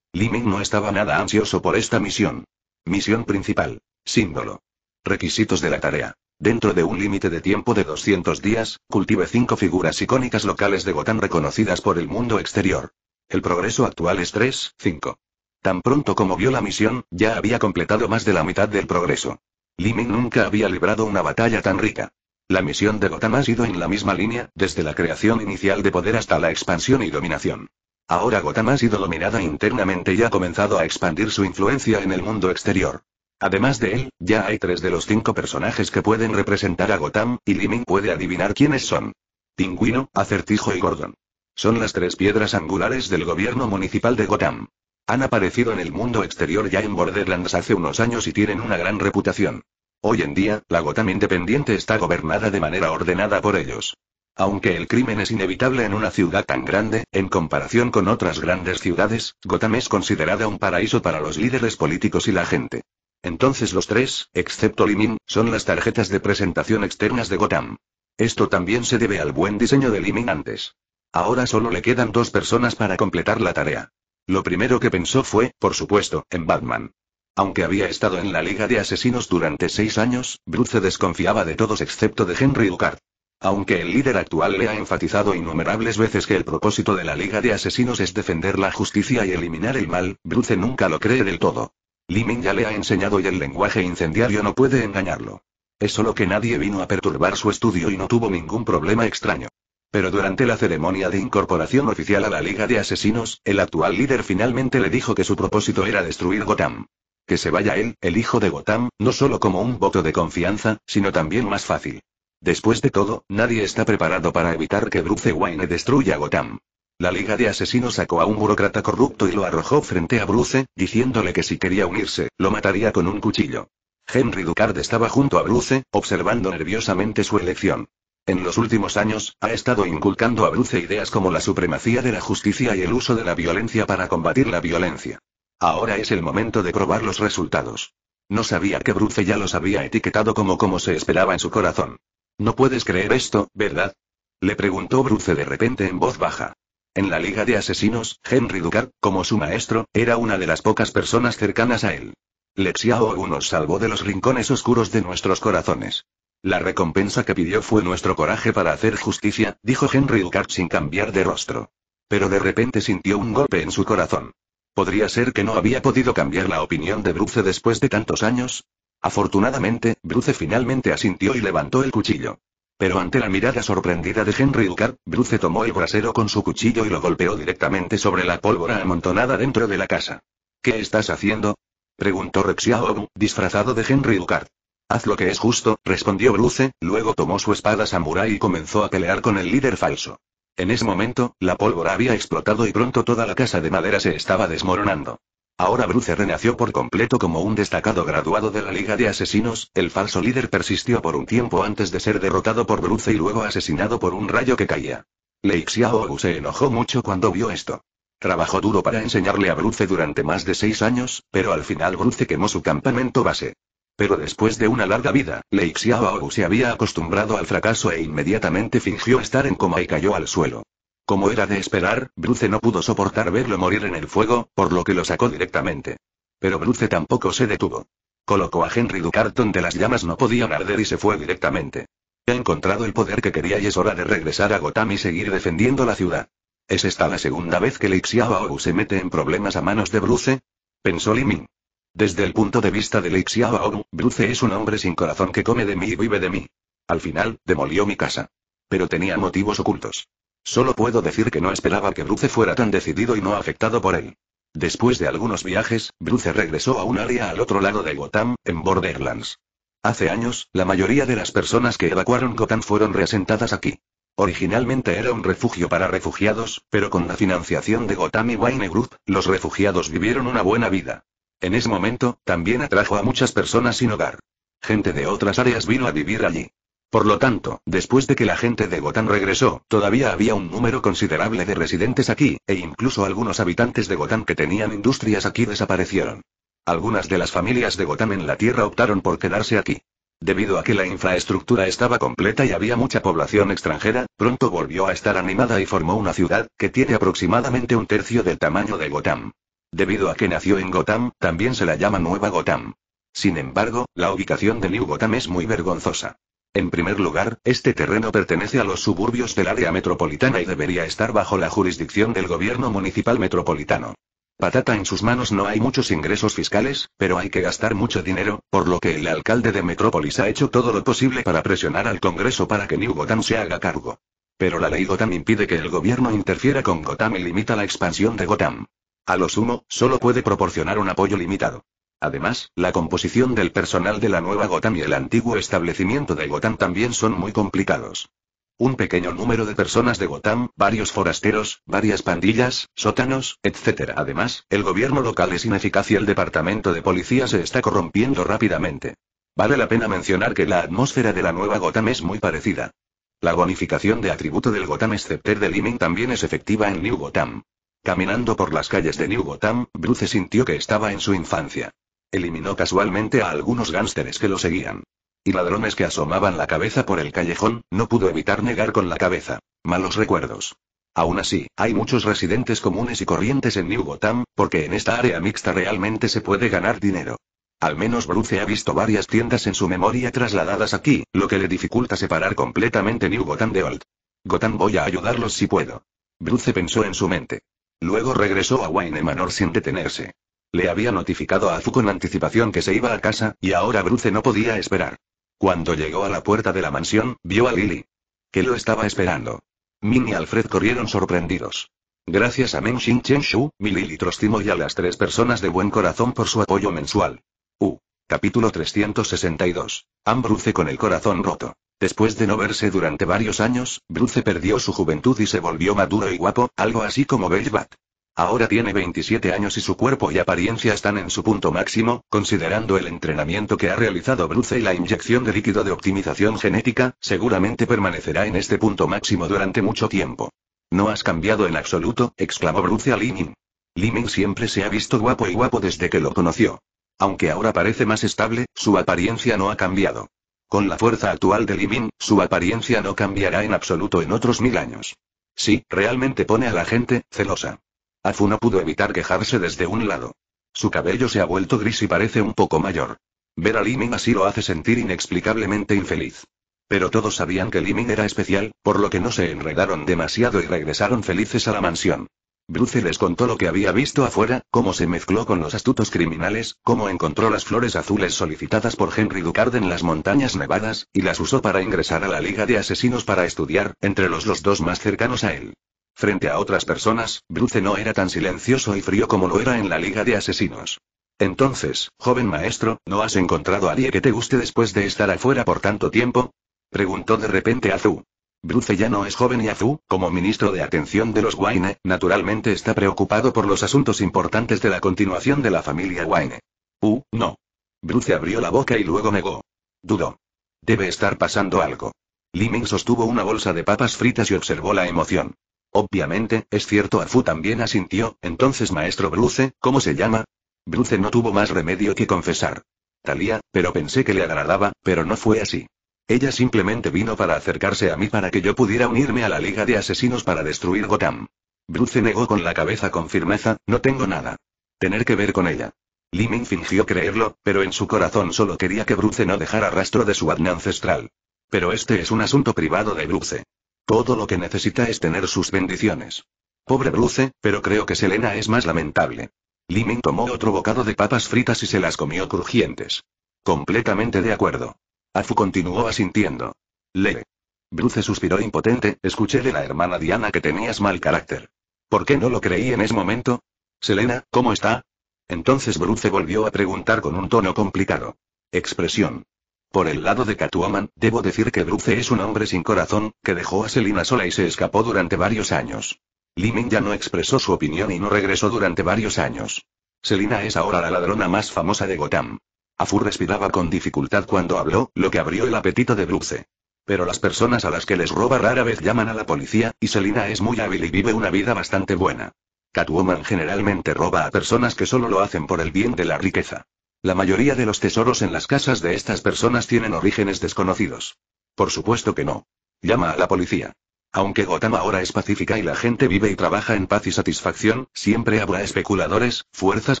Liming no estaba nada ansioso por esta misión. Misión principal. Símbolo. Requisitos de la tarea. Dentro de un límite de tiempo de 200 días, cultive cinco figuras icónicas locales de Gotham reconocidas por el mundo exterior. El progreso actual es 3, 5. Tan pronto como vio la misión, ya había completado más de la mitad del progreso. Liming nunca había librado una batalla tan rica. La misión de Gotham ha sido en la misma línea, desde la creación inicial de poder hasta la expansión y dominación. Ahora Gotham ha sido dominada internamente y ha comenzado a expandir su influencia en el mundo exterior. Además de él, ya hay tres de los cinco personajes que pueden representar a Gotham, y Liming puede adivinar quiénes son. Pingüino, Acertijo y Gordon. Son las tres piedras angulares del gobierno municipal de Gotham. Han aparecido en el mundo exterior ya en Borderlands hace unos años y tienen una gran reputación. Hoy en día, la Gotham independiente está gobernada de manera ordenada por ellos. Aunque el crimen es inevitable en una ciudad tan grande, en comparación con otras grandes ciudades, Gotham es considerada un paraíso para los líderes políticos y la gente. Entonces los tres, excepto Limin, son las tarjetas de presentación externas de Gotham. Esto también se debe al buen diseño de Limin antes. Ahora solo le quedan dos personas para completar la tarea. Lo primero que pensó fue, por supuesto, en Batman. Aunque había estado en la Liga de Asesinos durante seis años, Bruce desconfiaba de todos excepto de Henry Ducard. Aunque el líder actual le ha enfatizado innumerables veces que el propósito de la Liga de Asesinos es defender la justicia y eliminar el mal, Bruce nunca lo cree del todo. Limin ya le ha enseñado y el lenguaje incendiario no puede engañarlo. Es solo que nadie vino a perturbar su estudio y no tuvo ningún problema extraño. Pero durante la ceremonia de incorporación oficial a la Liga de Asesinos, el actual líder finalmente le dijo que su propósito era destruir Gotham. Que se vaya él, el hijo de Gotham, no solo como un voto de confianza, sino también más fácil. Después de todo, nadie está preparado para evitar que Bruce Wayne destruya Gotham. La Liga de Asesinos sacó a un burócrata corrupto y lo arrojó frente a Bruce, diciéndole que si quería unirse, lo mataría con un cuchillo. Henry Ducard estaba junto a Bruce, observando nerviosamente su elección. En los últimos años, ha estado inculcando a Bruce ideas como la supremacía de la justicia y el uso de la violencia para combatir la violencia. Ahora es el momento de probar los resultados. No sabía que Bruce ya los había etiquetado como como se esperaba en su corazón. No puedes creer esto, ¿verdad? Le preguntó Bruce de repente en voz baja. En la Liga de Asesinos, Henry Ducard, como su maestro, era una de las pocas personas cercanas a él. Lexiao nos salvó de los rincones oscuros de nuestros corazones. La recompensa que pidió fue nuestro coraje para hacer justicia, dijo Henry Ducard sin cambiar de rostro. Pero de repente sintió un golpe en su corazón. ¿Podría ser que no había podido cambiar la opinión de Bruce después de tantos años? Afortunadamente, Bruce finalmente asintió y levantó el cuchillo. Pero ante la mirada sorprendida de Henry Ducard, Bruce tomó el brasero con su cuchillo y lo golpeó directamente sobre la pólvora amontonada dentro de la casa. ¿Qué estás haciendo? preguntó Rexiao, disfrazado de Henry Ducard. Haz lo que es justo, respondió Bruce, luego tomó su espada samurai y comenzó a pelear con el líder falso. En ese momento, la pólvora había explotado y pronto toda la casa de madera se estaba desmoronando. Ahora Bruce renació por completo como un destacado graduado de la Liga de Asesinos, el falso líder persistió por un tiempo antes de ser derrotado por Bruce y luego asesinado por un rayo que caía. Lei Xiaogu se enojó mucho cuando vio esto. Trabajó duro para enseñarle a Bruce durante más de seis años, pero al final Bruce quemó su campamento base. Pero después de una larga vida, Lei Xiaogu se había acostumbrado al fracaso e inmediatamente fingió estar en coma y cayó al suelo. Como era de esperar, Bruce no pudo soportar verlo morir en el fuego, por lo que lo sacó directamente. Pero Bruce tampoco se detuvo. Colocó a Henry Ducard donde las llamas no podían arder y se fue directamente. Ha encontrado el poder que quería y es hora de regresar a Gotham y seguir defendiendo la ciudad. ¿Es esta la segunda vez que Lixiao se mete en problemas a manos de Bruce? Pensó Limin. Desde el punto de vista de Lixiao, Bruce es un hombre sin corazón que come de mí y vive de mí. Al final, demolió mi casa. Pero tenía motivos ocultos. Solo puedo decir que no esperaba que Bruce fuera tan decidido y no afectado por él. Después de algunos viajes, Bruce regresó a un área al otro lado de Gotham, en Borderlands. Hace años, la mayoría de las personas que evacuaron Gotham fueron reasentadas aquí. Originalmente era un refugio para refugiados, pero con la financiación de Gotham y Wayne Group, los refugiados vivieron una buena vida. En ese momento, también atrajo a muchas personas sin hogar. Gente de otras áreas vino a vivir allí. Por lo tanto, después de que la gente de Gotham regresó, todavía había un número considerable de residentes aquí, e incluso algunos habitantes de Gotham que tenían industrias aquí desaparecieron. Algunas de las familias de Gotham en la Tierra optaron por quedarse aquí. Debido a que la infraestructura estaba completa y había mucha población extranjera, pronto volvió a estar animada y formó una ciudad, que tiene aproximadamente un tercio del tamaño de Gotham. Debido a que nació en Gotham, también se la llama Nueva Gotham. Sin embargo, la ubicación de New Gotham es muy vergonzosa. En primer lugar, este terreno pertenece a los suburbios del área metropolitana y debería estar bajo la jurisdicción del gobierno municipal metropolitano. Patata en sus manos no hay muchos ingresos fiscales, pero hay que gastar mucho dinero, por lo que el alcalde de Metrópolis ha hecho todo lo posible para presionar al Congreso para que New Gotham se haga cargo. Pero la ley Gotham impide que el gobierno interfiera con Gotham y limita la expansión de Gotham. A lo sumo, solo puede proporcionar un apoyo limitado. Además, la composición del personal de la nueva Gotham y el antiguo establecimiento de Gotham también son muy complicados. Un pequeño número de personas de Gotham, varios forasteros, varias pandillas, sótanos, etc. Además, el gobierno local es ineficaz y el departamento de policía se está corrompiendo rápidamente. Vale la pena mencionar que la atmósfera de la nueva Gotham es muy parecida. La bonificación de atributo del Gotham Scepter de Liming también es efectiva en New Gotham. Caminando por las calles de New Gotham, Bruce sintió que estaba en su infancia. Eliminó casualmente a algunos gánsteres que lo seguían. Y ladrones que asomaban la cabeza por el callejón, no pudo evitar negar con la cabeza. Malos recuerdos. Aún así, hay muchos residentes comunes y corrientes en New Gotham, porque en esta área mixta realmente se puede ganar dinero. Al menos Bruce ha visto varias tiendas en su memoria trasladadas aquí, lo que le dificulta separar completamente New Gotham de Old. Gotham voy a ayudarlos si puedo. Bruce pensó en su mente. Luego regresó a Wayne Manor sin detenerse. Le había notificado a Fu con anticipación que se iba a casa, y ahora Bruce no podía esperar. Cuando llegó a la puerta de la mansión, vio a Lily. Que lo estaba esperando. Min y Alfred corrieron sorprendidos. Gracias a Meng Xin Chen Shu, mi Lily Trostimo y a las tres personas de buen corazón por su apoyo mensual. U. Capítulo 362. Am Bruce con el corazón roto. Después de no verse durante varios años, Bruce perdió su juventud y se volvió maduro y guapo, algo así como Bat. Ahora tiene 27 años y su cuerpo y apariencia están en su punto máximo, considerando el entrenamiento que ha realizado Bruce y la inyección de líquido de optimización genética, seguramente permanecerá en este punto máximo durante mucho tiempo. No has cambiado en absoluto, exclamó Bruce a Li Ming. siempre se ha visto guapo y guapo desde que lo conoció. Aunque ahora parece más estable, su apariencia no ha cambiado. Con la fuerza actual de Li su apariencia no cambiará en absoluto en otros mil años. Sí, realmente pone a la gente celosa. Afu no pudo evitar quejarse desde un lado. Su cabello se ha vuelto gris y parece un poco mayor. Ver a Limin así lo hace sentir inexplicablemente infeliz. Pero todos sabían que Limin era especial, por lo que no se enredaron demasiado y regresaron felices a la mansión. Bruce les contó lo que había visto afuera, cómo se mezcló con los astutos criminales, cómo encontró las flores azules solicitadas por Henry Ducard en las montañas nevadas, y las usó para ingresar a la Liga de Asesinos para estudiar, entre los dos más cercanos a él. Frente a otras personas, Bruce no era tan silencioso y frío como lo era en la Liga de Asesinos. Entonces, joven maestro, ¿no has encontrado a alguien que te guste después de estar afuera por tanto tiempo? Preguntó de repente Azu. Bruce ya no es joven y Azu, como ministro de atención de los Wayne, naturalmente está preocupado por los asuntos importantes de la continuación de la familia Wayne. Uh, no. Bruce abrió la boca y luego negó. Dudó. Debe estar pasando algo. Liming sostuvo una bolsa de papas fritas y observó la emoción. Obviamente, es cierto, Afu también asintió, entonces maestro Bruce, ¿cómo se llama? Bruce no tuvo más remedio que confesar. Talía, pero pensé que le agradaba, pero no fue así. Ella simplemente vino para acercarse a mí para que yo pudiera unirme a la Liga de Asesinos para destruir Gotham. Bruce negó con la cabeza con firmeza, no tengo nada. Tener que ver con ella. Liming fingió creerlo, pero en su corazón solo quería que Bruce no dejara rastro de su adna ancestral. Pero este es un asunto privado de Bruce. Todo lo que necesita es tener sus bendiciones. Pobre Bruce, pero creo que Selena es más lamentable. Limin tomó otro bocado de papas fritas y se las comió crujientes. Completamente de acuerdo. Afu continuó asintiendo. Lee. Bruce suspiró impotente, escuché de la hermana Diana que tenías mal carácter. ¿Por qué no lo creí en ese momento? Selena, ¿cómo está? Entonces Bruce volvió a preguntar con un tono complicado. Expresión. Por el lado de Catwoman, debo decir que Bruce es un hombre sin corazón, que dejó a Selina sola y se escapó durante varios años. Limin ya no expresó su opinión y no regresó durante varios años. Selina es ahora la ladrona más famosa de Gotham. Afur respiraba con dificultad cuando habló, lo que abrió el apetito de Bruce. Pero las personas a las que les roba rara vez llaman a la policía, y Selina es muy hábil y vive una vida bastante buena. Catwoman generalmente roba a personas que solo lo hacen por el bien de la riqueza. La mayoría de los tesoros en las casas de estas personas tienen orígenes desconocidos. Por supuesto que no. Llama a la policía. Aunque Gotham ahora es pacífica y la gente vive y trabaja en paz y satisfacción, siempre habrá especuladores, fuerzas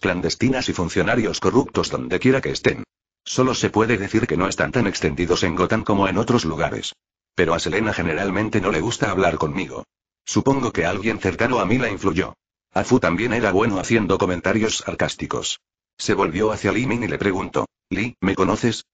clandestinas y funcionarios corruptos donde quiera que estén. Solo se puede decir que no están tan extendidos en Gotham como en otros lugares. Pero a Selena generalmente no le gusta hablar conmigo. Supongo que alguien cercano a mí la influyó. Afu también era bueno haciendo comentarios sarcásticos. Se volvió hacia Li Min y le preguntó, Li, ¿me conoces?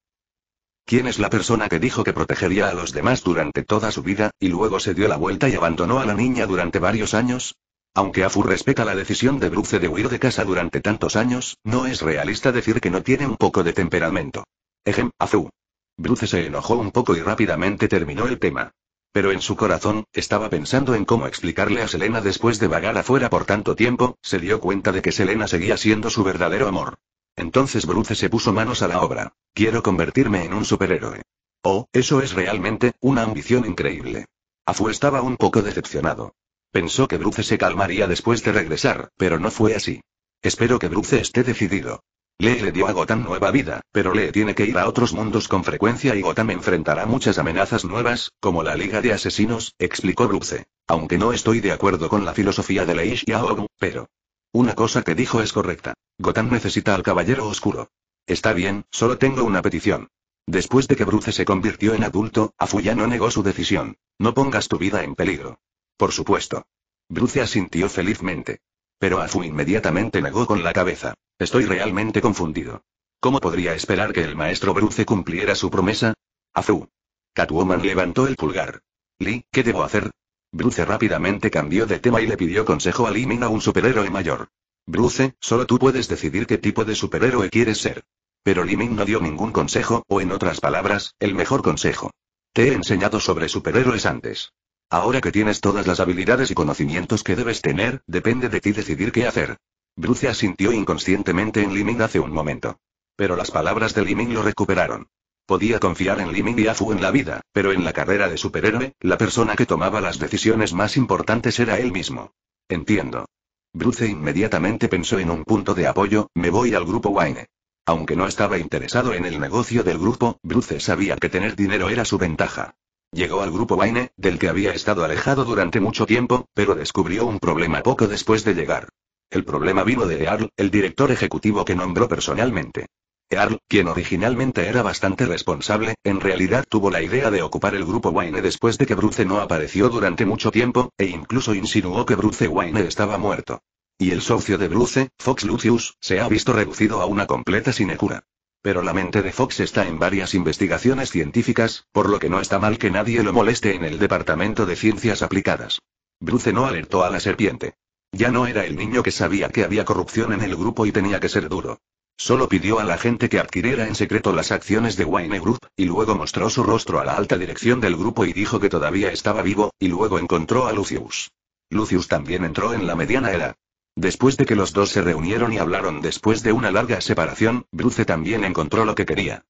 ¿Quién es la persona que dijo que protegería a los demás durante toda su vida, y luego se dio la vuelta y abandonó a la niña durante varios años? Aunque Afu respeta la decisión de Bruce de huir de casa durante tantos años, no es realista decir que no tiene un poco de temperamento. Ejem, Afu. Bruce se enojó un poco y rápidamente terminó el tema. Pero en su corazón, estaba pensando en cómo explicarle a Selena después de vagar afuera por tanto tiempo, se dio cuenta de que Selena seguía siendo su verdadero amor. Entonces Bruce se puso manos a la obra. Quiero convertirme en un superhéroe. Oh, eso es realmente, una ambición increíble. Afu estaba un poco decepcionado. Pensó que Bruce se calmaría después de regresar, pero no fue así. Espero que Bruce esté decidido. Lee le dio a Gotham nueva vida, pero Lee tiene que ir a otros mundos con frecuencia y Gotham enfrentará muchas amenazas nuevas, como la Liga de Asesinos, explicó Bruce. Aunque no estoy de acuerdo con la filosofía de Leish Yao, pero... Una cosa que dijo es correcta. Gotham necesita al Caballero Oscuro. Está bien, solo tengo una petición. Después de que Bruce se convirtió en adulto, Afuya no negó su decisión. No pongas tu vida en peligro. Por supuesto. Bruce asintió felizmente. Pero Afu inmediatamente negó con la cabeza. Estoy realmente confundido. ¿Cómo podría esperar que el maestro Bruce cumpliera su promesa? Afu. Catwoman levantó el pulgar. Lee, ¿qué debo hacer? Bruce rápidamente cambió de tema y le pidió consejo a Lee Min a un superhéroe mayor. Bruce, solo tú puedes decidir qué tipo de superhéroe quieres ser. Pero Lee Min no dio ningún consejo, o en otras palabras, el mejor consejo. Te he enseñado sobre superhéroes antes. Ahora que tienes todas las habilidades y conocimientos que debes tener, depende de ti decidir qué hacer. Bruce asintió inconscientemente en Liming hace un momento. Pero las palabras de Liming lo recuperaron. Podía confiar en Liming y Afu en la vida, pero en la carrera de superhéroe, la persona que tomaba las decisiones más importantes era él mismo. Entiendo. Bruce inmediatamente pensó en un punto de apoyo, me voy al grupo Wayne. Aunque no estaba interesado en el negocio del grupo, Bruce sabía que tener dinero era su ventaja. Llegó al grupo Wayne, del que había estado alejado durante mucho tiempo, pero descubrió un problema poco después de llegar. El problema vino de Earl, el director ejecutivo que nombró personalmente. Earl, quien originalmente era bastante responsable, en realidad tuvo la idea de ocupar el grupo Wayne después de que Bruce no apareció durante mucho tiempo, e incluso insinuó que Bruce Wayne estaba muerto. Y el socio de Bruce, Fox Lucius, se ha visto reducido a una completa sinecura. Pero la mente de Fox está en varias investigaciones científicas, por lo que no está mal que nadie lo moleste en el Departamento de Ciencias Aplicadas. Bruce no alertó a la serpiente. Ya no era el niño que sabía que había corrupción en el grupo y tenía que ser duro. Solo pidió a la gente que adquiriera en secreto las acciones de Wayne Group, y luego mostró su rostro a la alta dirección del grupo y dijo que todavía estaba vivo, y luego encontró a Lucius. Lucius también entró en la mediana edad. Después de que los dos se reunieron y hablaron después de una larga separación, Bruce también encontró lo que quería.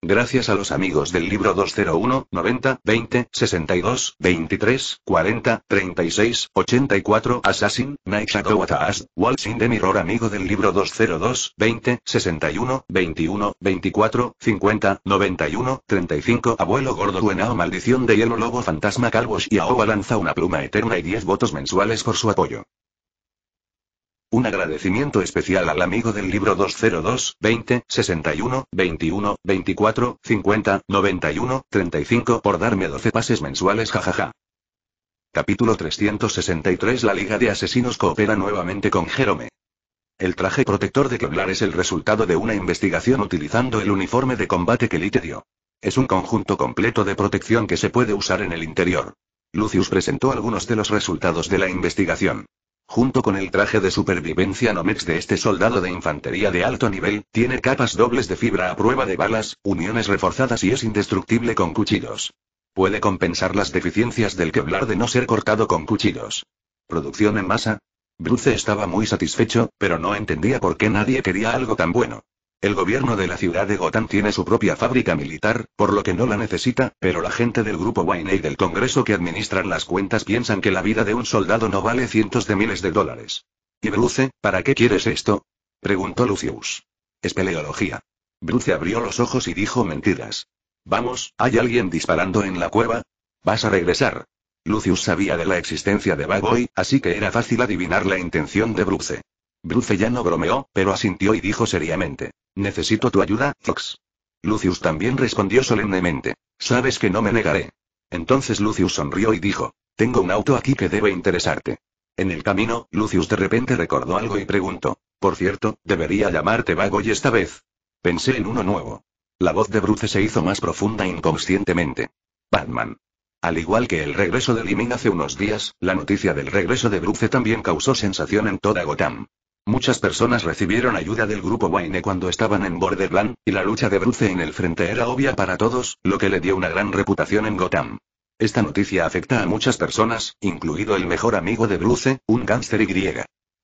Gracias a los amigos del libro 201, 90, 20, 62, 23, 40, 36, 84, Assassin, Night Shadow Atas, Waltz in the Mirror amigo del libro 202, 20, 61, 21, 24, 50, 91, 35, Abuelo Gordo Buenao Maldición de Hielo Lobo Fantasma Calvos y Aoba lanza una pluma eterna y 10 votos mensuales por su apoyo. Un agradecimiento especial al amigo del libro 202, 20, 61, 21, 24, 50, 91, 35 por darme 12 pases mensuales jajaja. Capítulo 363 La Liga de Asesinos coopera nuevamente con Jerome. El traje protector de Kevlar es el resultado de una investigación utilizando el uniforme de combate que Lite dio. Es un conjunto completo de protección que se puede usar en el interior. Lucius presentó algunos de los resultados de la investigación. Junto con el traje de supervivencia Nomex de este soldado de infantería de alto nivel, tiene capas dobles de fibra a prueba de balas, uniones reforzadas y es indestructible con cuchillos. Puede compensar las deficiencias del Kevlar de no ser cortado con cuchillos. ¿Producción en masa? Bruce estaba muy satisfecho, pero no entendía por qué nadie quería algo tan bueno. El gobierno de la ciudad de Gotham tiene su propia fábrica militar, por lo que no la necesita, pero la gente del grupo Wayne y del Congreso que administran las cuentas piensan que la vida de un soldado no vale cientos de miles de dólares. ¿Y Bruce, para qué quieres esto? preguntó Lucius. Espeleología. Bruce abrió los ojos y dijo mentiras. Vamos, ¿hay alguien disparando en la cueva? Vas a regresar. Lucius sabía de la existencia de Bad así que era fácil adivinar la intención de Bruce. Bruce ya no bromeó, pero asintió y dijo seriamente. Necesito tu ayuda, Fox. Lucius también respondió solemnemente. Sabes que no me negaré. Entonces Lucius sonrió y dijo, tengo un auto aquí que debe interesarte. En el camino, Lucius de repente recordó algo y preguntó, por cierto, debería llamarte y esta vez. Pensé en uno nuevo. La voz de Bruce se hizo más profunda inconscientemente. Batman. Al igual que el regreso de Limin hace unos días, la noticia del regreso de Bruce también causó sensación en toda Gotham. Muchas personas recibieron ayuda del grupo Wayne cuando estaban en Borderland, y la lucha de Bruce en el frente era obvia para todos, lo que le dio una gran reputación en Gotham. Esta noticia afecta a muchas personas, incluido el mejor amigo de Bruce, un gángster y.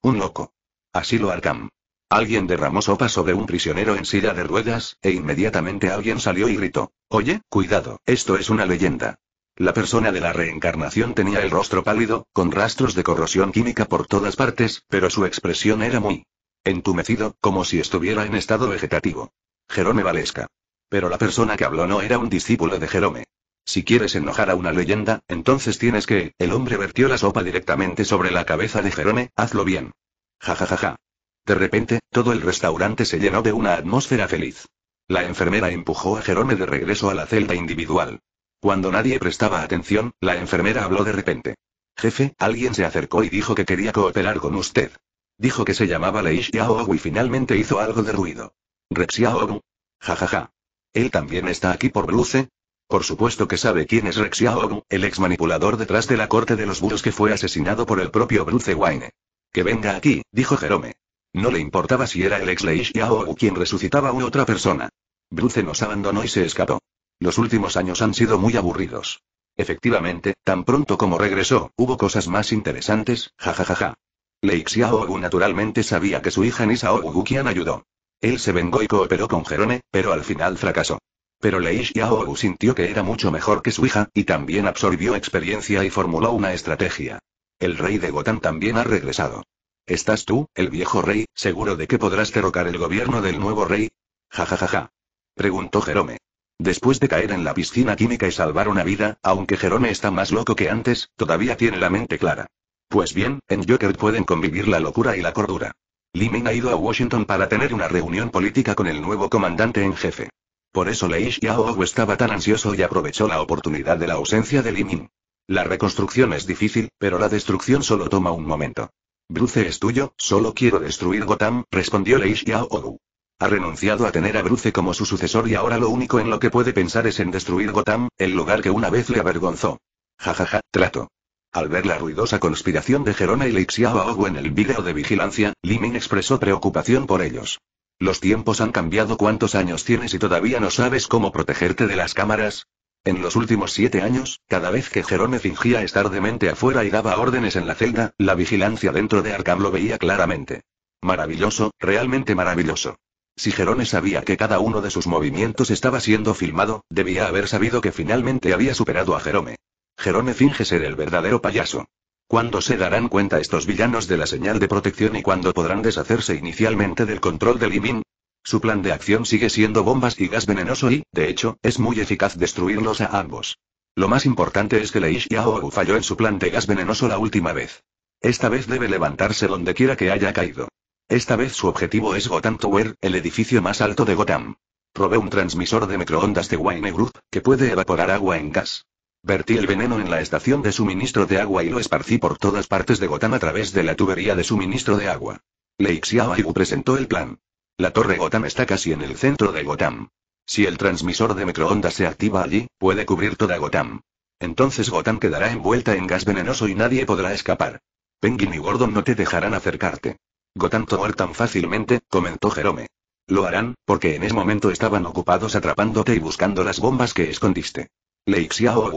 Un loco. Asilo Arkham. Alguien derramó sopa sobre un prisionero en silla de ruedas, e inmediatamente alguien salió y gritó. Oye, cuidado, esto es una leyenda. La persona de la reencarnación tenía el rostro pálido, con rastros de corrosión química por todas partes, pero su expresión era muy entumecido, como si estuviera en estado vegetativo. Jerome Valesca. Pero la persona que habló no era un discípulo de Jerome. Si quieres enojar a una leyenda, entonces tienes que, el hombre vertió la sopa directamente sobre la cabeza de Jerome, hazlo bien. Ja ja ja ja. De repente, todo el restaurante se llenó de una atmósfera feliz. La enfermera empujó a Jerome de regreso a la celda individual. Cuando nadie prestaba atención, la enfermera habló de repente. Jefe, alguien se acercó y dijo que quería cooperar con usted. Dijo que se llamaba Leish Yaogu y finalmente hizo algo de ruido. Rex. Ja ja ja. ¿Él también está aquí por Bruce? Por supuesto que sabe quién es Rex el ex manipulador detrás de la corte de los buros que fue asesinado por el propio Bruce Wayne. Que venga aquí, dijo Jerome. No le importaba si era el ex Leish Yaogu quien resucitaba u otra persona. Bruce nos abandonó y se escapó. Los últimos años han sido muy aburridos. Efectivamente, tan pronto como regresó, hubo cosas más interesantes, jajajaja. Lei Xiaogu naturalmente sabía que su hija Nisa Ogukian ayudó. Él se vengó y cooperó con Jerome, pero al final fracasó. Pero Lei Xiaogu sintió que era mucho mejor que su hija, y también absorbió experiencia y formuló una estrategia. El rey de Gotham también ha regresado. ¿Estás tú, el viejo rey, seguro de que podrás derrocar el gobierno del nuevo rey? Jajajaja. Preguntó Jerome. Después de caer en la piscina química y salvar una vida, aunque Jerome está más loco que antes, todavía tiene la mente clara. Pues bien, en Joker pueden convivir la locura y la cordura. Limin ha ido a Washington para tener una reunión política con el nuevo comandante en jefe. Por eso Leish Yao estaba tan ansioso y aprovechó la oportunidad de la ausencia de Limin. La reconstrucción es difícil, pero la destrucción solo toma un momento. Bruce es tuyo, solo quiero destruir Gotham, respondió Leish Yao. Ha renunciado a tener a Bruce como su sucesor y ahora lo único en lo que puede pensar es en destruir Gotham, el lugar que una vez le avergonzó. Jajaja, trato. Al ver la ruidosa conspiración de Jerome y Lixiao en el vídeo de vigilancia, Limin expresó preocupación por ellos. Los tiempos han cambiado. ¿Cuántos años tienes y todavía no sabes cómo protegerte de las cámaras? En los últimos siete años, cada vez que Jerome fingía estar demente afuera y daba órdenes en la celda, la vigilancia dentro de Arkham lo veía claramente. Maravilloso, realmente maravilloso. Si Jerome sabía que cada uno de sus movimientos estaba siendo filmado, debía haber sabido que finalmente había superado a Jerome. Jerome finge ser el verdadero payaso. ¿Cuándo se darán cuenta estos villanos de la señal de protección y cuándo podrán deshacerse inicialmente del control de Limin? Su plan de acción sigue siendo bombas y gas venenoso y, de hecho, es muy eficaz destruirlos a ambos. Lo más importante es que Leish Yao falló en su plan de gas venenoso la última vez. Esta vez debe levantarse donde quiera que haya caído. Esta vez su objetivo es Gotham Tower, el edificio más alto de Gotham. Probé un transmisor de microondas de Wayne Group, que puede evaporar agua en gas. Vertí el veneno en la estación de suministro de agua y lo esparcí por todas partes de Gotham a través de la tubería de suministro de agua. Lei Xiaoyu presentó el plan. La torre Gotham está casi en el centro de Gotham. Si el transmisor de microondas se activa allí, puede cubrir toda Gotham. Entonces Gotham quedará envuelta en gas venenoso y nadie podrá escapar. Penguin y Gordon no te dejarán acercarte. Gotham Tower tan fácilmente, comentó Jerome. Lo harán, porque en ese momento estaban ocupados atrapándote y buscando las bombas que escondiste. Lei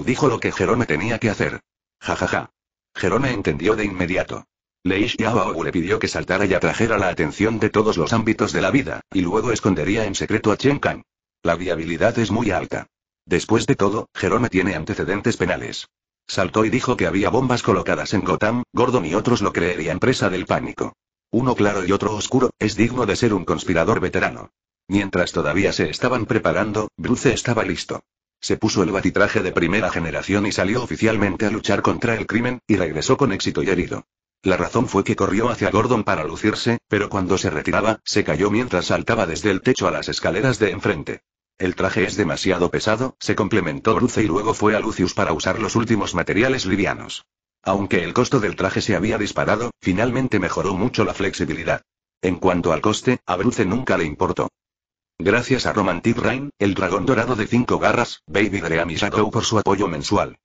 dijo lo que Jerome tenía que hacer. Ja ja ja. Jerome entendió de inmediato. Lei le pidió que saltara y atrajera la atención de todos los ámbitos de la vida, y luego escondería en secreto a Chen Kang. La viabilidad es muy alta. Después de todo, Jerome tiene antecedentes penales. Saltó y dijo que había bombas colocadas en Gotham, Gordon y otros lo creerían presa del pánico. Uno claro y otro oscuro, es digno de ser un conspirador veterano. Mientras todavía se estaban preparando, Bruce estaba listo. Se puso el batitraje de primera generación y salió oficialmente a luchar contra el crimen, y regresó con éxito y herido. La razón fue que corrió hacia Gordon para lucirse, pero cuando se retiraba, se cayó mientras saltaba desde el techo a las escaleras de enfrente. El traje es demasiado pesado, se complementó Bruce y luego fue a Lucius para usar los últimos materiales livianos. Aunque el costo del traje se había disparado, finalmente mejoró mucho la flexibilidad. En cuanto al coste, a Bruce nunca le importó. Gracias a Romantic Rain, el dragón dorado de cinco garras, Baby Dream y Shadow por su apoyo mensual.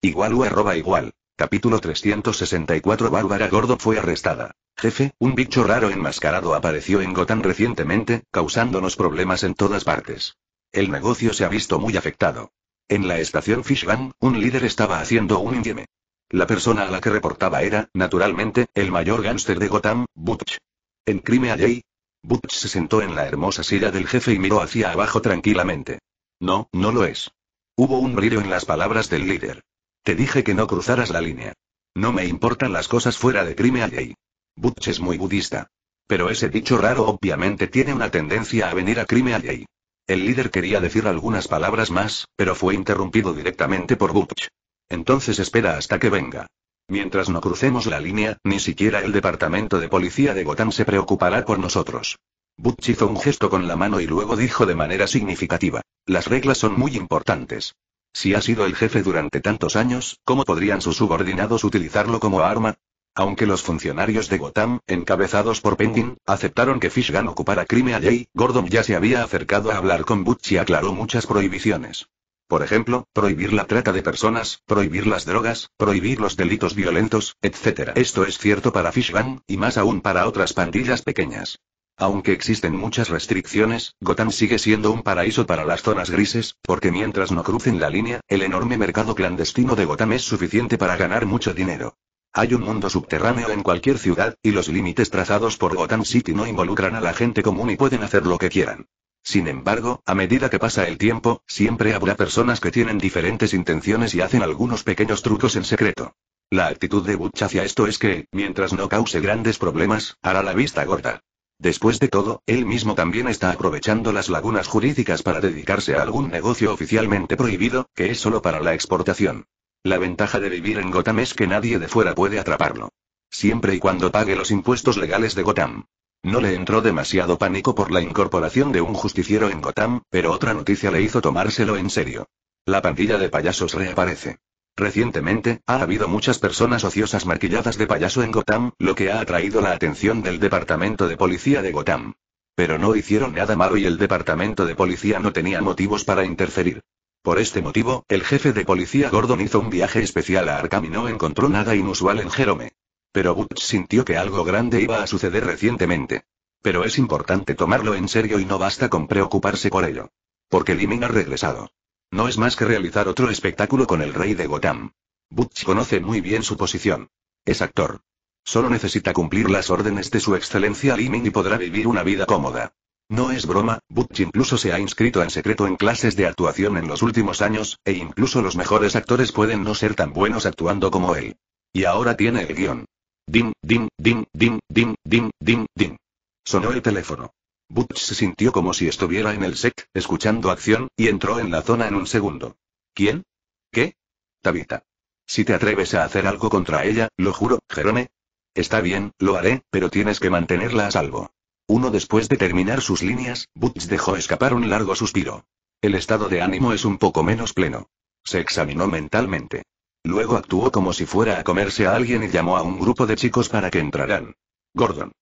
Igual u arroba igual. Capítulo 364 Bárbara Gordo fue arrestada. Jefe, un bicho raro enmascarado apareció en Gotham recientemente, causándonos problemas en todas partes. El negocio se ha visto muy afectado. En la estación Fishgan, un líder estaba haciendo un indieme. La persona a la que reportaba era, naturalmente, el mayor gángster de Gotham, Butch. En Crime Alley, Butch se sentó en la hermosa silla del jefe y miró hacia abajo tranquilamente. No, no lo es. Hubo un brillo en las palabras del líder. Te dije que no cruzaras la línea. No me importan las cosas fuera de Crime Alley. Butch es muy budista. Pero ese dicho raro obviamente tiene una tendencia a venir a Crime Alley. El líder quería decir algunas palabras más, pero fue interrumpido directamente por Butch. Entonces espera hasta que venga. Mientras no crucemos la línea, ni siquiera el departamento de policía de Gotham se preocupará por nosotros. Butch hizo un gesto con la mano y luego dijo de manera significativa. Las reglas son muy importantes. Si ha sido el jefe durante tantos años, ¿cómo podrían sus subordinados utilizarlo como arma? Aunque los funcionarios de Gotham, encabezados por Penguin, aceptaron que Fishgan ocupara Crime Alley, Gordon ya se había acercado a hablar con Butch y aclaró muchas prohibiciones. Por ejemplo, prohibir la trata de personas, prohibir las drogas, prohibir los delitos violentos, etc. Esto es cierto para Fishgan, y más aún para otras pandillas pequeñas. Aunque existen muchas restricciones, Gotham sigue siendo un paraíso para las zonas grises, porque mientras no crucen la línea, el enorme mercado clandestino de Gotham es suficiente para ganar mucho dinero. Hay un mundo subterráneo en cualquier ciudad, y los límites trazados por Gotham City no involucran a la gente común y pueden hacer lo que quieran. Sin embargo, a medida que pasa el tiempo, siempre habrá personas que tienen diferentes intenciones y hacen algunos pequeños trucos en secreto. La actitud de Butch hacia esto es que, mientras no cause grandes problemas, hará la vista gorda. Después de todo, él mismo también está aprovechando las lagunas jurídicas para dedicarse a algún negocio oficialmente prohibido, que es solo para la exportación. La ventaja de vivir en Gotham es que nadie de fuera puede atraparlo. Siempre y cuando pague los impuestos legales de Gotham. No le entró demasiado pánico por la incorporación de un justiciero en Gotham, pero otra noticia le hizo tomárselo en serio. La pandilla de payasos reaparece. Recientemente, ha habido muchas personas ociosas maquilladas de payaso en Gotham, lo que ha atraído la atención del Departamento de Policía de Gotham. Pero no hicieron nada malo y el Departamento de Policía no tenía motivos para interferir. Por este motivo, el jefe de policía Gordon hizo un viaje especial a Arkham y no encontró nada inusual en Jerome. Pero Butch sintió que algo grande iba a suceder recientemente. Pero es importante tomarlo en serio y no basta con preocuparse por ello. Porque Limin ha regresado. No es más que realizar otro espectáculo con el rey de Gotham. Butch conoce muy bien su posición. Es actor. Solo necesita cumplir las órdenes de su excelencia Limin y podrá vivir una vida cómoda. No es broma, Butch incluso se ha inscrito en secreto en clases de actuación en los últimos años, e incluso los mejores actores pueden no ser tan buenos actuando como él. Y ahora tiene el guion. Din, din, din, din, din, din, din, din. Sonó el teléfono. Butch se sintió como si estuviera en el set, escuchando acción, y entró en la zona en un segundo. ¿Quién? ¿Qué? Tabita. Si te atreves a hacer algo contra ella, lo juro, Jerome. Está bien, lo haré, pero tienes que mantenerla a salvo. Uno después de terminar sus líneas, Butch dejó escapar un largo suspiro. El estado de ánimo es un poco menos pleno. Se examinó mentalmente. Luego actuó como si fuera a comerse a alguien y llamó a un grupo de chicos para que entraran. Gordon.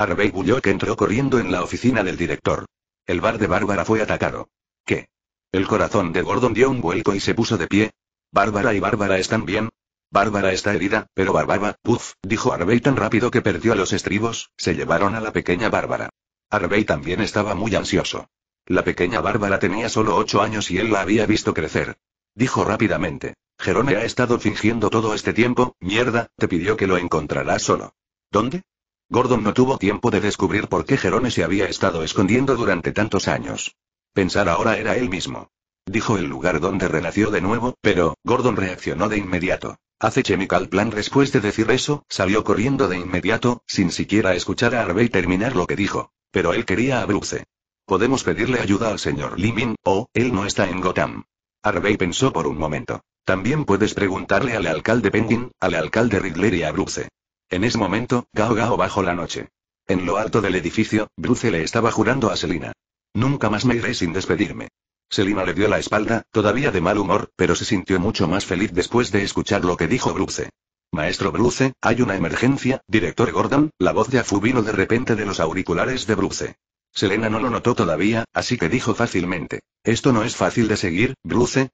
Harvey Bullock entró corriendo en la oficina del director. El bar de Bárbara fue atacado. ¿Qué? El corazón de Gordon dio un vuelco y se puso de pie. ¿Bárbara y Bárbara están bien? Bárbara está herida, pero Bárbara, puff, dijo Harvey tan rápido que perdió los estribos, se llevaron a la pequeña Bárbara. Harvey también estaba muy ansioso. La pequeña Bárbara tenía solo ocho años y él la había visto crecer. Dijo rápidamente. Jerome ha estado fingiendo todo este tiempo, mierda, te pidió que lo encontrarás solo. ¿Dónde? Gordon no tuvo tiempo de descubrir por qué Jerome se había estado escondiendo durante tantos años. Pensar ahora era él mismo. Dijo el lugar donde renació de nuevo, pero, Gordon reaccionó de inmediato. Hace Chemical Plan después de decir eso, salió corriendo de inmediato, sin siquiera escuchar a Harvey terminar lo que dijo. Pero él quería a Bruce. Podemos pedirle ayuda al señor Limin, o, él no está en Gotham. Harvey pensó por un momento. También puedes preguntarle al alcalde Penguin, al alcalde Riddler y a Bruce. En ese momento, Gao Gao bajó la noche. En lo alto del edificio, Bruce le estaba jurando a Selina. Nunca más me iré sin despedirme. Selina le dio la espalda, todavía de mal humor, pero se sintió mucho más feliz después de escuchar lo que dijo Bruce. Maestro Bruce, hay una emergencia, director Gordon, la voz de Afu vino de repente de los auriculares de Bruce. Selena no lo notó todavía, así que dijo fácilmente. Esto no es fácil de seguir, Bruce.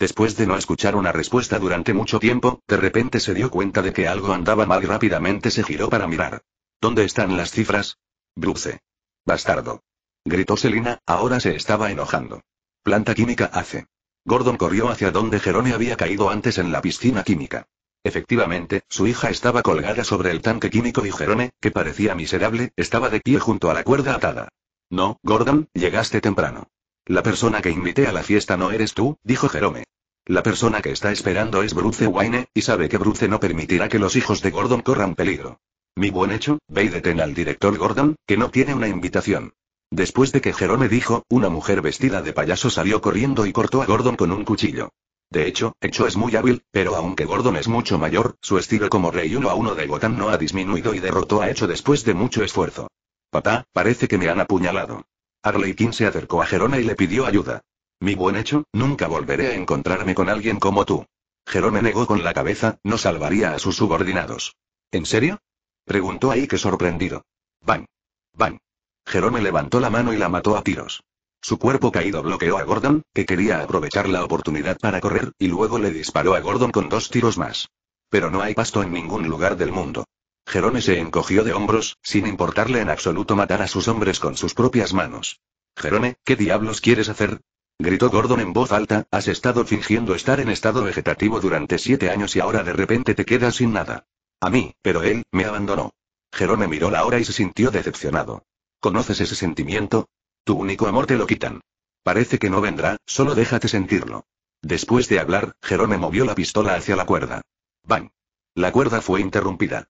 Después de no escuchar una respuesta durante mucho tiempo, de repente se dio cuenta de que algo andaba mal y rápidamente se giró para mirar. ¿Dónde están las cifras? Bruce. Bastardo. Gritó Selina, ahora se estaba enojando. Planta química hace. Gordon corrió hacia donde Jerome había caído antes en la piscina química. Efectivamente, su hija estaba colgada sobre el tanque químico y Jerome, que parecía miserable, estaba de pie junto a la cuerda atada. No, Gordon, llegaste temprano. La persona que invité a la fiesta no eres tú, dijo Jerome. La persona que está esperando es Bruce Wayne, y sabe que Bruce no permitirá que los hijos de Gordon corran peligro. Mi buen hecho, ve y al director Gordon, que no tiene una invitación. Después de que Jerome dijo, una mujer vestida de payaso salió corriendo y cortó a Gordon con un cuchillo. De hecho, Hecho es muy hábil, pero aunque Gordon es mucho mayor, su estilo como rey uno a uno de Gotham no ha disminuido y derrotó a Hecho después de mucho esfuerzo. Papá, parece que me han apuñalado. Harley Quinn se acercó a Jerome y le pidió ayuda. Mi buen hecho, nunca volveré a encontrarme con alguien como tú. Jerome negó con la cabeza, no salvaría a sus subordinados. ¿En serio? Preguntó que sorprendido. Van. Van. Jerome levantó la mano y la mató a tiros. Su cuerpo caído bloqueó a Gordon, que quería aprovechar la oportunidad para correr, y luego le disparó a Gordon con dos tiros más. Pero no hay pasto en ningún lugar del mundo. Jerome se encogió de hombros, sin importarle en absoluto matar a sus hombres con sus propias manos. Jerome, ¿qué diablos quieres hacer? Gritó Gordon en voz alta, has estado fingiendo estar en estado vegetativo durante siete años y ahora de repente te quedas sin nada. A mí, pero él, me abandonó. Jerome miró la hora y se sintió decepcionado. ¿Conoces ese sentimiento? Tu único amor te lo quitan. Parece que no vendrá, solo déjate sentirlo. Después de hablar, Jerome movió la pistola hacia la cuerda. ¡Bang! La cuerda fue interrumpida.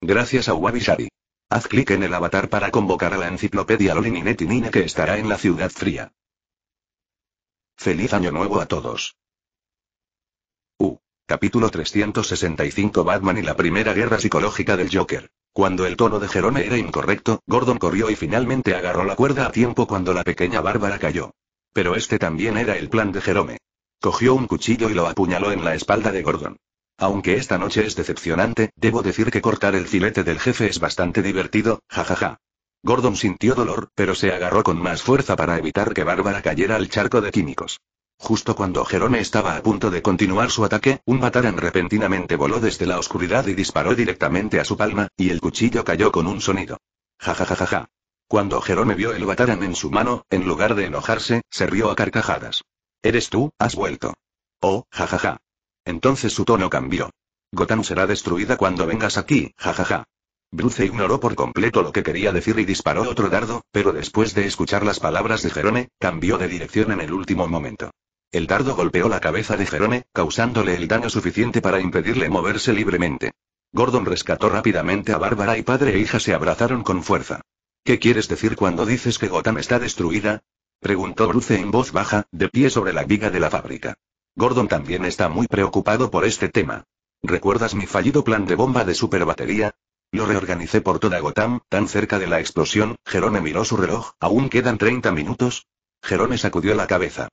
Gracias a Wabi Haz clic en el avatar para convocar a la enciclopedia Nine que estará en la ciudad fría. Feliz año nuevo a todos. U. Capítulo 365 Batman y la primera guerra psicológica del Joker. Cuando el tono de Jerome era incorrecto, Gordon corrió y finalmente agarró la cuerda a tiempo cuando la pequeña Bárbara cayó. Pero este también era el plan de Jerome. Cogió un cuchillo y lo apuñaló en la espalda de Gordon. Aunque esta noche es decepcionante, debo decir que cortar el filete del jefe es bastante divertido, jajaja. Gordon sintió dolor, pero se agarró con más fuerza para evitar que Bárbara cayera al charco de químicos. Justo cuando Jerome estaba a punto de continuar su ataque, un Batarang repentinamente voló desde la oscuridad y disparó directamente a su palma, y el cuchillo cayó con un sonido. Ja Cuando Jerome vio el Batarang en su mano, en lugar de enojarse, se rió a carcajadas. ¿Eres tú? Has vuelto. Oh, jajaja. Entonces su tono cambió. Gotham será destruida cuando vengas aquí, jajaja. Bruce ignoró por completo lo que quería decir y disparó otro dardo, pero después de escuchar las palabras de Jerome, cambió de dirección en el último momento. El dardo golpeó la cabeza de Jerome, causándole el daño suficiente para impedirle moverse libremente. Gordon rescató rápidamente a Bárbara y padre e hija se abrazaron con fuerza. ¿Qué quieres decir cuando dices que Gotham está destruida? preguntó Bruce en voz baja, de pie sobre la viga de la fábrica. Gordon también está muy preocupado por este tema. ¿Recuerdas mi fallido plan de bomba de superbatería? Lo reorganicé por toda Gotham, tan cerca de la explosión, Jerome miró su reloj, ¿aún quedan 30 minutos? Jerome sacudió la cabeza.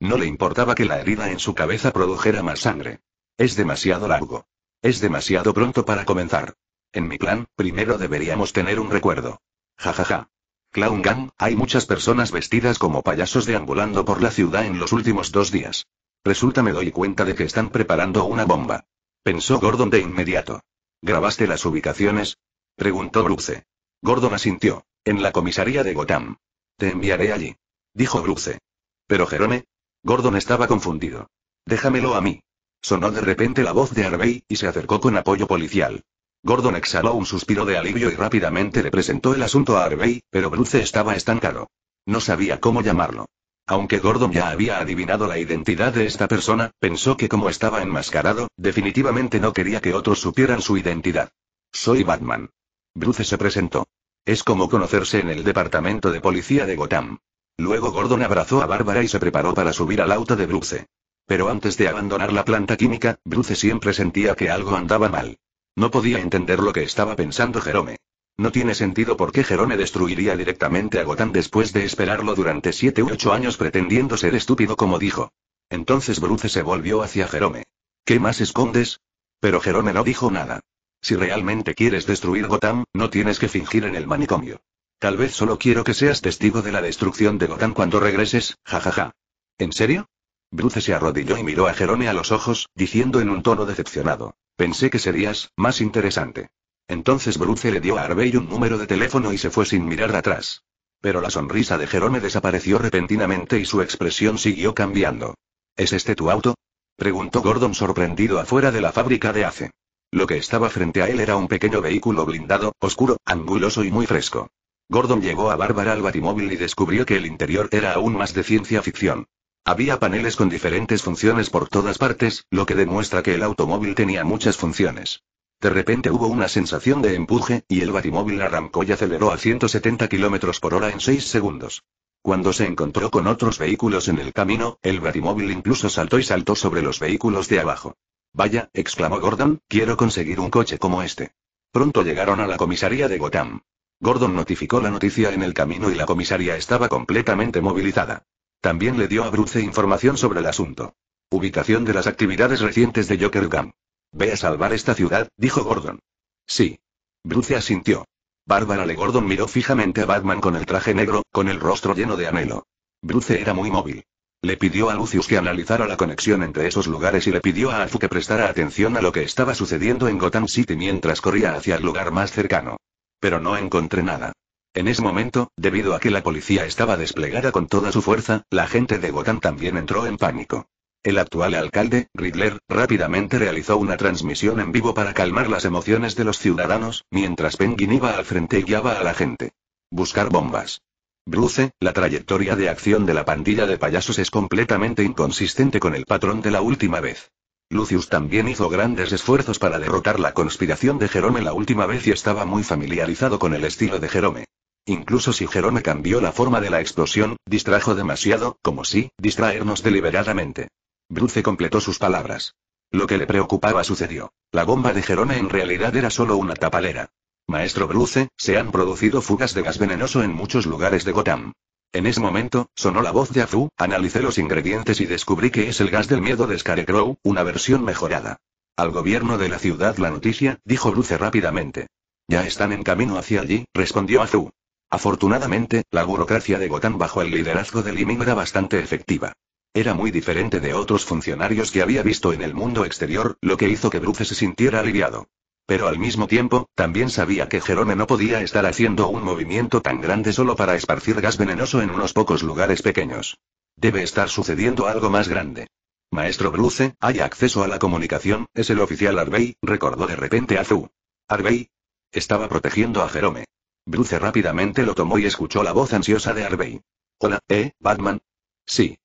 No le importaba que la herida en su cabeza produjera más sangre. Es demasiado largo. Es demasiado pronto para comenzar. En mi plan, primero deberíamos tener un recuerdo. Ja ja ja. Clown Gang, hay muchas personas vestidas como payasos deambulando por la ciudad en los últimos dos días. Resulta me doy cuenta de que están preparando una bomba. Pensó Gordon de inmediato. ¿Grabaste las ubicaciones? Preguntó Bruce. Gordon asintió. En la comisaría de Gotham. Te enviaré allí. Dijo Bruce. Pero Jerome. Gordon estaba confundido. Déjamelo a mí. Sonó de repente la voz de Harvey, y se acercó con apoyo policial. Gordon exhaló un suspiro de alivio y rápidamente le presentó el asunto a Harvey, pero Bruce estaba estancado. No sabía cómo llamarlo. Aunque Gordon ya había adivinado la identidad de esta persona, pensó que como estaba enmascarado, definitivamente no quería que otros supieran su identidad. Soy Batman. Bruce se presentó. Es como conocerse en el departamento de policía de Gotham. Luego Gordon abrazó a Bárbara y se preparó para subir al auto de Bruce. Pero antes de abandonar la planta química, Bruce siempre sentía que algo andaba mal. No podía entender lo que estaba pensando Jerome. No tiene sentido por qué Jerome destruiría directamente a Gotham después de esperarlo durante siete u ocho años pretendiendo ser estúpido como dijo. Entonces Bruce se volvió hacia Jerome. ¿Qué más escondes? Pero Jerome no dijo nada. Si realmente quieres destruir Gotham, no tienes que fingir en el manicomio. Tal vez solo quiero que seas testigo de la destrucción de Gotham cuando regreses, jajaja. ¿En serio? Bruce se arrodilló y miró a Jerome a los ojos, diciendo en un tono decepcionado. Pensé que serías, más interesante. Entonces Bruce le dio a Harvey un número de teléfono y se fue sin mirar atrás. Pero la sonrisa de Jerome desapareció repentinamente y su expresión siguió cambiando. ¿Es este tu auto? preguntó Gordon sorprendido afuera de la fábrica de ACE. Lo que estaba frente a él era un pequeño vehículo blindado, oscuro, anguloso y muy fresco. Gordon llegó a Bárbara al batimóvil y descubrió que el interior era aún más de ciencia ficción. Había paneles con diferentes funciones por todas partes, lo que demuestra que el automóvil tenía muchas funciones. De repente hubo una sensación de empuje, y el batimóvil arrancó y aceleró a 170 km por hora en 6 segundos. Cuando se encontró con otros vehículos en el camino, el batimóvil incluso saltó y saltó sobre los vehículos de abajo. Vaya, exclamó Gordon, quiero conseguir un coche como este. Pronto llegaron a la comisaría de Gotham. Gordon notificó la noticia en el camino y la comisaría estaba completamente movilizada. También le dio a Bruce información sobre el asunto. Ubicación de las actividades recientes de Joker Gam. Ve a salvar esta ciudad, dijo Gordon. Sí. Bruce asintió. Bárbara Le Gordon miró fijamente a Batman con el traje negro, con el rostro lleno de anhelo. Bruce era muy móvil. Le pidió a Lucius que analizara la conexión entre esos lugares y le pidió a Afu que prestara atención a lo que estaba sucediendo en Gotham City mientras corría hacia el lugar más cercano. Pero no encontré nada. En ese momento, debido a que la policía estaba desplegada con toda su fuerza, la gente de Gotham también entró en pánico. El actual alcalde, Riddler, rápidamente realizó una transmisión en vivo para calmar las emociones de los ciudadanos, mientras Penguin iba al frente y guiaba a la gente. Buscar bombas. Bruce, la trayectoria de acción de la pandilla de payasos es completamente inconsistente con el patrón de la última vez. Lucius también hizo grandes esfuerzos para derrotar la conspiración de Jerome la última vez y estaba muy familiarizado con el estilo de Jerome. Incluso si Jerome cambió la forma de la explosión, distrajo demasiado, como si, distraernos deliberadamente. Bruce completó sus palabras. Lo que le preocupaba sucedió. La bomba de Jerome en realidad era solo una tapalera. Maestro Bruce, se han producido fugas de gas venenoso en muchos lugares de Gotham. En ese momento, sonó la voz de Afu, analicé los ingredientes y descubrí que es el gas del miedo de Scarecrow, una versión mejorada. Al gobierno de la ciudad la noticia, dijo Bruce rápidamente. Ya están en camino hacia allí, respondió Afu. Afortunadamente, la burocracia de Gotham bajo el liderazgo de Liming era bastante efectiva. Era muy diferente de otros funcionarios que había visto en el mundo exterior, lo que hizo que Bruce se sintiera aliviado. Pero al mismo tiempo, también sabía que Jerome no podía estar haciendo un movimiento tan grande solo para esparcir gas venenoso en unos pocos lugares pequeños. Debe estar sucediendo algo más grande. Maestro Bruce, hay acceso a la comunicación, es el oficial Harvey, recordó de repente a Zu. Harvey. Estaba protegiendo a Jerome. Bruce rápidamente lo tomó y escuchó la voz ansiosa de Harvey. Hola, ¿eh, Batman? Sí.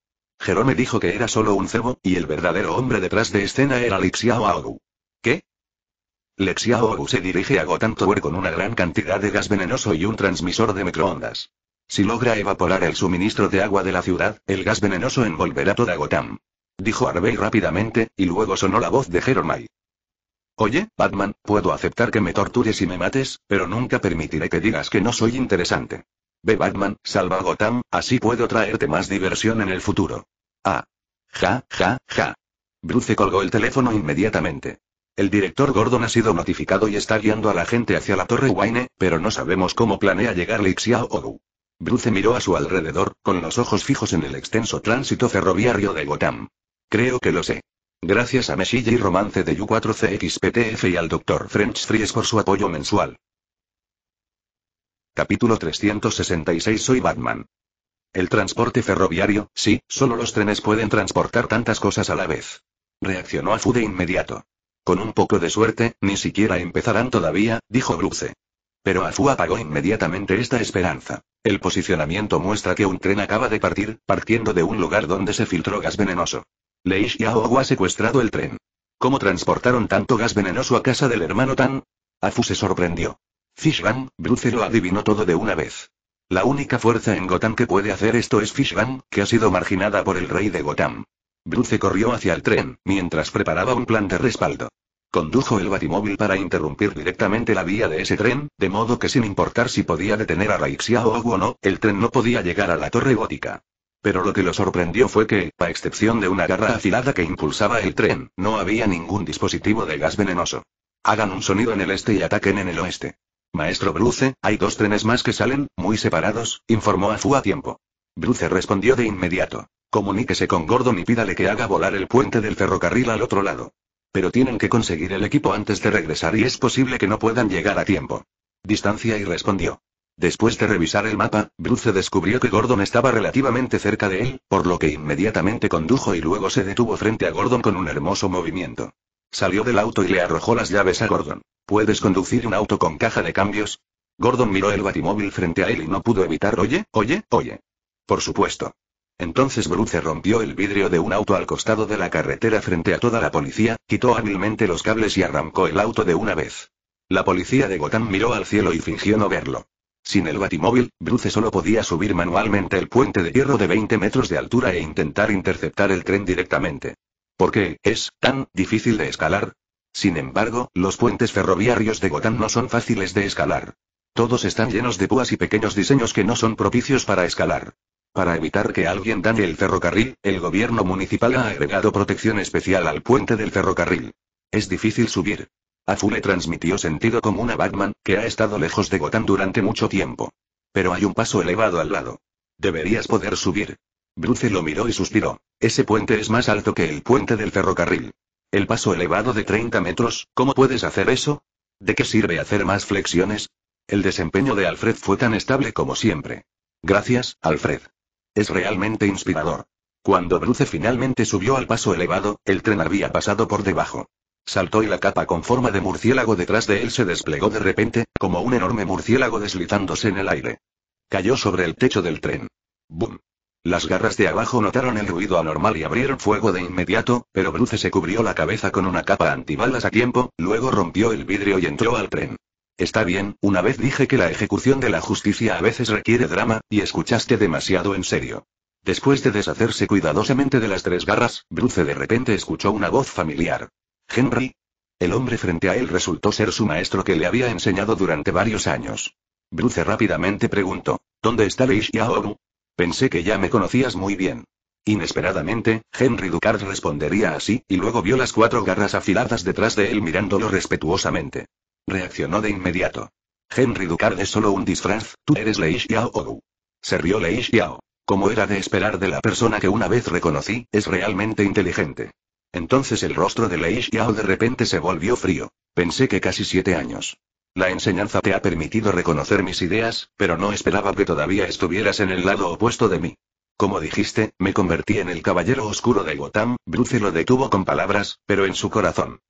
Jerome dijo que era solo un cebo, y el verdadero hombre detrás de escena era Lixiao Aogu. ¿Qué? Lexiao se dirige a Gotham Tower con una gran cantidad de gas venenoso y un transmisor de microondas. Si logra evaporar el suministro de agua de la ciudad, el gas venenoso envolverá toda Gotham. Dijo Harvey rápidamente, y luego sonó la voz de Jerome. Oye, Batman, puedo aceptar que me tortures y me mates, pero nunca permitiré que digas que no soy interesante. Ve Batman, salva a Gotham, así puedo traerte más diversión en el futuro. Ah. Ja, ja, ja. Bruce colgó el teléfono inmediatamente. El director Gordon ha sido notificado y está guiando a la gente hacia la Torre Wayne, pero no sabemos cómo planea llegar Lixiao Ogu. Bruce miró a su alrededor, con los ojos fijos en el extenso tránsito ferroviario de Gotham. Creo que lo sé. Gracias a Meshilla y Romance de U4CXPTF y al Dr. French Fries por su apoyo mensual. Capítulo 366 Soy Batman. El transporte ferroviario, sí, solo los trenes pueden transportar tantas cosas a la vez. Reaccionó a Fu de inmediato. Con un poco de suerte, ni siquiera empezarán todavía, dijo Bruce. Pero Afu apagó inmediatamente esta esperanza. El posicionamiento muestra que un tren acaba de partir, partiendo de un lugar donde se filtró gas venenoso. Leish Yao ha secuestrado el tren. ¿Cómo transportaron tanto gas venenoso a casa del hermano Tan? Afu se sorprendió. Fishban, Bruce lo adivinó todo de una vez. La única fuerza en Gotham que puede hacer esto es Fishban, que ha sido marginada por el rey de Gotham. Bruce corrió hacia el tren, mientras preparaba un plan de respaldo. Condujo el batimóvil para interrumpir directamente la vía de ese tren, de modo que sin importar si podía detener a Raixiao o no, el tren no podía llegar a la torre gótica. Pero lo que lo sorprendió fue que, a excepción de una garra afilada que impulsaba el tren, no había ningún dispositivo de gas venenoso. Hagan un sonido en el este y ataquen en el oeste. Maestro Bruce, hay dos trenes más que salen, muy separados, informó a Fu a tiempo. Bruce respondió de inmediato. Comuníquese con Gordon y pídale que haga volar el puente del ferrocarril al otro lado. Pero tienen que conseguir el equipo antes de regresar y es posible que no puedan llegar a tiempo. Distancia y respondió. Después de revisar el mapa, Bruce descubrió que Gordon estaba relativamente cerca de él, por lo que inmediatamente condujo y luego se detuvo frente a Gordon con un hermoso movimiento. Salió del auto y le arrojó las llaves a Gordon. ¿Puedes conducir un auto con caja de cambios? Gordon miró el batimóvil frente a él y no pudo evitar oye, oye, oye. Por supuesto. Entonces Bruce rompió el vidrio de un auto al costado de la carretera frente a toda la policía, quitó hábilmente los cables y arrancó el auto de una vez. La policía de Gotham miró al cielo y fingió no verlo. Sin el batimóvil, Bruce solo podía subir manualmente el puente de hierro de 20 metros de altura e intentar interceptar el tren directamente. ¿Por qué es tan difícil de escalar? Sin embargo, los puentes ferroviarios de Gotham no son fáciles de escalar. Todos están llenos de púas y pequeños diseños que no son propicios para escalar. Para evitar que alguien dañe el ferrocarril, el gobierno municipal ha agregado protección especial al puente del ferrocarril. Es difícil subir. Afu le transmitió sentido común a Batman, que ha estado lejos de Gotham durante mucho tiempo. Pero hay un paso elevado al lado. Deberías poder subir. Bruce lo miró y suspiró. Ese puente es más alto que el puente del ferrocarril. El paso elevado de 30 metros, ¿cómo puedes hacer eso? ¿De qué sirve hacer más flexiones? El desempeño de Alfred fue tan estable como siempre. Gracias, Alfred. Es realmente inspirador. Cuando Bruce finalmente subió al paso elevado, el tren había pasado por debajo. Saltó y la capa con forma de murciélago detrás de él se desplegó de repente, como un enorme murciélago deslizándose en el aire. Cayó sobre el techo del tren. ¡Bum! Las garras de abajo notaron el ruido anormal y abrieron fuego de inmediato, pero Bruce se cubrió la cabeza con una capa antibalas a tiempo, luego rompió el vidrio y entró al tren. Está bien, una vez dije que la ejecución de la justicia a veces requiere drama, y escuchaste demasiado en serio. Después de deshacerse cuidadosamente de las tres garras, Bruce de repente escuchó una voz familiar. Henry. El hombre frente a él resultó ser su maestro que le había enseñado durante varios años. Bruce rápidamente preguntó, ¿Dónde está Lei Xiaogu? Pensé que ya me conocías muy bien. Inesperadamente, Henry Ducard respondería así, y luego vio las cuatro garras afiladas detrás de él mirándolo respetuosamente. Reaccionó de inmediato. Henry Ducard es solo un disfraz, tú eres Lei Xiao. Se rió Lei Xiao. Como era de esperar de la persona que una vez reconocí, es realmente inteligente. Entonces el rostro de Lei Xiao de repente se volvió frío. Pensé que casi siete años. La enseñanza te ha permitido reconocer mis ideas, pero no esperaba que todavía estuvieras en el lado opuesto de mí. Como dijiste, me convertí en el caballero oscuro de Gotham, Bruce lo detuvo con palabras, pero en su corazón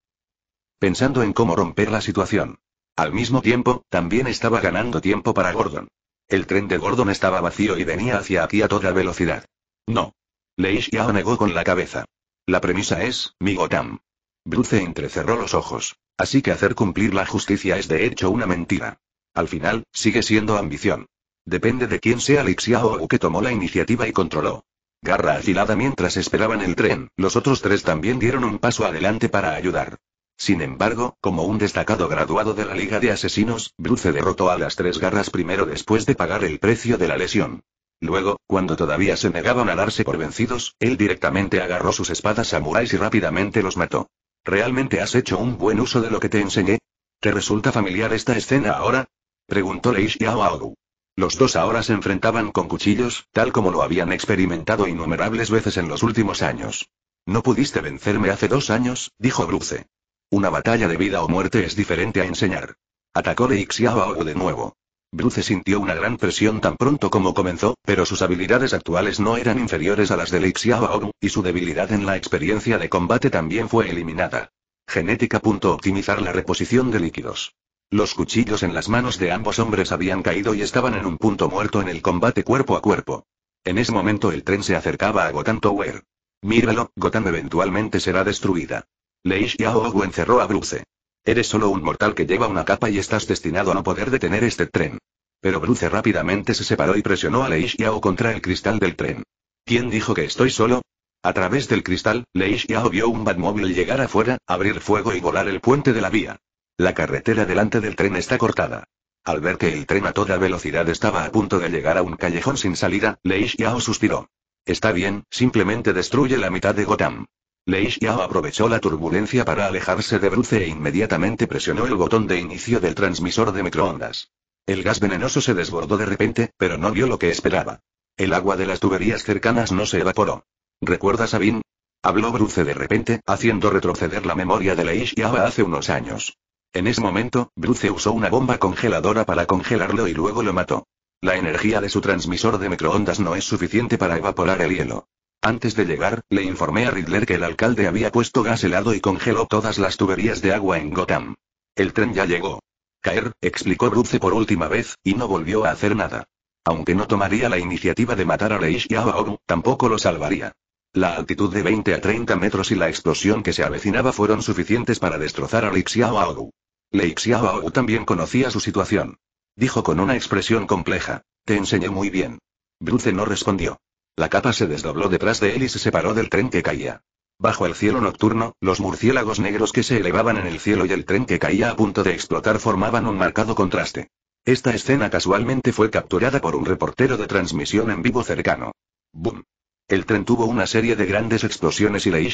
pensando en cómo romper la situación. Al mismo tiempo, también estaba ganando tiempo para Gordon. El tren de Gordon estaba vacío y venía hacia aquí a toda velocidad. No. Lei Xiao negó con la cabeza. La premisa es, mi Gotham. Bruce entrecerró los ojos. Así que hacer cumplir la justicia es de hecho una mentira. Al final, sigue siendo ambición. Depende de quién sea Li Xiao que tomó la iniciativa y controló. Garra afilada mientras esperaban el tren, los otros tres también dieron un paso adelante para ayudar. Sin embargo, como un destacado graduado de la Liga de Asesinos, Bruce derrotó a las tres garras primero después de pagar el precio de la lesión. Luego, cuando todavía se negaban a darse por vencidos, él directamente agarró sus espadas samuráis y rápidamente los mató. ¿Realmente has hecho un buen uso de lo que te enseñé? ¿Te resulta familiar esta escena ahora? Preguntó Lei Xiao Los dos ahora se enfrentaban con cuchillos, tal como lo habían experimentado innumerables veces en los últimos años. No pudiste vencerme hace dos años, dijo Bruce. Una batalla de vida o muerte es diferente a enseñar. Atacó Lei Xiao de nuevo. Bruce sintió una gran presión tan pronto como comenzó, pero sus habilidades actuales no eran inferiores a las de Lei Xiao, y su debilidad en la experiencia de combate también fue eliminada. Genética. Optimizar la reposición de líquidos. Los cuchillos en las manos de ambos hombres habían caído y estaban en un punto muerto en el combate cuerpo a cuerpo. En ese momento el tren se acercaba a Gotham Tower. Míralo, Gotham eventualmente será destruida. Lei Xiaogu encerró a Bruce. Eres solo un mortal que lleva una capa y estás destinado a no poder detener este tren. Pero Bruce rápidamente se separó y presionó a Lei contra el cristal del tren. ¿Quién dijo que estoy solo? A través del cristal, Lei Xiao vio un Batmóvil llegar afuera, abrir fuego y volar el puente de la vía. La carretera delante del tren está cortada. Al ver que el tren a toda velocidad estaba a punto de llegar a un callejón sin salida, Lei suspiró. Está bien, simplemente destruye la mitad de Gotham. Lei Xiao aprovechó la turbulencia para alejarse de Bruce e inmediatamente presionó el botón de inicio del transmisor de microondas. El gas venenoso se desbordó de repente, pero no vio lo que esperaba. El agua de las tuberías cercanas no se evaporó. ¿Recuerdas a Bin? Habló Bruce de repente, haciendo retroceder la memoria de Leish hace unos años. En ese momento, Bruce usó una bomba congeladora para congelarlo y luego lo mató. La energía de su transmisor de microondas no es suficiente para evaporar el hielo. Antes de llegar, le informé a Riddler que el alcalde había puesto gas helado y congeló todas las tuberías de agua en Gotham. El tren ya llegó. Caer, explicó Bruce por última vez, y no volvió a hacer nada. Aunque no tomaría la iniciativa de matar a Leish y tampoco lo salvaría. La altitud de 20 a 30 metros y la explosión que se avecinaba fueron suficientes para destrozar a Lei Xiaoao. Lei Xiaoao también conocía su situación. Dijo con una expresión compleja. Te enseñé muy bien. Bruce no respondió. La capa se desdobló detrás de él y se separó del tren que caía. Bajo el cielo nocturno, los murciélagos negros que se elevaban en el cielo y el tren que caía a punto de explotar formaban un marcado contraste. Esta escena casualmente fue capturada por un reportero de transmisión en vivo cercano. ¡Bum! El tren tuvo una serie de grandes explosiones y Lei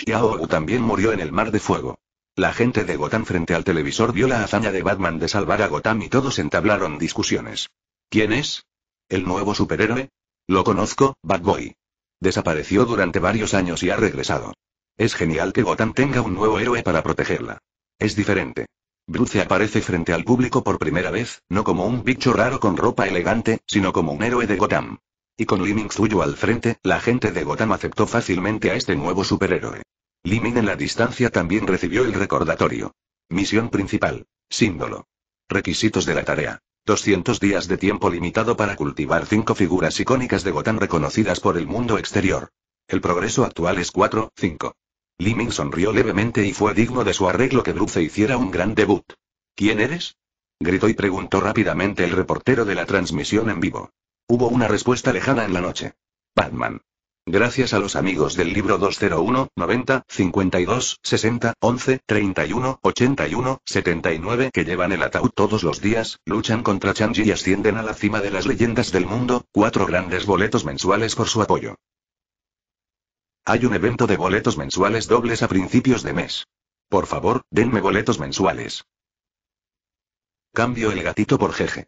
también murió en el mar de fuego. La gente de Gotham frente al televisor vio la hazaña de Batman de salvar a Gotham y todos entablaron discusiones. ¿Quién es? ¿El nuevo superhéroe? Lo conozco, Batboy. Desapareció durante varios años y ha regresado. Es genial que Gotham tenga un nuevo héroe para protegerla. Es diferente. Bruce aparece frente al público por primera vez, no como un bicho raro con ropa elegante, sino como un héroe de Gotham. Y con Liming suyo al frente, la gente de Gotham aceptó fácilmente a este nuevo superhéroe. Liming en la distancia también recibió el recordatorio. Misión principal. Símbolo. Requisitos de la tarea. 200 días de tiempo limitado para cultivar cinco figuras icónicas de Gotham reconocidas por el mundo exterior. El progreso actual es 4, 5. Liming sonrió levemente y fue digno de su arreglo que Bruce hiciera un gran debut. ¿Quién eres? Gritó y preguntó rápidamente el reportero de la transmisión en vivo. Hubo una respuesta lejana en la noche. Batman. Gracias a los amigos del libro 201, 90, 52, 60, 11, 31, 81, 79 que llevan el ataúd todos los días, luchan contra Changi y ascienden a la cima de las leyendas del mundo, cuatro grandes boletos mensuales por su apoyo. Hay un evento de boletos mensuales dobles a principios de mes. Por favor, denme boletos mensuales. Cambio el gatito por jeje.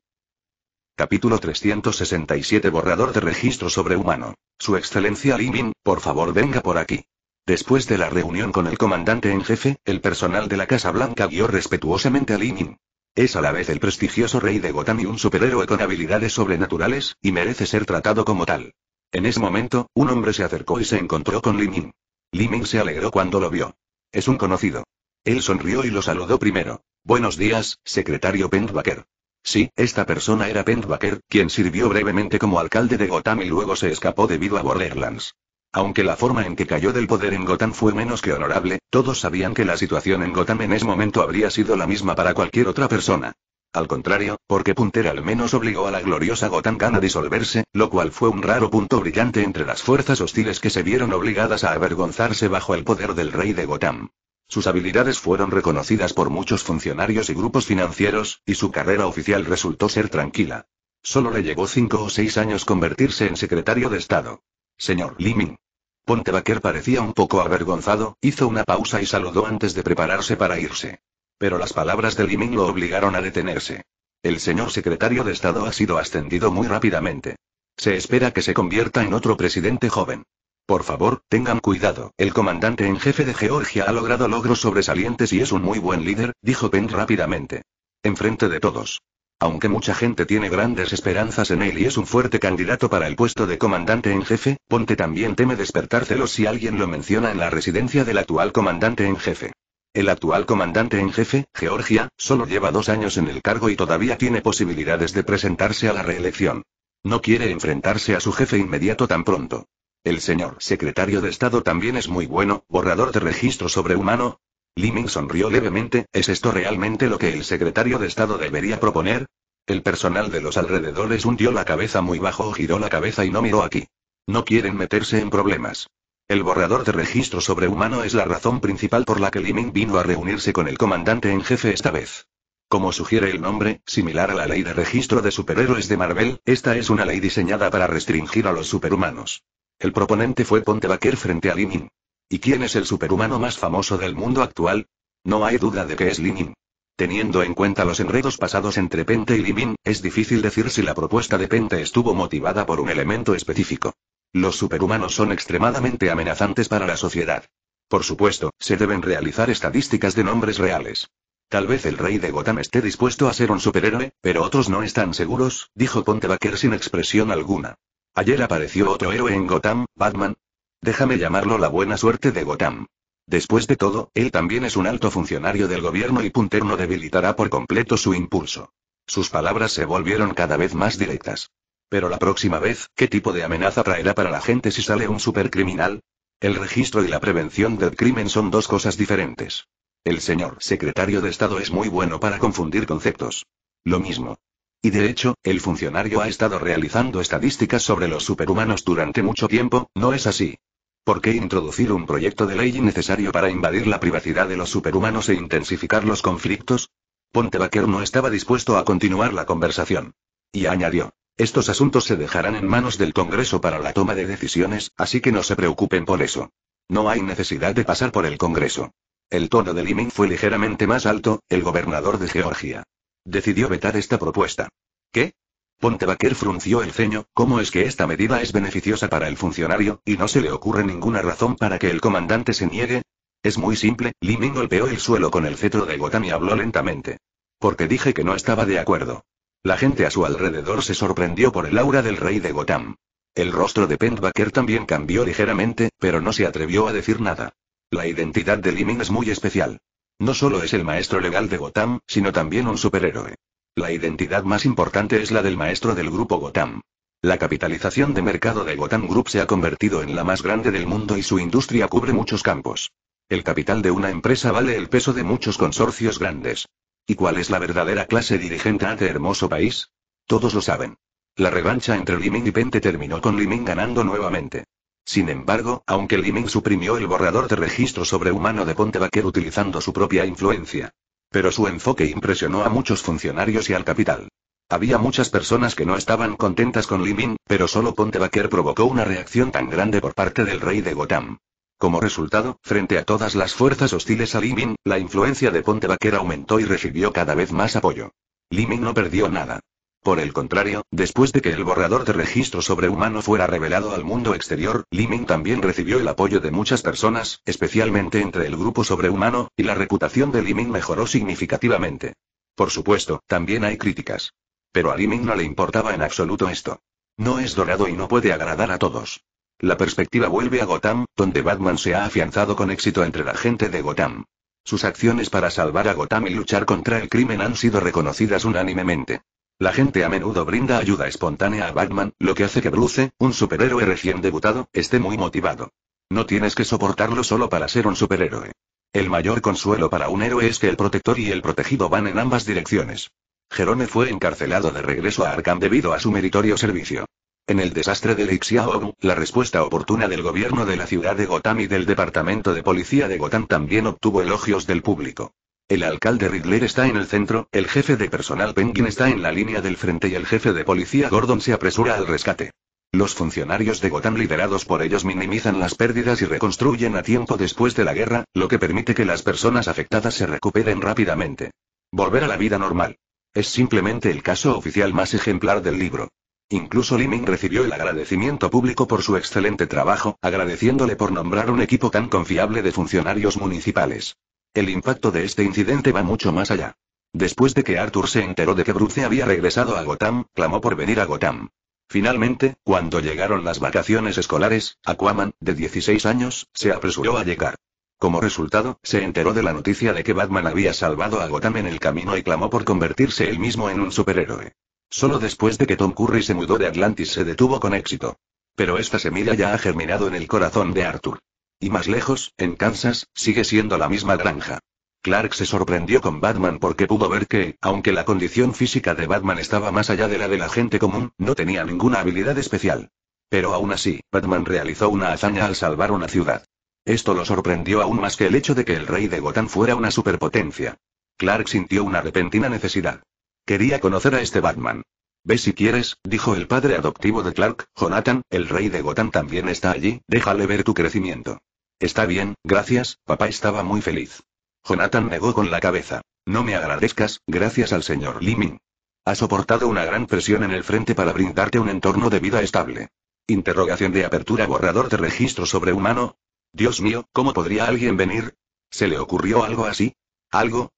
Capítulo 367 Borrador de registro sobrehumano. Su excelencia Limin, por favor venga por aquí. Después de la reunión con el comandante en jefe, el personal de la Casa Blanca guió respetuosamente a Limin. Es a la vez el prestigioso rey de Gotham y un superhéroe con habilidades sobrenaturales, y merece ser tratado como tal. En ese momento, un hombre se acercó y se encontró con Limin. Limin se alegró cuando lo vio. Es un conocido. Él sonrió y lo saludó primero. Buenos días, secretario Pentbaker. Sí, esta persona era Pentbaker, quien sirvió brevemente como alcalde de Gotham y luego se escapó debido a Borderlands. Aunque la forma en que cayó del poder en Gotham fue menos que honorable, todos sabían que la situación en Gotham en ese momento habría sido la misma para cualquier otra persona. Al contrario, porque Punter al menos obligó a la gloriosa Gotham Khan a disolverse, lo cual fue un raro punto brillante entre las fuerzas hostiles que se vieron obligadas a avergonzarse bajo el poder del rey de Gotham. Sus habilidades fueron reconocidas por muchos funcionarios y grupos financieros, y su carrera oficial resultó ser tranquila. Solo le llevó cinco o seis años convertirse en secretario de Estado. Señor Liming. Pontebaker parecía un poco avergonzado, hizo una pausa y saludó antes de prepararse para irse. Pero las palabras de Liming lo obligaron a detenerse. El señor secretario de Estado ha sido ascendido muy rápidamente. Se espera que se convierta en otro presidente joven. Por favor, tengan cuidado. El comandante en jefe de Georgia ha logrado logros sobresalientes y es un muy buen líder, dijo Penn rápidamente. Enfrente de todos. Aunque mucha gente tiene grandes esperanzas en él y es un fuerte candidato para el puesto de comandante en jefe, Ponte también teme despertar celos si alguien lo menciona en la residencia del actual comandante en jefe. El actual comandante en jefe, Georgia, solo lleva dos años en el cargo y todavía tiene posibilidades de presentarse a la reelección. No quiere enfrentarse a su jefe inmediato tan pronto. El señor secretario de Estado también es muy bueno, borrador de registro sobrehumano. Liming sonrió levemente, ¿es esto realmente lo que el secretario de Estado debería proponer? El personal de los alrededores hundió la cabeza muy bajo giró la cabeza y no miró aquí. No quieren meterse en problemas. El borrador de registro sobrehumano es la razón principal por la que Liming vino a reunirse con el comandante en jefe esta vez. Como sugiere el nombre, similar a la ley de registro de superhéroes de Marvel, esta es una ley diseñada para restringir a los superhumanos. El proponente fue Pontebaker frente a Limin. ¿Y quién es el superhumano más famoso del mundo actual? No hay duda de que es Limin. Teniendo en cuenta los enredos pasados entre Pente y Limin, es difícil decir si la propuesta de Pente estuvo motivada por un elemento específico. Los superhumanos son extremadamente amenazantes para la sociedad. Por supuesto, se deben realizar estadísticas de nombres reales. Tal vez el rey de Gotham esté dispuesto a ser un superhéroe, pero otros no están seguros, dijo Pontebaker sin expresión alguna. Ayer apareció otro héroe en Gotham, Batman. Déjame llamarlo la buena suerte de Gotham. Después de todo, él también es un alto funcionario del gobierno y Punter no debilitará por completo su impulso. Sus palabras se volvieron cada vez más directas. Pero la próxima vez, ¿qué tipo de amenaza traerá para la gente si sale un supercriminal? El registro y la prevención del crimen son dos cosas diferentes. El señor secretario de Estado es muy bueno para confundir conceptos. Lo mismo. Y de hecho, el funcionario ha estado realizando estadísticas sobre los superhumanos durante mucho tiempo, ¿no es así? ¿Por qué introducir un proyecto de ley innecesario para invadir la privacidad de los superhumanos e intensificar los conflictos? Pontebaker no estaba dispuesto a continuar la conversación. Y añadió. Estos asuntos se dejarán en manos del Congreso para la toma de decisiones, así que no se preocupen por eso. No hay necesidad de pasar por el Congreso. El tono de Limin fue ligeramente más alto, el gobernador de Georgia. Decidió vetar esta propuesta. ¿Qué? Pontebaker frunció el ceño, ¿cómo es que esta medida es beneficiosa para el funcionario, y no se le ocurre ninguna razón para que el comandante se niegue? Es muy simple, Limin golpeó el suelo con el cetro de Gotham y habló lentamente. Porque dije que no estaba de acuerdo. La gente a su alrededor se sorprendió por el aura del rey de Gotham. El rostro de Pentbaker también cambió ligeramente, pero no se atrevió a decir nada. La identidad de Limin es muy especial. No solo es el maestro legal de Gotham, sino también un superhéroe. La identidad más importante es la del maestro del grupo Gotham. La capitalización de mercado de Gotham Group se ha convertido en la más grande del mundo y su industria cubre muchos campos. El capital de una empresa vale el peso de muchos consorcios grandes. ¿Y cuál es la verdadera clase dirigente ante hermoso país? Todos lo saben. La revancha entre Liming y Pente terminó con Liming ganando nuevamente. Sin embargo, aunque Liming suprimió el borrador de registro sobrehumano de Pontebaker utilizando su propia influencia. Pero su enfoque impresionó a muchos funcionarios y al capital. Había muchas personas que no estaban contentas con Liming, pero solo Pontebaker provocó una reacción tan grande por parte del rey de Gotham. Como resultado, frente a todas las fuerzas hostiles a Liming, la influencia de Pontebaker aumentó y recibió cada vez más apoyo. Liming no perdió nada. Por el contrario, después de que el borrador de registro sobrehumano fuera revelado al mundo exterior, Liming también recibió el apoyo de muchas personas, especialmente entre el grupo sobrehumano, y la reputación de Liming mejoró significativamente. Por supuesto, también hay críticas. Pero a Liming no le importaba en absoluto esto. No es dorado y no puede agradar a todos. La perspectiva vuelve a Gotham, donde Batman se ha afianzado con éxito entre la gente de Gotham. Sus acciones para salvar a Gotham y luchar contra el crimen han sido reconocidas unánimemente. La gente a menudo brinda ayuda espontánea a Batman, lo que hace que Bruce, un superhéroe recién debutado, esté muy motivado. No tienes que soportarlo solo para ser un superhéroe. El mayor consuelo para un héroe es que el protector y el protegido van en ambas direcciones. Jerome fue encarcelado de regreso a Arkham debido a su meritorio servicio. En el desastre de Lixiao, la respuesta oportuna del gobierno de la ciudad de Gotham y del departamento de policía de Gotham también obtuvo elogios del público. El alcalde Riddler está en el centro, el jefe de personal Penguin está en la línea del frente y el jefe de policía Gordon se apresura al rescate. Los funcionarios de Gotham liderados por ellos minimizan las pérdidas y reconstruyen a tiempo después de la guerra, lo que permite que las personas afectadas se recuperen rápidamente. Volver a la vida normal. Es simplemente el caso oficial más ejemplar del libro. Incluso Liming recibió el agradecimiento público por su excelente trabajo, agradeciéndole por nombrar un equipo tan confiable de funcionarios municipales. El impacto de este incidente va mucho más allá. Después de que Arthur se enteró de que Bruce había regresado a Gotham, clamó por venir a Gotham. Finalmente, cuando llegaron las vacaciones escolares, Aquaman, de 16 años, se apresuró a llegar. Como resultado, se enteró de la noticia de que Batman había salvado a Gotham en el camino y clamó por convertirse él mismo en un superhéroe. Solo después de que Tom Curry se mudó de Atlantis se detuvo con éxito. Pero esta semilla ya ha germinado en el corazón de Arthur. Y más lejos, en Kansas, sigue siendo la misma granja. Clark se sorprendió con Batman porque pudo ver que, aunque la condición física de Batman estaba más allá de la de la gente común, no tenía ninguna habilidad especial. Pero aún así, Batman realizó una hazaña al salvar una ciudad. Esto lo sorprendió aún más que el hecho de que el rey de Gotham fuera una superpotencia. Clark sintió una repentina necesidad. Quería conocer a este Batman. Ve si quieres, dijo el padre adoptivo de Clark, Jonathan, el rey de Gotham también está allí, déjale ver tu crecimiento. Está bien, gracias, papá estaba muy feliz. Jonathan negó con la cabeza. No me agradezcas, gracias al señor Liming. Ha soportado una gran presión en el frente para brindarte un entorno de vida estable. Interrogación de apertura borrador de registro sobrehumano. Dios mío, ¿cómo podría alguien venir? ¿Se le ocurrió algo así? ¿Algo?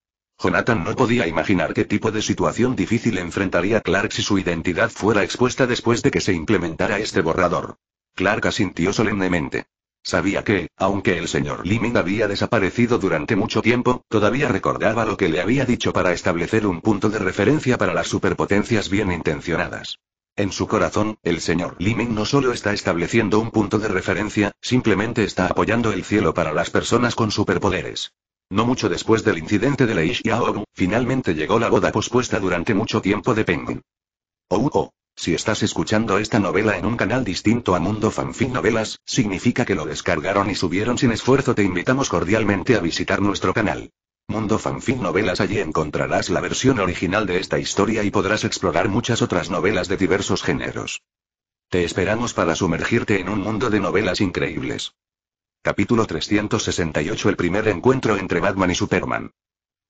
Jonathan no podía imaginar qué tipo de situación difícil enfrentaría Clark si su identidad fuera expuesta después de que se implementara este borrador. Clark asintió solemnemente. Sabía que, aunque el señor Liming había desaparecido durante mucho tiempo, todavía recordaba lo que le había dicho para establecer un punto de referencia para las superpotencias bien intencionadas. En su corazón, el señor Liming no solo está estableciendo un punto de referencia, simplemente está apoyando el cielo para las personas con superpoderes. No mucho después del incidente de Leish Yao, finalmente llegó la boda pospuesta durante mucho tiempo de Penguin. Oh, oh. Si estás escuchando esta novela en un canal distinto a Mundo Fanfic Novelas, significa que lo descargaron y subieron sin esfuerzo. Te invitamos cordialmente a visitar nuestro canal. Mundo Fanfic Novelas allí encontrarás la versión original de esta historia y podrás explorar muchas otras novelas de diversos géneros. Te esperamos para sumergirte en un mundo de novelas increíbles. Capítulo 368 El primer encuentro entre Batman y Superman.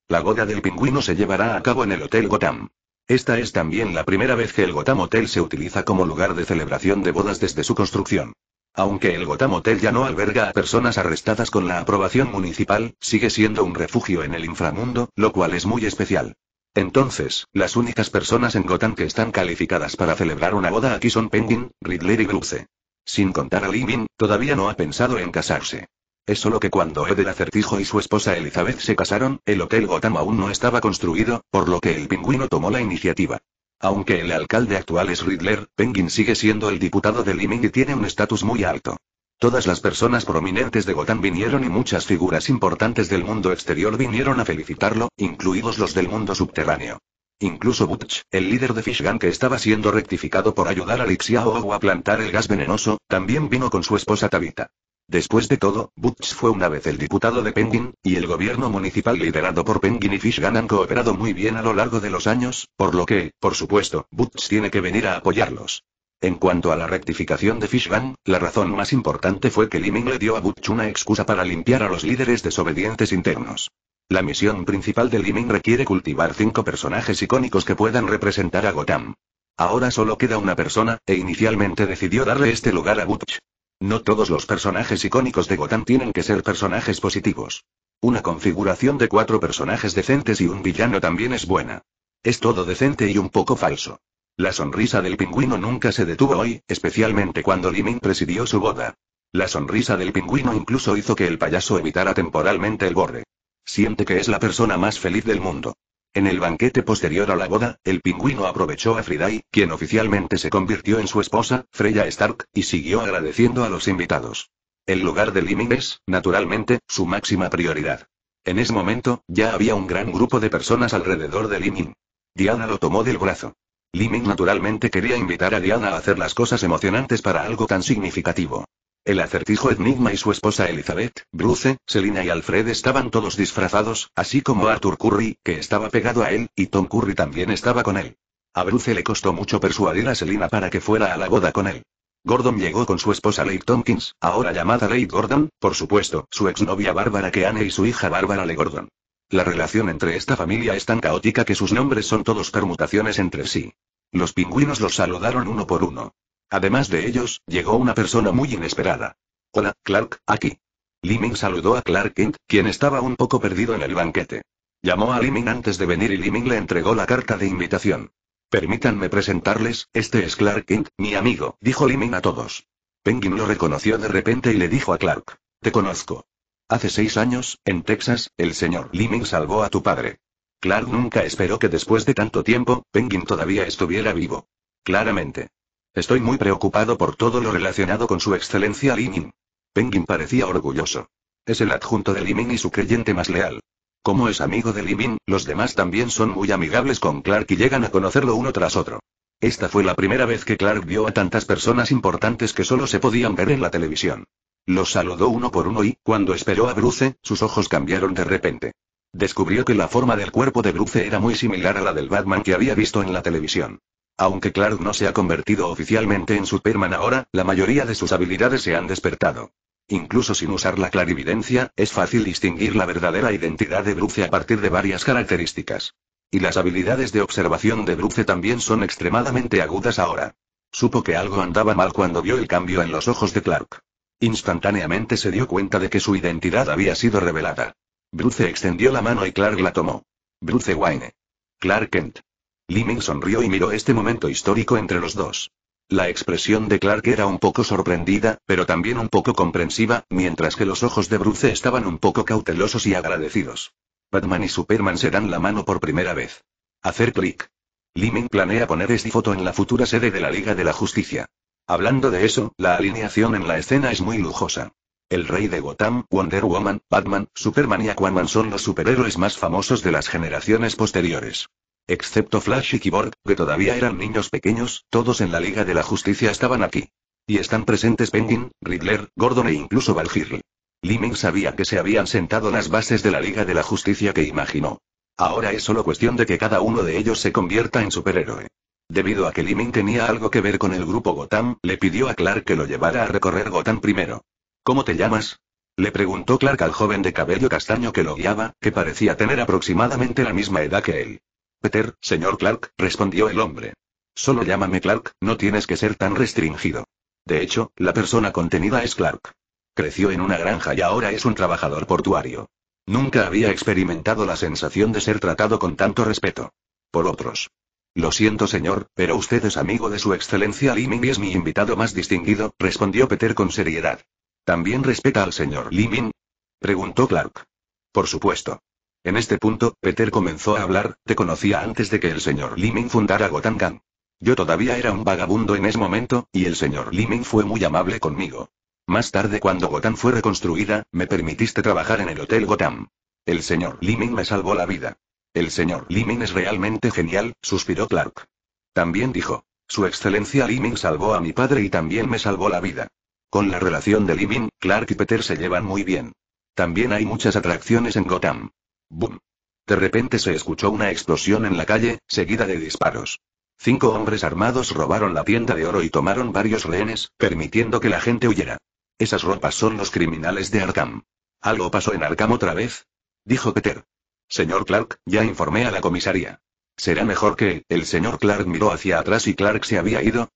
La boda del pingüino se llevará a cabo en el Hotel Gotham. Esta es también la primera vez que el Gotham Hotel se utiliza como lugar de celebración de bodas desde su construcción. Aunque el Gotham Hotel ya no alberga a personas arrestadas con la aprobación municipal, sigue siendo un refugio en el inframundo, lo cual es muy especial. Entonces, las únicas personas en Gotham que están calificadas para celebrar una boda aquí son Penguin, Riddler y Bruce. Sin contar a Limin, todavía no ha pensado en casarse. Es solo que cuando Ed acertijo y su esposa Elizabeth se casaron, el Hotel Gotham aún no estaba construido, por lo que el pingüino tomó la iniciativa. Aunque el alcalde actual es Riddler, Penguin sigue siendo el diputado de Liming y tiene un estatus muy alto. Todas las personas prominentes de Gotham vinieron y muchas figuras importantes del mundo exterior vinieron a felicitarlo, incluidos los del mundo subterráneo. Incluso Butch, el líder de Fishgun que estaba siendo rectificado por ayudar a Lixiao a plantar el gas venenoso, también vino con su esposa Tabitha. Después de todo, Butch fue una vez el diputado de Penguin, y el gobierno municipal liderado por Penguin y Fishgun han cooperado muy bien a lo largo de los años, por lo que, por supuesto, Butch tiene que venir a apoyarlos. En cuanto a la rectificación de Fishgun, la razón más importante fue que Liming le dio a Butch una excusa para limpiar a los líderes desobedientes internos. La misión principal de Liming requiere cultivar cinco personajes icónicos que puedan representar a Gotham. Ahora solo queda una persona, e inicialmente decidió darle este lugar a Butch. No todos los personajes icónicos de Gotham tienen que ser personajes positivos. Una configuración de cuatro personajes decentes y un villano también es buena. Es todo decente y un poco falso. La sonrisa del pingüino nunca se detuvo hoy, especialmente cuando Liming presidió su boda. La sonrisa del pingüino incluso hizo que el payaso evitara temporalmente el borde. Siente que es la persona más feliz del mundo. En el banquete posterior a la boda, el pingüino aprovechó a Friday, quien oficialmente se convirtió en su esposa, Freya Stark, y siguió agradeciendo a los invitados. El lugar de Liming es, naturalmente, su máxima prioridad. En ese momento, ya había un gran grupo de personas alrededor de Liming. Diana lo tomó del brazo. Liming naturalmente quería invitar a Diana a hacer las cosas emocionantes para algo tan significativo. El acertijo Enigma y su esposa Elizabeth, Bruce, Selina y Alfred estaban todos disfrazados, así como Arthur Curry, que estaba pegado a él, y Tom Curry también estaba con él. A Bruce le costó mucho persuadir a Selina para que fuera a la boda con él. Gordon llegó con su esposa Leigh Tompkins, ahora llamada Leigh Gordon, por supuesto, su exnovia Bárbara Keane y su hija Bárbara Le Gordon. La relación entre esta familia es tan caótica que sus nombres son todos permutaciones entre sí. Los pingüinos los saludaron uno por uno. Además de ellos, llegó una persona muy inesperada. Hola, Clark, aquí. Liming saludó a Clark Kent, quien estaba un poco perdido en el banquete. Llamó a Liming antes de venir y Liming le entregó la carta de invitación. Permítanme presentarles, este es Clark Kent, mi amigo, dijo Liming a todos. Penguin lo reconoció de repente y le dijo a Clark. Te conozco. Hace seis años, en Texas, el señor Liming salvó a tu padre. Clark nunca esperó que después de tanto tiempo, Penguin todavía estuviera vivo. Claramente. Estoy muy preocupado por todo lo relacionado con su excelencia Liming. Penguin parecía orgulloso. Es el adjunto de Liming y su creyente más leal. Como es amigo de Liming, los demás también son muy amigables con Clark y llegan a conocerlo uno tras otro. Esta fue la primera vez que Clark vio a tantas personas importantes que solo se podían ver en la televisión. Los saludó uno por uno y, cuando esperó a Bruce, sus ojos cambiaron de repente. Descubrió que la forma del cuerpo de Bruce era muy similar a la del Batman que había visto en la televisión. Aunque Clark no se ha convertido oficialmente en Superman ahora, la mayoría de sus habilidades se han despertado. Incluso sin usar la clarividencia, es fácil distinguir la verdadera identidad de Bruce a partir de varias características. Y las habilidades de observación de Bruce también son extremadamente agudas ahora. Supo que algo andaba mal cuando vio el cambio en los ojos de Clark. Instantáneamente se dio cuenta de que su identidad había sido revelada. Bruce extendió la mano y Clark la tomó. Bruce Wayne. Clark Kent. Liming sonrió y miró este momento histórico entre los dos. La expresión de Clark era un poco sorprendida, pero también un poco comprensiva, mientras que los ojos de Bruce estaban un poco cautelosos y agradecidos. Batman y Superman se dan la mano por primera vez. Hacer clic. Liming planea poner esta foto en la futura sede de la Liga de la Justicia. Hablando de eso, la alineación en la escena es muy lujosa. El rey de Gotham, Wonder Woman, Batman, Superman y Aquaman son los superhéroes más famosos de las generaciones posteriores. Excepto Flash y Cyborg, que todavía eran niños pequeños, todos en la Liga de la Justicia estaban aquí. Y están presentes Penguin, Riddler, Gordon e incluso Valkyrie. Liming sabía que se habían sentado las bases de la Liga de la Justicia que imaginó. Ahora es solo cuestión de que cada uno de ellos se convierta en superhéroe. Debido a que Liming tenía algo que ver con el grupo Gotham, le pidió a Clark que lo llevara a recorrer Gotham primero. ¿Cómo te llamas? Le preguntó Clark al joven de cabello castaño que lo guiaba, que parecía tener aproximadamente la misma edad que él. Peter, señor Clark, respondió el hombre. Solo llámame Clark, no tienes que ser tan restringido. De hecho, la persona contenida es Clark. Creció en una granja y ahora es un trabajador portuario. Nunca había experimentado la sensación de ser tratado con tanto respeto. Por otros. Lo siento, señor, pero usted es amigo de su excelencia Liming y es mi invitado más distinguido, respondió Peter con seriedad. ¿También respeta al señor Liming? preguntó Clark. Por supuesto. En este punto, Peter comenzó a hablar, te conocía antes de que el señor Liming fundara Gotham Yo todavía era un vagabundo en ese momento, y el señor Liming fue muy amable conmigo. Más tarde cuando Gotham fue reconstruida, me permitiste trabajar en el Hotel Gotham. El señor Liming me salvó la vida. El señor Liming es realmente genial, suspiró Clark. También dijo. Su excelencia Liming salvó a mi padre y también me salvó la vida. Con la relación de Liming, Clark y Peter se llevan muy bien. También hay muchas atracciones en Gotham. ¡Bum! De repente se escuchó una explosión en la calle, seguida de disparos. Cinco hombres armados robaron la tienda de oro y tomaron varios rehenes, permitiendo que la gente huyera. Esas ropas son los criminales de Arkham. ¿Algo pasó en Arkham otra vez? Dijo Peter. Señor Clark, ya informé a la comisaría. Será mejor que, el señor Clark miró hacia atrás y Clark se había ido.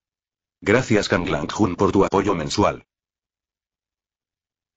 Gracias Kang Lang Jun por tu apoyo mensual.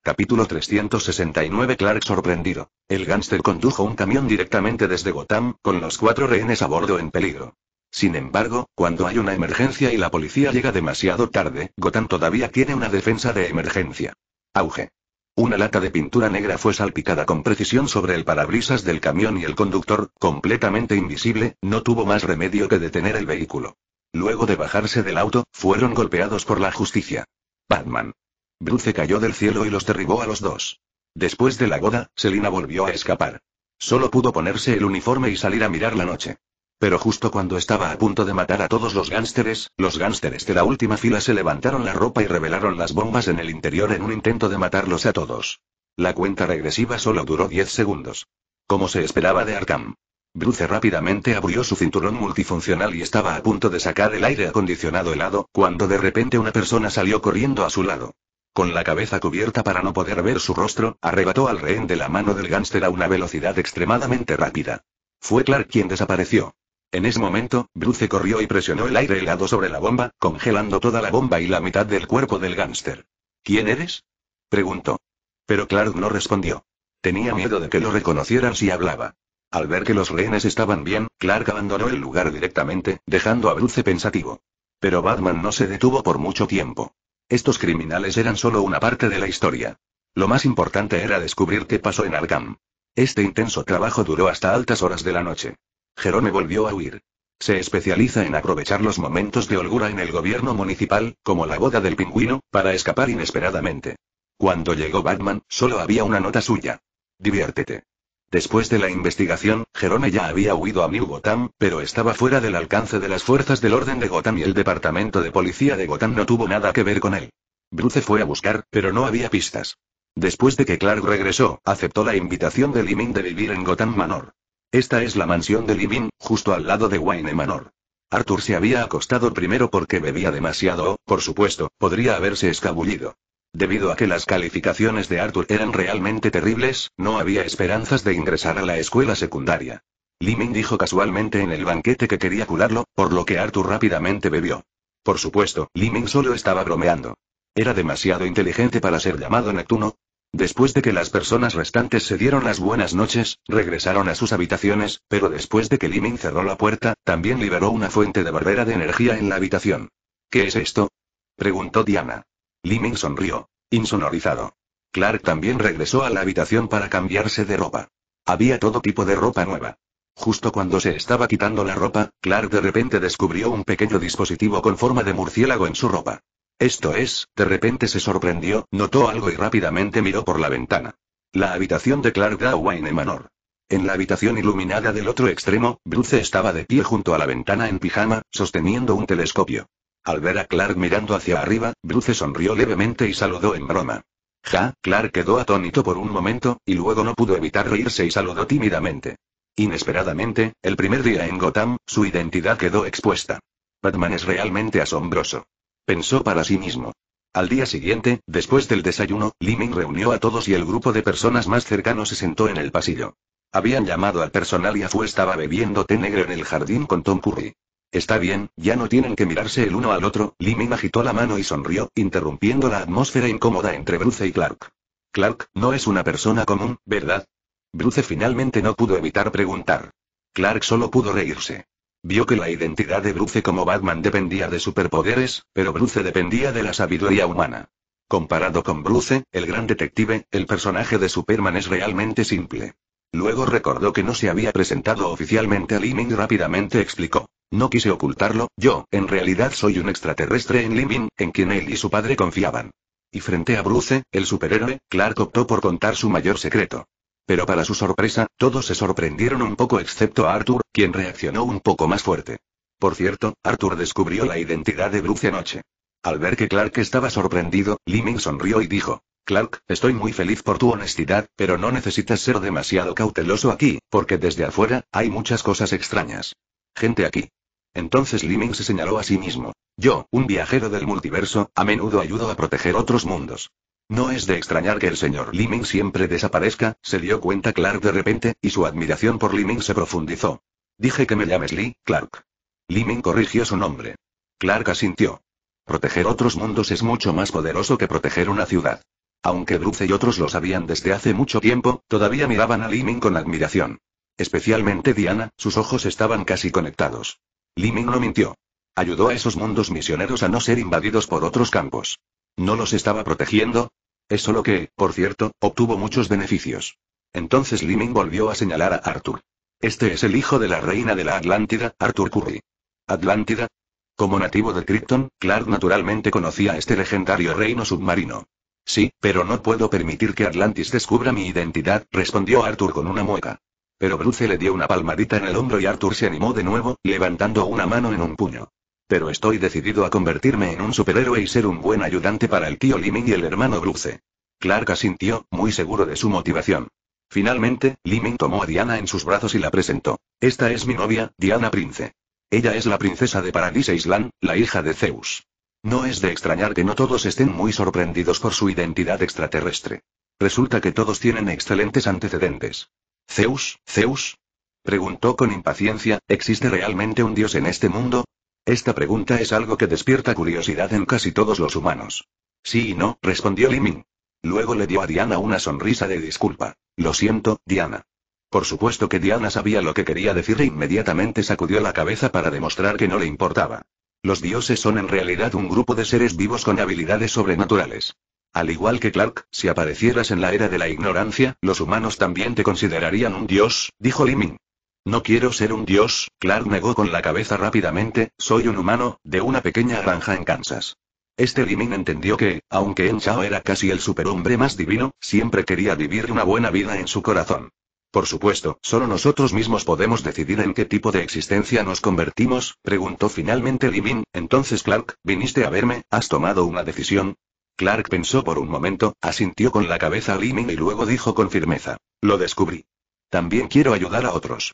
Capítulo 369 Clark sorprendido. El gánster condujo un camión directamente desde Gotham, con los cuatro rehenes a bordo en peligro. Sin embargo, cuando hay una emergencia y la policía llega demasiado tarde, Gotham todavía tiene una defensa de emergencia. Auge. Una lata de pintura negra fue salpicada con precisión sobre el parabrisas del camión y el conductor, completamente invisible, no tuvo más remedio que detener el vehículo. Luego de bajarse del auto, fueron golpeados por la justicia. Batman. Bruce cayó del cielo y los derribó a los dos. Después de la boda, Selina volvió a escapar. Solo pudo ponerse el uniforme y salir a mirar la noche. Pero justo cuando estaba a punto de matar a todos los gánsteres, los gánsteres de la última fila se levantaron la ropa y revelaron las bombas en el interior en un intento de matarlos a todos. La cuenta regresiva solo duró 10 segundos. Como se esperaba de Arkham. Bruce rápidamente abrió su cinturón multifuncional y estaba a punto de sacar el aire acondicionado helado, cuando de repente una persona salió corriendo a su lado. Con la cabeza cubierta para no poder ver su rostro, arrebató al rehén de la mano del gánster a una velocidad extremadamente rápida. Fue Clark quien desapareció. En ese momento, Bruce corrió y presionó el aire helado sobre la bomba, congelando toda la bomba y la mitad del cuerpo del gánster. ¿Quién eres? preguntó. Pero Clark no respondió. Tenía miedo de que lo reconocieran si hablaba. Al ver que los rehenes estaban bien, Clark abandonó el lugar directamente, dejando a Bruce pensativo. Pero Batman no se detuvo por mucho tiempo. Estos criminales eran solo una parte de la historia. Lo más importante era descubrir qué pasó en Arkham. Este intenso trabajo duró hasta altas horas de la noche. Jerome volvió a huir. Se especializa en aprovechar los momentos de holgura en el gobierno municipal, como la boda del pingüino, para escapar inesperadamente. Cuando llegó Batman, solo había una nota suya. Diviértete. Después de la investigación, Jerome ya había huido a New Gotham, pero estaba fuera del alcance de las fuerzas del orden de Gotham y el departamento de policía de Gotham no tuvo nada que ver con él. Bruce fue a buscar, pero no había pistas. Después de que Clark regresó, aceptó la invitación de Limin de vivir en Gotham Manor. Esta es la mansión de Limin, justo al lado de Wayne Manor. Arthur se había acostado primero porque bebía demasiado o, por supuesto, podría haberse escabullido. Debido a que las calificaciones de Arthur eran realmente terribles, no había esperanzas de ingresar a la escuela secundaria. Liming dijo casualmente en el banquete que quería curarlo, por lo que Arthur rápidamente bebió. Por supuesto, Liming solo estaba bromeando. Era demasiado inteligente para ser llamado Neptuno. Después de que las personas restantes se dieron las buenas noches, regresaron a sus habitaciones, pero después de que Liming cerró la puerta, también liberó una fuente de barbera de energía en la habitación. ¿Qué es esto? preguntó Diana. Liming sonrió. Insonorizado. Clark también regresó a la habitación para cambiarse de ropa. Había todo tipo de ropa nueva. Justo cuando se estaba quitando la ropa, Clark de repente descubrió un pequeño dispositivo con forma de murciélago en su ropa. Esto es, de repente se sorprendió, notó algo y rápidamente miró por la ventana. La habitación de Clark Gawain Manor. En la habitación iluminada del otro extremo, Bruce estaba de pie junto a la ventana en pijama, sosteniendo un telescopio. Al ver a Clark mirando hacia arriba, Bruce sonrió levemente y saludó en broma. Ja, Clark quedó atónito por un momento, y luego no pudo evitar reírse y saludó tímidamente. Inesperadamente, el primer día en Gotham, su identidad quedó expuesta. Batman es realmente asombroso. Pensó para sí mismo. Al día siguiente, después del desayuno, Liming reunió a todos y el grupo de personas más cercano se sentó en el pasillo. Habían llamado al personal y Afu estaba bebiendo té negro en el jardín con Tom Curry. Está bien, ya no tienen que mirarse el uno al otro, Liming agitó la mano y sonrió, interrumpiendo la atmósfera incómoda entre Bruce y Clark. Clark, no es una persona común, ¿verdad? Bruce finalmente no pudo evitar preguntar. Clark solo pudo reírse. Vio que la identidad de Bruce como Batman dependía de superpoderes, pero Bruce dependía de la sabiduría humana. Comparado con Bruce, el gran detective, el personaje de Superman es realmente simple. Luego recordó que no se había presentado oficialmente a Liming rápidamente explicó. No quise ocultarlo, yo, en realidad soy un extraterrestre en Liming, en quien él y su padre confiaban. Y frente a Bruce, el superhéroe, Clark optó por contar su mayor secreto. Pero para su sorpresa, todos se sorprendieron un poco excepto a Arthur, quien reaccionó un poco más fuerte. Por cierto, Arthur descubrió la identidad de Bruce anoche. Al ver que Clark estaba sorprendido, Liming sonrió y dijo, Clark, estoy muy feliz por tu honestidad, pero no necesitas ser demasiado cauteloso aquí, porque desde afuera, hay muchas cosas extrañas. Gente aquí. Entonces Liming se señaló a sí mismo. Yo, un viajero del multiverso, a menudo ayudo a proteger otros mundos. No es de extrañar que el señor Liming siempre desaparezca, se dio cuenta Clark de repente, y su admiración por Liming se profundizó. Dije que me llames Lee, Clark. Liming corrigió su nombre. Clark asintió. Proteger otros mundos es mucho más poderoso que proteger una ciudad. Aunque Bruce y otros lo sabían desde hace mucho tiempo, todavía miraban a Liming con admiración. Especialmente Diana, sus ojos estaban casi conectados. Liming no mintió. Ayudó a esos mundos misioneros a no ser invadidos por otros campos. ¿No los estaba protegiendo? Es solo que, por cierto, obtuvo muchos beneficios. Entonces Liming volvió a señalar a Arthur. Este es el hijo de la reina de la Atlántida, Arthur Curry. ¿Atlántida? Como nativo de Krypton, Clark naturalmente conocía este legendario reino submarino. Sí, pero no puedo permitir que Atlantis descubra mi identidad, respondió Arthur con una mueca. Pero Bruce le dio una palmadita en el hombro y Arthur se animó de nuevo, levantando una mano en un puño. Pero estoy decidido a convertirme en un superhéroe y ser un buen ayudante para el tío Liming y el hermano Bruce. Clark asintió, muy seguro de su motivación. Finalmente, Liming tomó a Diana en sus brazos y la presentó. Esta es mi novia, Diana Prince. Ella es la princesa de Paradise Island, la hija de Zeus. No es de extrañar que no todos estén muy sorprendidos por su identidad extraterrestre. Resulta que todos tienen excelentes antecedentes. ¿Zeus? ¿Zeus? Preguntó con impaciencia, ¿existe realmente un dios en este mundo? Esta pregunta es algo que despierta curiosidad en casi todos los humanos. Sí y no, respondió Liming. Luego le dio a Diana una sonrisa de disculpa. Lo siento, Diana. Por supuesto que Diana sabía lo que quería decir e inmediatamente sacudió la cabeza para demostrar que no le importaba. Los dioses son en realidad un grupo de seres vivos con habilidades sobrenaturales. Al igual que Clark, si aparecieras en la era de la ignorancia, los humanos también te considerarían un dios, dijo Liming. No quiero ser un dios, Clark negó con la cabeza rápidamente, soy un humano, de una pequeña granja en Kansas. Este Liming entendió que, aunque En Chao era casi el superhombre más divino, siempre quería vivir una buena vida en su corazón. Por supuesto, solo nosotros mismos podemos decidir en qué tipo de existencia nos convertimos, preguntó finalmente Liming, entonces Clark, viniste a verme, ¿has tomado una decisión? Clark pensó por un momento, asintió con la cabeza a Liming y luego dijo con firmeza. Lo descubrí. También quiero ayudar a otros.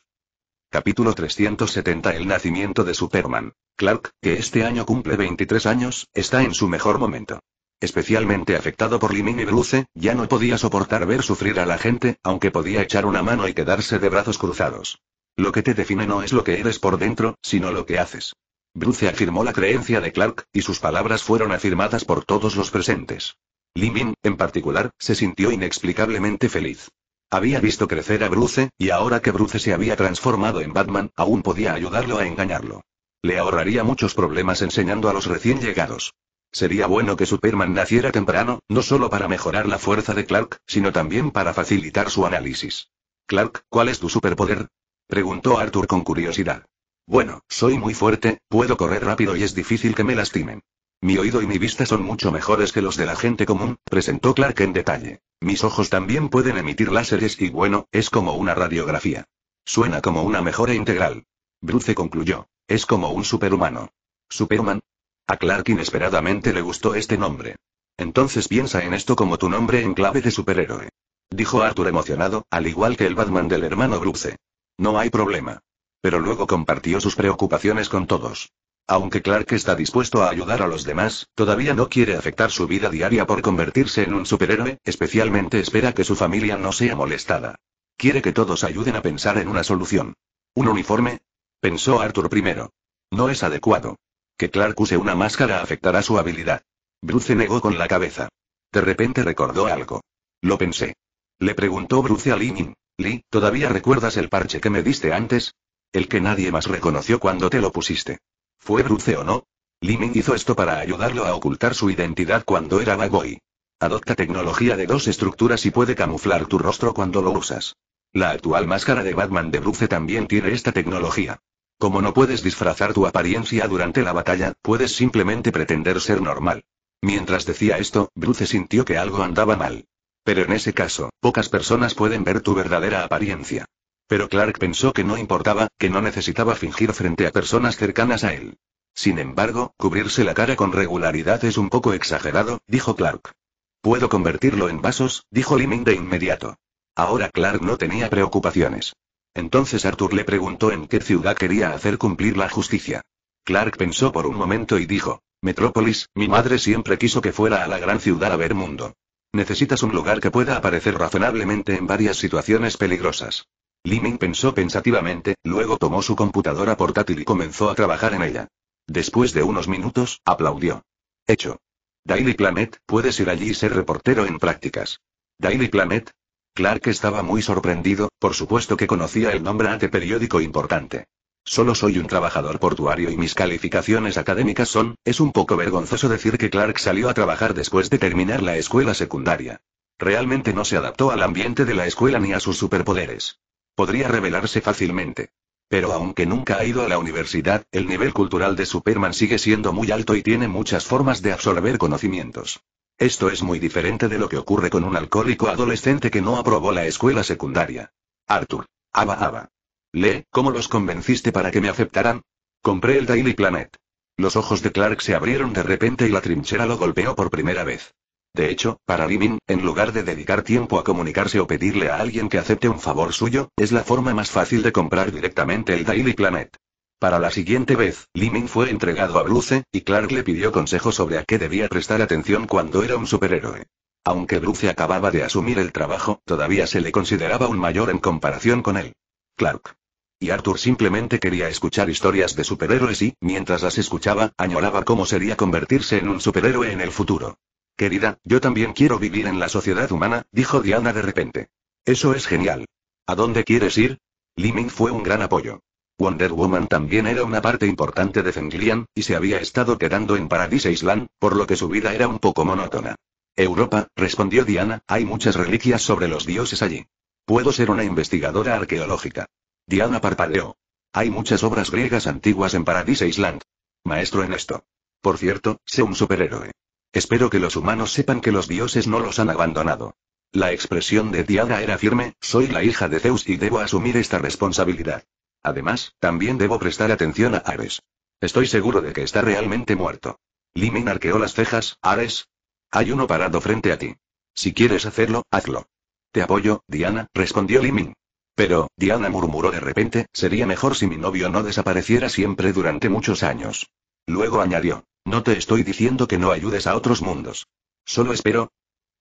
Capítulo 370 El nacimiento de Superman. Clark, que este año cumple 23 años, está en su mejor momento. Especialmente afectado por Limin y Bruce, ya no podía soportar ver sufrir a la gente, aunque podía echar una mano y quedarse de brazos cruzados. Lo que te define no es lo que eres por dentro, sino lo que haces. Bruce afirmó la creencia de Clark, y sus palabras fueron afirmadas por todos los presentes. Limin, en particular, se sintió inexplicablemente feliz. Había visto crecer a Bruce, y ahora que Bruce se había transformado en Batman, aún podía ayudarlo a engañarlo. Le ahorraría muchos problemas enseñando a los recién llegados. Sería bueno que Superman naciera temprano, no solo para mejorar la fuerza de Clark, sino también para facilitar su análisis. Clark, ¿cuál es tu superpoder? preguntó Arthur con curiosidad. Bueno, soy muy fuerte, puedo correr rápido y es difícil que me lastimen. Mi oído y mi vista son mucho mejores que los de la gente común, presentó Clark en detalle. Mis ojos también pueden emitir láseres y bueno, es como una radiografía. Suena como una mejora integral. Bruce concluyó. Es como un superhumano. ¿Superman? A Clark inesperadamente le gustó este nombre. Entonces piensa en esto como tu nombre en clave de superhéroe. Dijo Arthur emocionado, al igual que el Batman del hermano Bruce. No hay problema. Pero luego compartió sus preocupaciones con todos. Aunque Clark está dispuesto a ayudar a los demás, todavía no quiere afectar su vida diaria por convertirse en un superhéroe, especialmente espera que su familia no sea molestada. Quiere que todos ayuden a pensar en una solución. ¿Un uniforme? Pensó Arthur primero. No es adecuado. Que Clark use una máscara afectará su habilidad. Bruce negó con la cabeza. De repente recordó algo. Lo pensé. Le preguntó Bruce a Lee Lee, ¿todavía recuerdas el parche que me diste antes? El que nadie más reconoció cuando te lo pusiste. ¿Fue Bruce o no? Lee hizo esto para ayudarlo a ocultar su identidad cuando era Bagoy. Adopta tecnología de dos estructuras y puede camuflar tu rostro cuando lo usas. La actual máscara de Batman de Bruce también tiene esta tecnología. Como no puedes disfrazar tu apariencia durante la batalla, puedes simplemente pretender ser normal. Mientras decía esto, Bruce sintió que algo andaba mal. Pero en ese caso, pocas personas pueden ver tu verdadera apariencia. Pero Clark pensó que no importaba, que no necesitaba fingir frente a personas cercanas a él. Sin embargo, cubrirse la cara con regularidad es un poco exagerado, dijo Clark. Puedo convertirlo en vasos, dijo Liming de inmediato. Ahora Clark no tenía preocupaciones. Entonces Arthur le preguntó en qué ciudad quería hacer cumplir la justicia. Clark pensó por un momento y dijo, Metrópolis, mi madre siempre quiso que fuera a la gran ciudad a ver mundo. Necesitas un lugar que pueda aparecer razonablemente en varias situaciones peligrosas. Liming pensó pensativamente, luego tomó su computadora portátil y comenzó a trabajar en ella. Después de unos minutos, aplaudió. Hecho. Daily Planet, puedes ir allí y ser reportero en prácticas. Daily Planet, Clark estaba muy sorprendido, por supuesto que conocía el nombre ante periódico importante. Solo soy un trabajador portuario y mis calificaciones académicas son, es un poco vergonzoso decir que Clark salió a trabajar después de terminar la escuela secundaria. Realmente no se adaptó al ambiente de la escuela ni a sus superpoderes. Podría revelarse fácilmente. Pero aunque nunca ha ido a la universidad, el nivel cultural de Superman sigue siendo muy alto y tiene muchas formas de absorber conocimientos. Esto es muy diferente de lo que ocurre con un alcohólico adolescente que no aprobó la escuela secundaria. Arthur. Aba Aba. Le, ¿cómo los convenciste para que me aceptaran? Compré el Daily Planet. Los ojos de Clark se abrieron de repente y la trinchera lo golpeó por primera vez. De hecho, para Limin, en lugar de dedicar tiempo a comunicarse o pedirle a alguien que acepte un favor suyo, es la forma más fácil de comprar directamente el Daily Planet. Para la siguiente vez, Liming fue entregado a Bruce, y Clark le pidió consejo sobre a qué debía prestar atención cuando era un superhéroe. Aunque Bruce acababa de asumir el trabajo, todavía se le consideraba un mayor en comparación con él. Clark. Y Arthur simplemente quería escuchar historias de superhéroes y, mientras las escuchaba, añoraba cómo sería convertirse en un superhéroe en el futuro. Querida, yo también quiero vivir en la sociedad humana, dijo Diana de repente. Eso es genial. ¿A dónde quieres ir? Liming fue un gran apoyo. Wonder Woman también era una parte importante de Fenglian, y se había estado quedando en Paradise Island, por lo que su vida era un poco monótona. Europa, respondió Diana, hay muchas reliquias sobre los dioses allí. Puedo ser una investigadora arqueológica. Diana parpadeó. Hay muchas obras griegas antiguas en Paradise Island. Maestro en esto. Por cierto, sé un superhéroe. Espero que los humanos sepan que los dioses no los han abandonado. La expresión de Diana era firme, soy la hija de Zeus y debo asumir esta responsabilidad. Además, también debo prestar atención a Ares. Estoy seguro de que está realmente muerto. Limin arqueó las cejas, Ares. Hay uno parado frente a ti. Si quieres hacerlo, hazlo. Te apoyo, Diana, respondió Limin. Pero, Diana murmuró de repente, sería mejor si mi novio no desapareciera siempre durante muchos años. Luego añadió, no te estoy diciendo que no ayudes a otros mundos. Solo espero.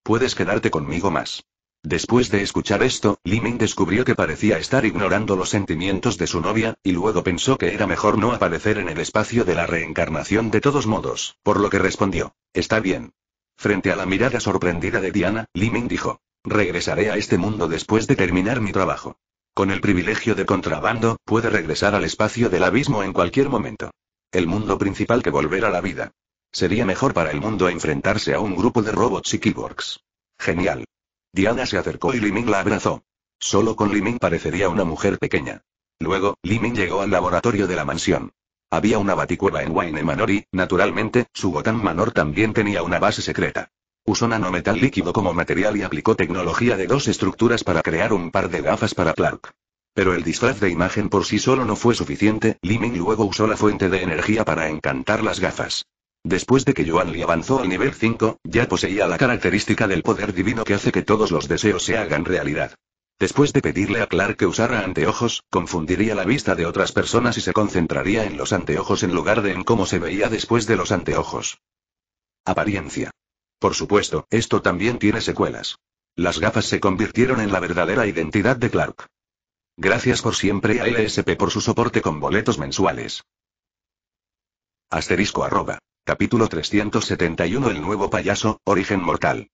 Puedes quedarte conmigo más. Después de escuchar esto, Li Ming descubrió que parecía estar ignorando los sentimientos de su novia, y luego pensó que era mejor no aparecer en el espacio de la reencarnación de todos modos, por lo que respondió, está bien. Frente a la mirada sorprendida de Diana, Li Ming dijo, regresaré a este mundo después de terminar mi trabajo. Con el privilegio de contrabando, puede regresar al espacio del abismo en cualquier momento. El mundo principal que volver a la vida. Sería mejor para el mundo enfrentarse a un grupo de robots y cyborgs. Genial. Diana se acercó y Liming la abrazó. Solo con Liming parecería una mujer pequeña. Luego, Liming llegó al laboratorio de la mansión. Había una baticueva en Wayne Manor y, naturalmente, su Gotham Manor también tenía una base secreta. Usó nanometal líquido como material y aplicó tecnología de dos estructuras para crear un par de gafas para Clark. Pero el disfraz de imagen por sí solo no fue suficiente, Liming luego usó la fuente de energía para encantar las gafas. Después de que Yuan Li avanzó al nivel 5, ya poseía la característica del poder divino que hace que todos los deseos se hagan realidad. Después de pedirle a Clark que usara anteojos, confundiría la vista de otras personas y se concentraría en los anteojos en lugar de en cómo se veía después de los anteojos. Apariencia. Por supuesto, esto también tiene secuelas. Las gafas se convirtieron en la verdadera identidad de Clark. Gracias por siempre a LSP por su soporte con boletos mensuales. Asterisco arroba. Capítulo 371 El nuevo payaso, origen mortal.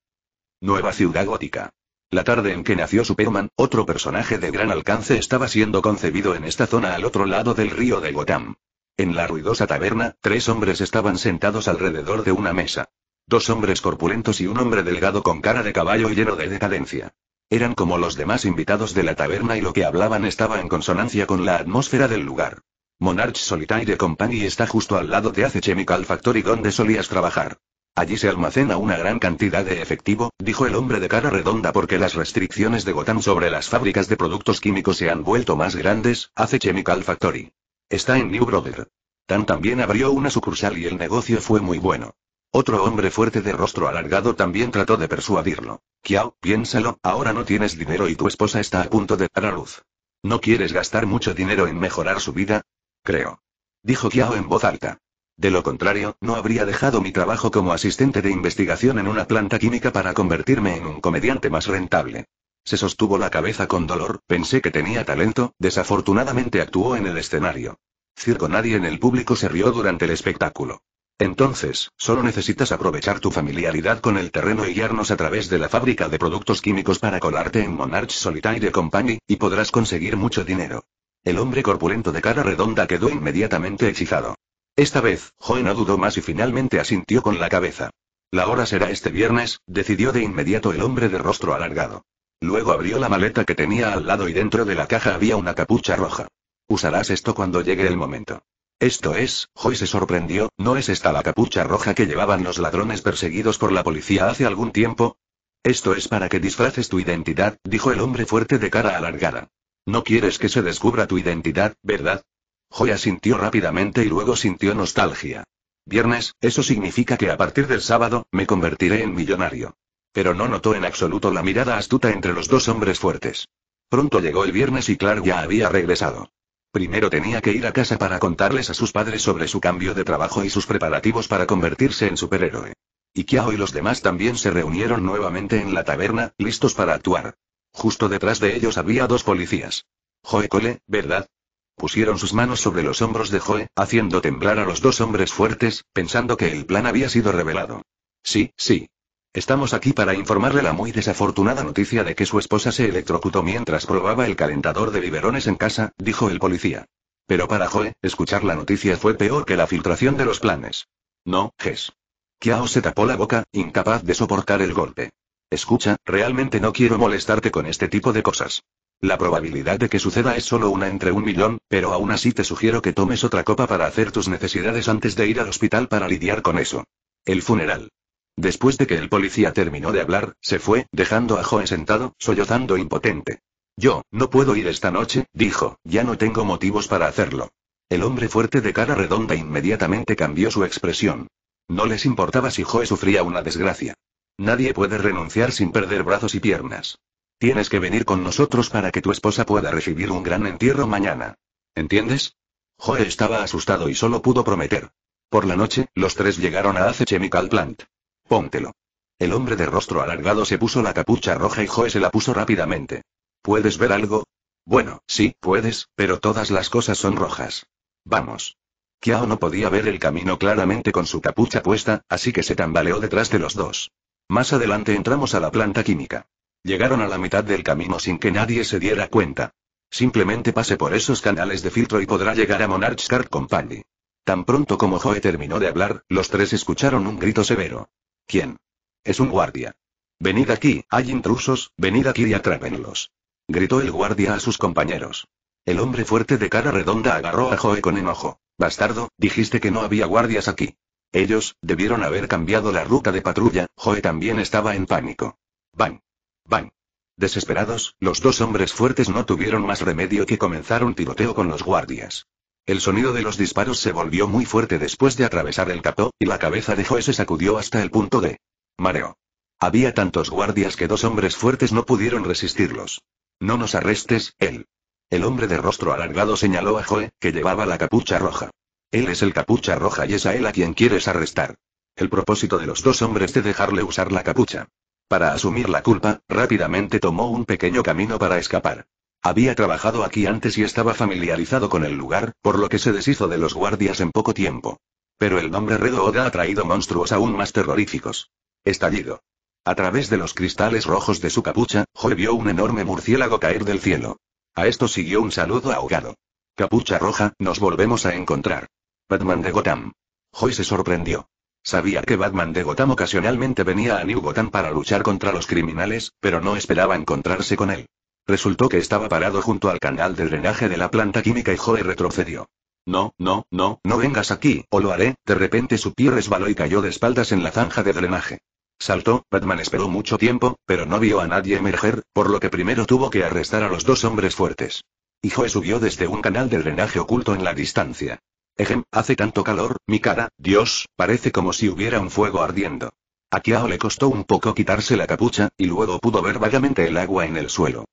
Nueva ciudad gótica. La tarde en que nació Superman, otro personaje de gran alcance estaba siendo concebido en esta zona al otro lado del río de Gotham. En la ruidosa taberna, tres hombres estaban sentados alrededor de una mesa. Dos hombres corpulentos y un hombre delgado con cara de caballo lleno de decadencia. Eran como los demás invitados de la taberna y lo que hablaban estaba en consonancia con la atmósfera del lugar. Monarch Solitaire Company está justo al lado de Ace Chemical Factory donde solías trabajar. Allí se almacena una gran cantidad de efectivo, dijo el hombre de cara redonda porque las restricciones de Gotham sobre las fábricas de productos químicos se han vuelto más grandes, Ace Chemical Factory. Está en New Brother. Tan también abrió una sucursal y el negocio fue muy bueno. Otro hombre fuerte de rostro alargado también trató de persuadirlo. Kiao, piénsalo, ahora no tienes dinero y tu esposa está a punto de dar a luz. ¿No quieres gastar mucho dinero en mejorar su vida? Creo. Dijo Kiao en voz alta. De lo contrario, no habría dejado mi trabajo como asistente de investigación en una planta química para convertirme en un comediante más rentable. Se sostuvo la cabeza con dolor, pensé que tenía talento, desafortunadamente actuó en el escenario. Circo nadie en el público se rió durante el espectáculo. Entonces, solo necesitas aprovechar tu familiaridad con el terreno y guiarnos a través de la fábrica de productos químicos para colarte en Monarch Solitaire Company, y podrás conseguir mucho dinero. El hombre corpulento de cara redonda quedó inmediatamente hechizado. Esta vez, Joe no dudó más y finalmente asintió con la cabeza. La hora será este viernes, decidió de inmediato el hombre de rostro alargado. Luego abrió la maleta que tenía al lado y dentro de la caja había una capucha roja. Usarás esto cuando llegue el momento. Esto es, Joy se sorprendió, ¿no es esta la capucha roja que llevaban los ladrones perseguidos por la policía hace algún tiempo? Esto es para que disfraces tu identidad, dijo el hombre fuerte de cara alargada. No quieres que se descubra tu identidad, ¿verdad? Joya sintió rápidamente y luego sintió nostalgia. Viernes, eso significa que a partir del sábado, me convertiré en millonario. Pero no notó en absoluto la mirada astuta entre los dos hombres fuertes. Pronto llegó el viernes y Clark ya había regresado. Primero tenía que ir a casa para contarles a sus padres sobre su cambio de trabajo y sus preparativos para convertirse en superhéroe. Y Kiao y los demás también se reunieron nuevamente en la taberna, listos para actuar. Justo detrás de ellos había dos policías. Joe Cole, ¿verdad? Pusieron sus manos sobre los hombros de Joe, haciendo temblar a los dos hombres fuertes, pensando que el plan había sido revelado. Sí, sí. Estamos aquí para informarle la muy desafortunada noticia de que su esposa se electrocutó mientras probaba el calentador de biberones en casa, dijo el policía. Pero para Joe, escuchar la noticia fue peor que la filtración de los planes. No, Ges. Kiao se tapó la boca, incapaz de soportar el golpe. Escucha, realmente no quiero molestarte con este tipo de cosas. La probabilidad de que suceda es solo una entre un millón, pero aún así te sugiero que tomes otra copa para hacer tus necesidades antes de ir al hospital para lidiar con eso. El funeral. Después de que el policía terminó de hablar, se fue, dejando a Joe sentado, sollozando impotente. Yo, no puedo ir esta noche, dijo, ya no tengo motivos para hacerlo. El hombre fuerte de cara redonda inmediatamente cambió su expresión. No les importaba si Joe sufría una desgracia. Nadie puede renunciar sin perder brazos y piernas. Tienes que venir con nosotros para que tu esposa pueda recibir un gran entierro mañana. ¿Entiendes? Joe estaba asustado y solo pudo prometer. Por la noche, los tres llegaron a Ace Chemical Plant. Póntelo. El hombre de rostro alargado se puso la capucha roja y Joe se la puso rápidamente. ¿Puedes ver algo? Bueno, sí, puedes, pero todas las cosas son rojas. Vamos. Kiao no podía ver el camino claramente con su capucha puesta, así que se tambaleó detrás de los dos. Más adelante entramos a la planta química. Llegaron a la mitad del camino sin que nadie se diera cuenta. Simplemente pase por esos canales de filtro y podrá llegar a Monarch's Card Company. Tan pronto como Joe terminó de hablar, los tres escucharon un grito severo. ¿Quién? Es un guardia. Venid aquí, hay intrusos, venid aquí y atrápenlos. Gritó el guardia a sus compañeros. El hombre fuerte de cara redonda agarró a Joe con enojo. Bastardo, dijiste que no había guardias aquí. Ellos, debieron haber cambiado la ruta de patrulla, Joe también estaba en pánico. Van. Van. Desesperados, los dos hombres fuertes no tuvieron más remedio que comenzar un tiroteo con los guardias. El sonido de los disparos se volvió muy fuerte después de atravesar el capó, y la cabeza de Joe se sacudió hasta el punto de mareo. Había tantos guardias que dos hombres fuertes no pudieron resistirlos. No nos arrestes, él. El hombre de rostro alargado señaló a Joe, que llevaba la capucha roja. Él es el capucha roja y es a él a quien quieres arrestar. El propósito de los dos hombres de dejarle usar la capucha. Para asumir la culpa, rápidamente tomó un pequeño camino para escapar. Había trabajado aquí antes y estaba familiarizado con el lugar, por lo que se deshizo de los guardias en poco tiempo. Pero el nombre Redo Oda ha traído monstruos aún más terroríficos. Estallido. A través de los cristales rojos de su capucha, Joe vio un enorme murciélago caer del cielo. A esto siguió un saludo ahogado. Capucha roja, nos volvemos a encontrar. Batman de Gotham. Joy se sorprendió. Sabía que Batman de Gotham ocasionalmente venía a New Gotham para luchar contra los criminales, pero no esperaba encontrarse con él. Resultó que estaba parado junto al canal de drenaje de la planta química y Joe retrocedió. No, no, no, no vengas aquí, o lo haré. De repente su pie resbaló y cayó de espaldas en la zanja de drenaje. Saltó, Batman esperó mucho tiempo, pero no vio a nadie emerger, por lo que primero tuvo que arrestar a los dos hombres fuertes. Y Joe subió desde un canal de drenaje oculto en la distancia. Ejem, hace tanto calor, mi cara, Dios, parece como si hubiera un fuego ardiendo. A Kiao le costó un poco quitarse la capucha, y luego pudo ver vagamente el agua en el suelo.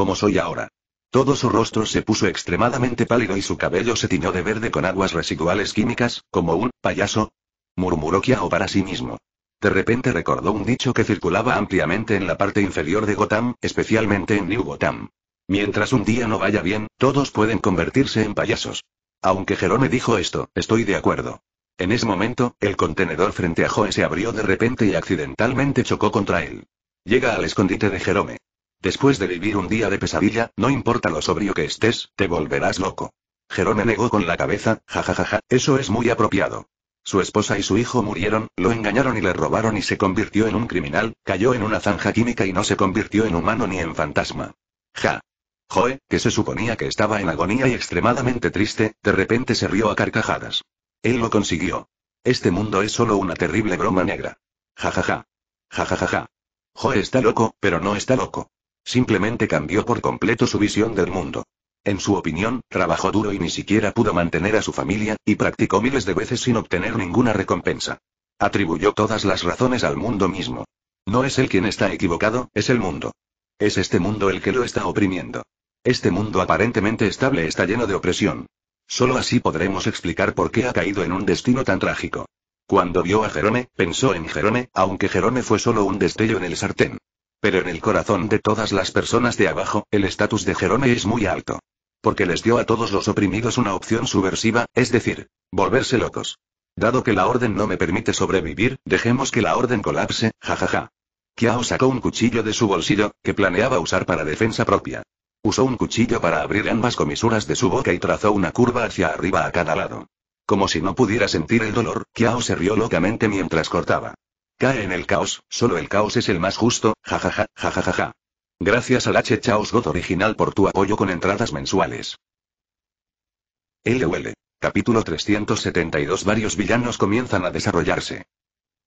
¿Cómo soy ahora? Todo su rostro se puso extremadamente pálido y su cabello se tiñó de verde con aguas residuales químicas, como un payaso. Murmuró Kiao para sí mismo. De repente recordó un dicho que circulaba ampliamente en la parte inferior de Gotham, especialmente en New Gotham. Mientras un día no vaya bien, todos pueden convertirse en payasos. Aunque Jerome dijo esto, estoy de acuerdo. En ese momento, el contenedor frente a Joe se abrió de repente y accidentalmente chocó contra él. Llega al escondite de Jerome. Después de vivir un día de pesadilla, no importa lo sobrio que estés, te volverás loco. Jerome negó con la cabeza, jajajaja, eso es muy apropiado. Su esposa y su hijo murieron, lo engañaron y le robaron y se convirtió en un criminal, cayó en una zanja química y no se convirtió en humano ni en fantasma. Ja. Joe, que se suponía que estaba en agonía y extremadamente triste, de repente se rió a carcajadas. Él lo consiguió. Este mundo es solo una terrible broma negra. Ja ja ja. Ja ja ja ja. Joe está loco, pero no está loco. Simplemente cambió por completo su visión del mundo. En su opinión, trabajó duro y ni siquiera pudo mantener a su familia, y practicó miles de veces sin obtener ninguna recompensa. Atribuyó todas las razones al mundo mismo. No es él quien está equivocado, es el mundo. Es este mundo el que lo está oprimiendo. Este mundo aparentemente estable está lleno de opresión. Solo así podremos explicar por qué ha caído en un destino tan trágico. Cuando vio a Jerome, pensó en Jerome, aunque Jerome fue solo un destello en el sartén. Pero en el corazón de todas las personas de abajo, el estatus de Jerome es muy alto. Porque les dio a todos los oprimidos una opción subversiva, es decir, volverse locos. Dado que la orden no me permite sobrevivir, dejemos que la orden colapse, jajaja. Kiao sacó un cuchillo de su bolsillo, que planeaba usar para defensa propia. Usó un cuchillo para abrir ambas comisuras de su boca y trazó una curva hacia arriba a cada lado. Como si no pudiera sentir el dolor, Kiao se rió locamente mientras cortaba. Cae en el caos, solo el caos es el más justo, jajaja, jajajaja. Gracias al H. Chaos God original por tu apoyo con entradas mensuales. LOL. Capítulo 372 Varios villanos comienzan a desarrollarse.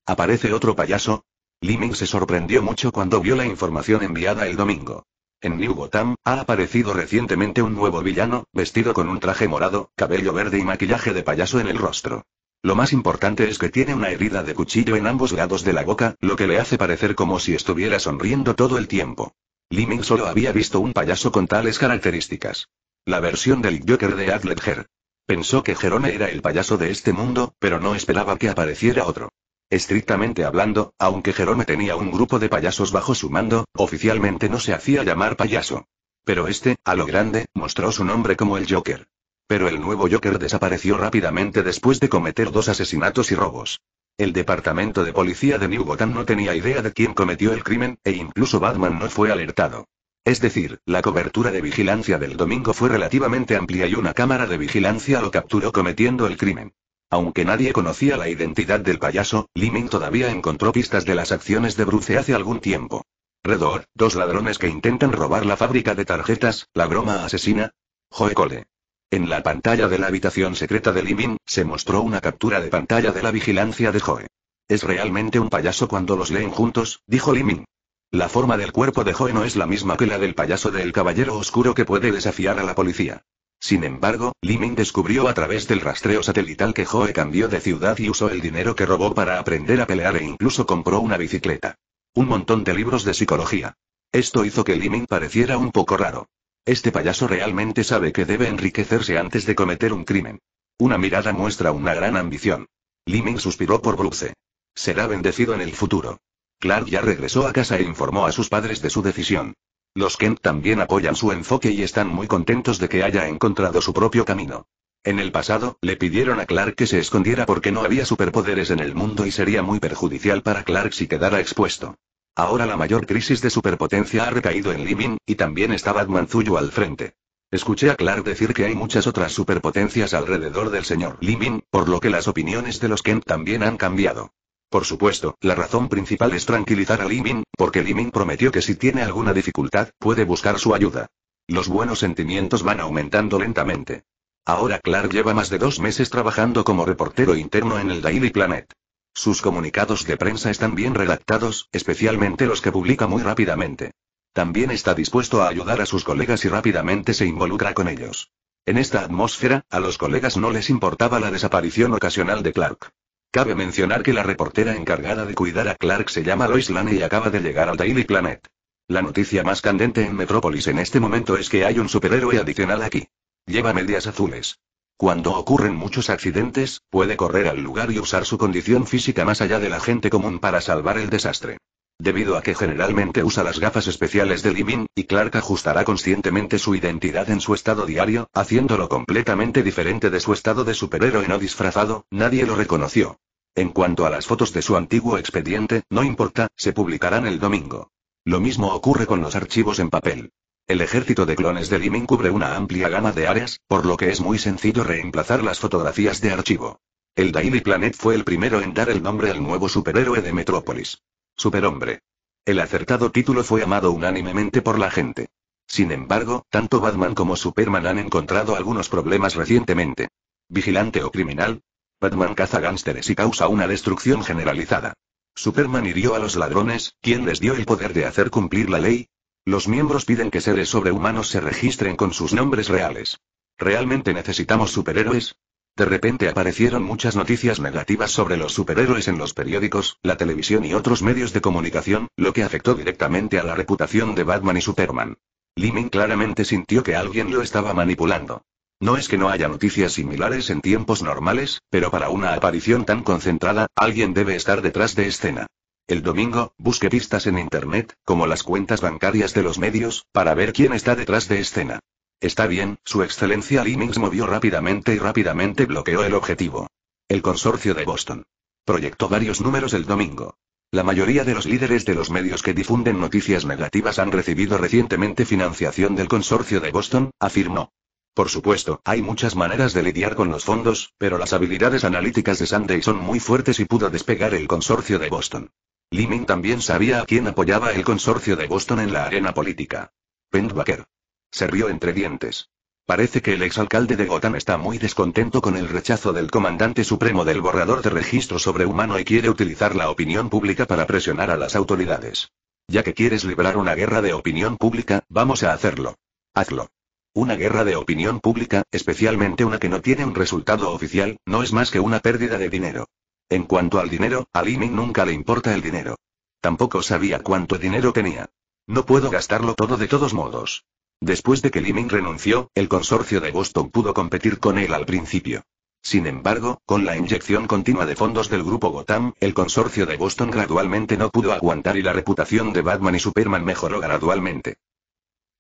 ¿Aparece otro payaso? Liming se sorprendió mucho cuando vio la información enviada el domingo. En New Gotham, ha aparecido recientemente un nuevo villano, vestido con un traje morado, cabello verde y maquillaje de payaso en el rostro. Lo más importante es que tiene una herida de cuchillo en ambos lados de la boca, lo que le hace parecer como si estuviera sonriendo todo el tiempo. Liming solo había visto un payaso con tales características. La versión del Joker de Adledger. Pensó que Jerome era el payaso de este mundo, pero no esperaba que apareciera otro. Estrictamente hablando, aunque Jerome tenía un grupo de payasos bajo su mando, oficialmente no se hacía llamar payaso. Pero este, a lo grande, mostró su nombre como el Joker. Pero el nuevo Joker desapareció rápidamente después de cometer dos asesinatos y robos. El departamento de policía de New Gotham no tenía idea de quién cometió el crimen, e incluso Batman no fue alertado. Es decir, la cobertura de vigilancia del domingo fue relativamente amplia y una cámara de vigilancia lo capturó cometiendo el crimen. Aunque nadie conocía la identidad del payaso, Liming todavía encontró pistas de las acciones de Bruce hace algún tiempo. Redor, dos ladrones que intentan robar la fábrica de tarjetas, la broma asesina. Joe Cole. En la pantalla de la habitación secreta de Liming, se mostró una captura de pantalla de la vigilancia de Joe. Es realmente un payaso cuando los leen juntos, dijo Liming. La forma del cuerpo de Joe no es la misma que la del payaso del Caballero Oscuro que puede desafiar a la policía. Sin embargo, Liming descubrió a través del rastreo satelital que Joe cambió de ciudad y usó el dinero que robó para aprender a pelear e incluso compró una bicicleta. Un montón de libros de psicología. Esto hizo que Liming pareciera un poco raro. Este payaso realmente sabe que debe enriquecerse antes de cometer un crimen. Una mirada muestra una gran ambición. Liming suspiró por Bruce. Será bendecido en el futuro. Clark ya regresó a casa e informó a sus padres de su decisión. Los Kent también apoyan su enfoque y están muy contentos de que haya encontrado su propio camino. En el pasado, le pidieron a Clark que se escondiera porque no había superpoderes en el mundo y sería muy perjudicial para Clark si quedara expuesto. Ahora la mayor crisis de superpotencia ha recaído en Limin, y también está Batman Zuyu al frente. Escuché a Clark decir que hay muchas otras superpotencias alrededor del señor Limin, por lo que las opiniones de los Kent también han cambiado. Por supuesto, la razón principal es tranquilizar a Limin, porque Limin prometió que si tiene alguna dificultad, puede buscar su ayuda. Los buenos sentimientos van aumentando lentamente. Ahora Clark lleva más de dos meses trabajando como reportero interno en el Daily Planet. Sus comunicados de prensa están bien redactados, especialmente los que publica muy rápidamente. También está dispuesto a ayudar a sus colegas y rápidamente se involucra con ellos. En esta atmósfera, a los colegas no les importaba la desaparición ocasional de Clark. Cabe mencionar que la reportera encargada de cuidar a Clark se llama Lois Lane y acaba de llegar al Daily Planet. La noticia más candente en Metrópolis en este momento es que hay un superhéroe adicional aquí. Lleva medias azules. Cuando ocurren muchos accidentes, puede correr al lugar y usar su condición física más allá de la gente común para salvar el desastre. Debido a que generalmente usa las gafas especiales de Limin, y Clark ajustará conscientemente su identidad en su estado diario, haciéndolo completamente diferente de su estado de superhéroe no disfrazado, nadie lo reconoció. En cuanto a las fotos de su antiguo expediente, no importa, se publicarán el domingo. Lo mismo ocurre con los archivos en papel. El ejército de clones de Limin cubre una amplia gama de áreas, por lo que es muy sencillo reemplazar las fotografías de archivo. El Daily Planet fue el primero en dar el nombre al nuevo superhéroe de Metrópolis. Superhombre. El acertado título fue amado unánimemente por la gente. Sin embargo, tanto Batman como Superman han encontrado algunos problemas recientemente. ¿Vigilante o criminal? Batman caza gánsteres y causa una destrucción generalizada. Superman hirió a los ladrones, ¿quién les dio el poder de hacer cumplir la ley? Los miembros piden que seres sobrehumanos se registren con sus nombres reales. ¿Realmente necesitamos superhéroes? De repente aparecieron muchas noticias negativas sobre los superhéroes en los periódicos, la televisión y otros medios de comunicación, lo que afectó directamente a la reputación de Batman y Superman. Limin claramente sintió que alguien lo estaba manipulando. No es que no haya noticias similares en tiempos normales, pero para una aparición tan concentrada, alguien debe estar detrás de escena. El domingo, busque pistas en Internet, como las cuentas bancarias de los medios, para ver quién está detrás de escena. Está bien, su excelencia Limings movió rápidamente y rápidamente bloqueó el objetivo. El consorcio de Boston. Proyectó varios números el domingo. La mayoría de los líderes de los medios que difunden noticias negativas han recibido recientemente financiación del consorcio de Boston, afirmó. Por supuesto, hay muchas maneras de lidiar con los fondos, pero las habilidades analíticas de Sunday son muy fuertes y pudo despegar el consorcio de Boston. Liming también sabía a quién apoyaba el consorcio de Boston en la arena política. Baker. Se rió entre dientes. Parece que el exalcalde de Gotham está muy descontento con el rechazo del comandante supremo del borrador de registro sobrehumano y quiere utilizar la opinión pública para presionar a las autoridades. Ya que quieres librar una guerra de opinión pública, vamos a hacerlo. Hazlo. Una guerra de opinión pública, especialmente una que no tiene un resultado oficial, no es más que una pérdida de dinero. En cuanto al dinero, a Liming nunca le importa el dinero. Tampoco sabía cuánto dinero tenía. No puedo gastarlo todo de todos modos. Después de que Liming renunció, el consorcio de Boston pudo competir con él al principio. Sin embargo, con la inyección continua de fondos del grupo Gotham, el consorcio de Boston gradualmente no pudo aguantar y la reputación de Batman y Superman mejoró gradualmente.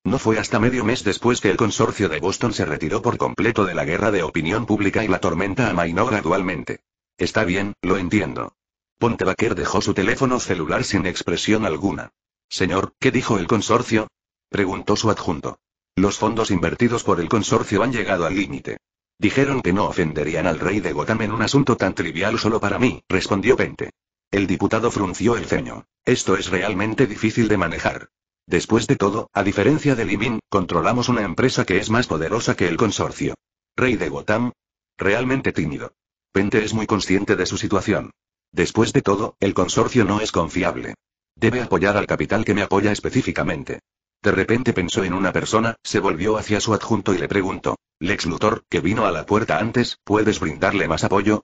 No fue hasta medio mes después que el consorcio de Boston se retiró por completo de la guerra de opinión pública y la tormenta amainó gradualmente. Está bien, lo entiendo. Pontebaker dejó su teléfono celular sin expresión alguna. Señor, ¿qué dijo el consorcio? preguntó su adjunto. Los fondos invertidos por el consorcio han llegado al límite. Dijeron que no ofenderían al rey de Gotham en un asunto tan trivial solo para mí, respondió Pente. El diputado frunció el ceño. Esto es realmente difícil de manejar. Después de todo, a diferencia de Limin, controlamos una empresa que es más poderosa que el consorcio. Rey de Gotham. Realmente tímido. Pente es muy consciente de su situación. Después de todo, el consorcio no es confiable. Debe apoyar al capital que me apoya específicamente. De repente pensó en una persona, se volvió hacia su adjunto y le preguntó. Lex Luthor, que vino a la puerta antes, ¿puedes brindarle más apoyo?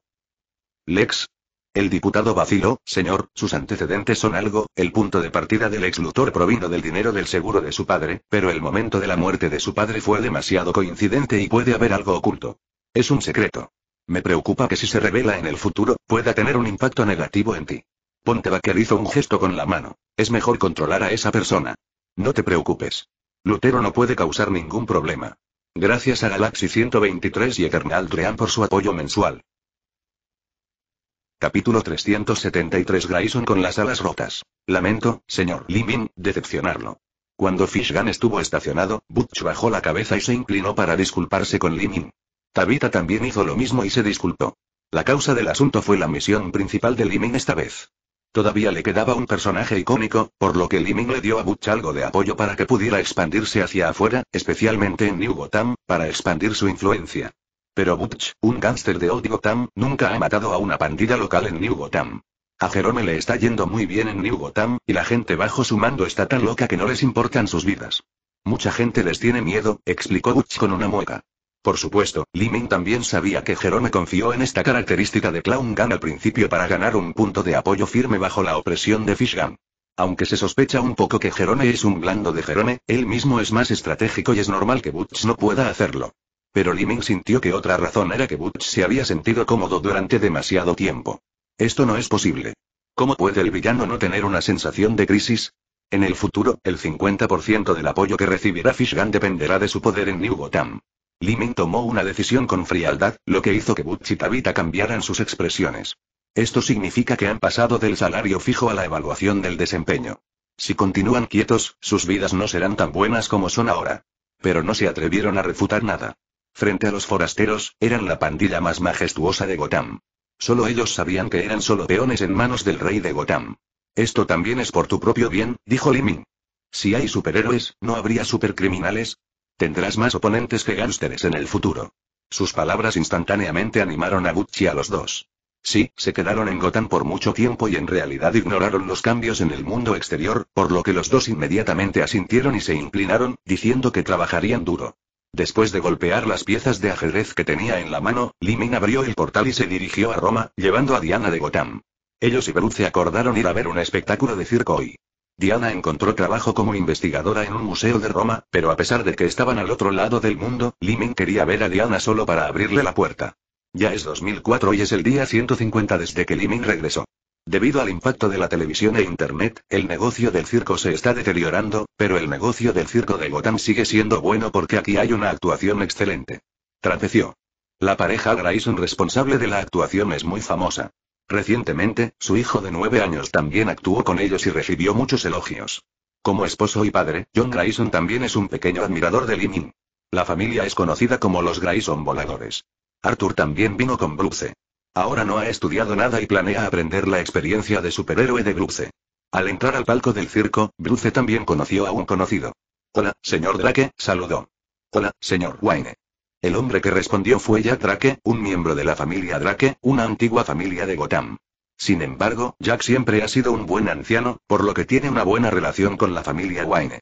Lex, el diputado vaciló, señor, sus antecedentes son algo, el punto de partida del ex Luthor provino del dinero del seguro de su padre, pero el momento de la muerte de su padre fue demasiado coincidente y puede haber algo oculto. Es un secreto. Me preocupa que si se revela en el futuro, pueda tener un impacto negativo en ti. Pontebaker hizo un gesto con la mano. Es mejor controlar a esa persona. No te preocupes. Lutero no puede causar ningún problema. Gracias a Galaxy 123 y Eternal Dream por su apoyo mensual. Capítulo 373 Grayson con las alas rotas. Lamento, señor Limin, decepcionarlo. Cuando Fishgan estuvo estacionado, Butch bajó la cabeza y se inclinó para disculparse con Limin. Tabitha también hizo lo mismo y se disculpó. La causa del asunto fue la misión principal de Limin esta vez. Todavía le quedaba un personaje icónico, por lo que Limin le dio a Butch algo de apoyo para que pudiera expandirse hacia afuera, especialmente en New Gotham, para expandir su influencia. Pero Butch, un gángster de Old Gotham, nunca ha matado a una pandilla local en New Gotham. A Jerome le está yendo muy bien en New Gotham, y la gente bajo su mando está tan loca que no les importan sus vidas. Mucha gente les tiene miedo, explicó Butch con una mueca. Por supuesto, Limin también sabía que Jerome confió en esta característica de Clown Gun al principio para ganar un punto de apoyo firme bajo la opresión de Fishgun. Aunque se sospecha un poco que Jerome es un blando de Jerome, él mismo es más estratégico y es normal que Butch no pueda hacerlo. Pero Liming sintió que otra razón era que Butch se había sentido cómodo durante demasiado tiempo. Esto no es posible. ¿Cómo puede el villano no tener una sensación de crisis? En el futuro, el 50% del apoyo que recibirá Fishgun dependerá de su poder en New Gotham. Liming tomó una decisión con frialdad, lo que hizo que Butch y cambiaran sus expresiones. Esto significa que han pasado del salario fijo a la evaluación del desempeño. Si continúan quietos, sus vidas no serán tan buenas como son ahora. Pero no se atrevieron a refutar nada. Frente a los forasteros, eran la pandilla más majestuosa de Gotham. Solo ellos sabían que eran solo peones en manos del rey de Gotham. Esto también es por tu propio bien, dijo Limin. Si hay superhéroes, ¿no habría supercriminales? Tendrás más oponentes que gánsteres en el futuro. Sus palabras instantáneamente animaron a y a los dos. Sí, se quedaron en Gotham por mucho tiempo y en realidad ignoraron los cambios en el mundo exterior, por lo que los dos inmediatamente asintieron y se inclinaron, diciendo que trabajarían duro. Después de golpear las piezas de ajedrez que tenía en la mano, Limin abrió el portal y se dirigió a Roma, llevando a Diana de Gotham. Ellos y Bruce acordaron ir a ver un espectáculo de circo hoy. Diana encontró trabajo como investigadora en un museo de Roma, pero a pesar de que estaban al otro lado del mundo, Limin quería ver a Diana solo para abrirle la puerta. Ya es 2004 y es el día 150 desde que Limin regresó. Debido al impacto de la televisión e Internet, el negocio del circo se está deteriorando, pero el negocio del circo de Gotham sigue siendo bueno porque aquí hay una actuación excelente. Trapeció. La pareja Grayson responsable de la actuación es muy famosa. Recientemente, su hijo de nueve años también actuó con ellos y recibió muchos elogios. Como esposo y padre, John Grayson también es un pequeño admirador de Limin. La familia es conocida como los Grayson voladores. Arthur también vino con Bruce. Ahora no ha estudiado nada y planea aprender la experiencia de superhéroe de Bruce. Al entrar al palco del circo, Bruce también conoció a un conocido. Hola, señor Drake, saludó. Hola, señor Wayne. El hombre que respondió fue Jack Drake, un miembro de la familia Drake, una antigua familia de Gotham. Sin embargo, Jack siempre ha sido un buen anciano, por lo que tiene una buena relación con la familia Wayne.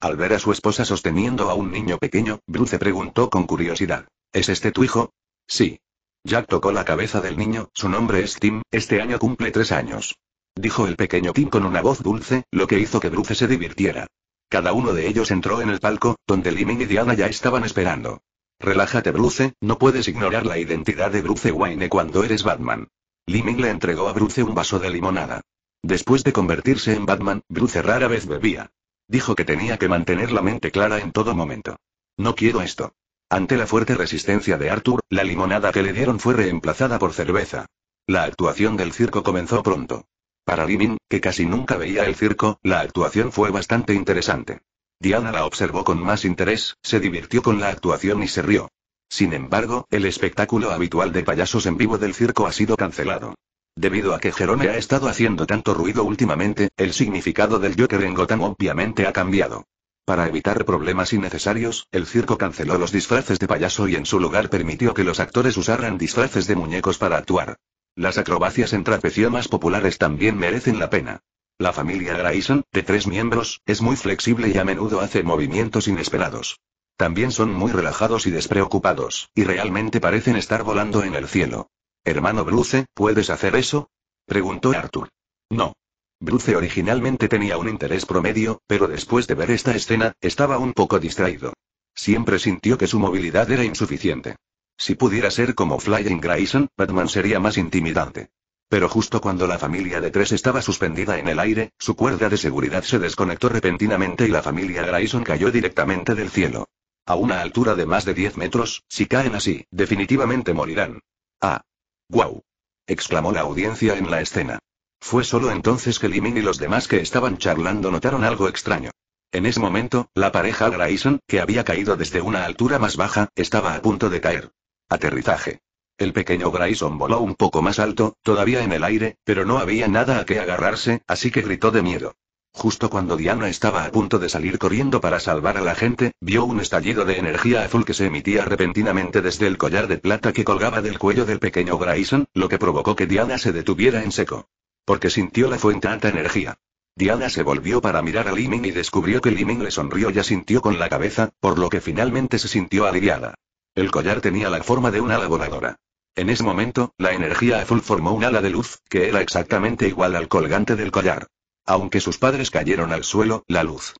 Al ver a su esposa sosteniendo a un niño pequeño, Bruce preguntó con curiosidad. ¿Es este tu hijo? Sí. Jack tocó la cabeza del niño, su nombre es Tim, este año cumple tres años. Dijo el pequeño Tim con una voz dulce, lo que hizo que Bruce se divirtiera. Cada uno de ellos entró en el palco, donde Limin y Diana ya estaban esperando. Relájate, Bruce, no puedes ignorar la identidad de Bruce Wayne cuando eres Batman. Liming le entregó a Bruce un vaso de limonada. Después de convertirse en Batman, Bruce rara vez bebía. Dijo que tenía que mantener la mente clara en todo momento. No quiero esto. Ante la fuerte resistencia de Arthur, la limonada que le dieron fue reemplazada por cerveza. La actuación del circo comenzó pronto. Para Liming, que casi nunca veía el circo, la actuación fue bastante interesante. Diana la observó con más interés, se divirtió con la actuación y se rió. Sin embargo, el espectáculo habitual de payasos en vivo del circo ha sido cancelado. Debido a que Jerome ha estado haciendo tanto ruido últimamente, el significado del Joker en Gotham obviamente ha cambiado. Para evitar problemas innecesarios, el circo canceló los disfraces de payaso y en su lugar permitió que los actores usaran disfraces de muñecos para actuar. Las acrobacias en trapecio más populares también merecen la pena. La familia Grayson, de tres miembros, es muy flexible y a menudo hace movimientos inesperados. También son muy relajados y despreocupados, y realmente parecen estar volando en el cielo. Hermano Bruce, ¿puedes hacer eso? preguntó Arthur. No. Bruce originalmente tenía un interés promedio, pero después de ver esta escena, estaba un poco distraído. Siempre sintió que su movilidad era insuficiente. Si pudiera ser como Flying Grayson, Batman sería más intimidante. Pero justo cuando la familia de tres estaba suspendida en el aire, su cuerda de seguridad se desconectó repentinamente y la familia Grayson cayó directamente del cielo. A una altura de más de 10 metros, si caen así, definitivamente morirán. Ah. ¡Guau! exclamó la audiencia en la escena. Fue solo entonces que Limin y los demás que estaban charlando notaron algo extraño. En ese momento, la pareja Grayson, que había caído desde una altura más baja, estaba a punto de caer. Aterrizaje. El pequeño Grayson voló un poco más alto, todavía en el aire, pero no había nada a qué agarrarse, así que gritó de miedo. Justo cuando Diana estaba a punto de salir corriendo para salvar a la gente, vio un estallido de energía azul que se emitía repentinamente desde el collar de plata que colgaba del cuello del pequeño Grayson, lo que provocó que Diana se detuviera en seco. Porque sintió la fuente alta energía. Diana se volvió para mirar a Liming y descubrió que Liming le sonrió y asintió con la cabeza, por lo que finalmente se sintió aliviada. El collar tenía la forma de una ala voladora. En ese momento, la energía azul formó un ala de luz, que era exactamente igual al colgante del collar. Aunque sus padres cayeron al suelo, la luz.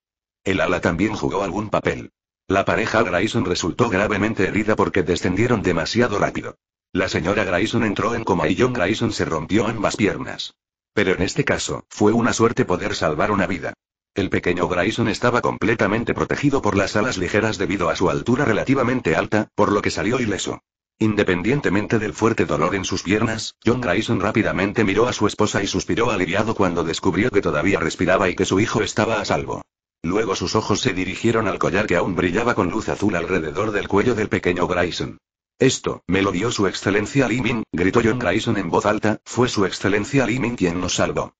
El ala también jugó algún papel. La pareja Grayson resultó gravemente herida porque descendieron demasiado rápido. La señora Grayson entró en coma y John Grayson se rompió ambas piernas. Pero en este caso, fue una suerte poder salvar una vida. El pequeño Grayson estaba completamente protegido por las alas ligeras debido a su altura relativamente alta, por lo que salió ileso. Independientemente del fuerte dolor en sus piernas, John Grayson rápidamente miró a su esposa y suspiró aliviado cuando descubrió que todavía respiraba y que su hijo estaba a salvo. Luego sus ojos se dirigieron al collar que aún brillaba con luz azul alrededor del cuello del pequeño Grayson. Esto, me lo dio su excelencia Limin, gritó John Grayson en voz alta, fue su excelencia Limin quien nos salvó.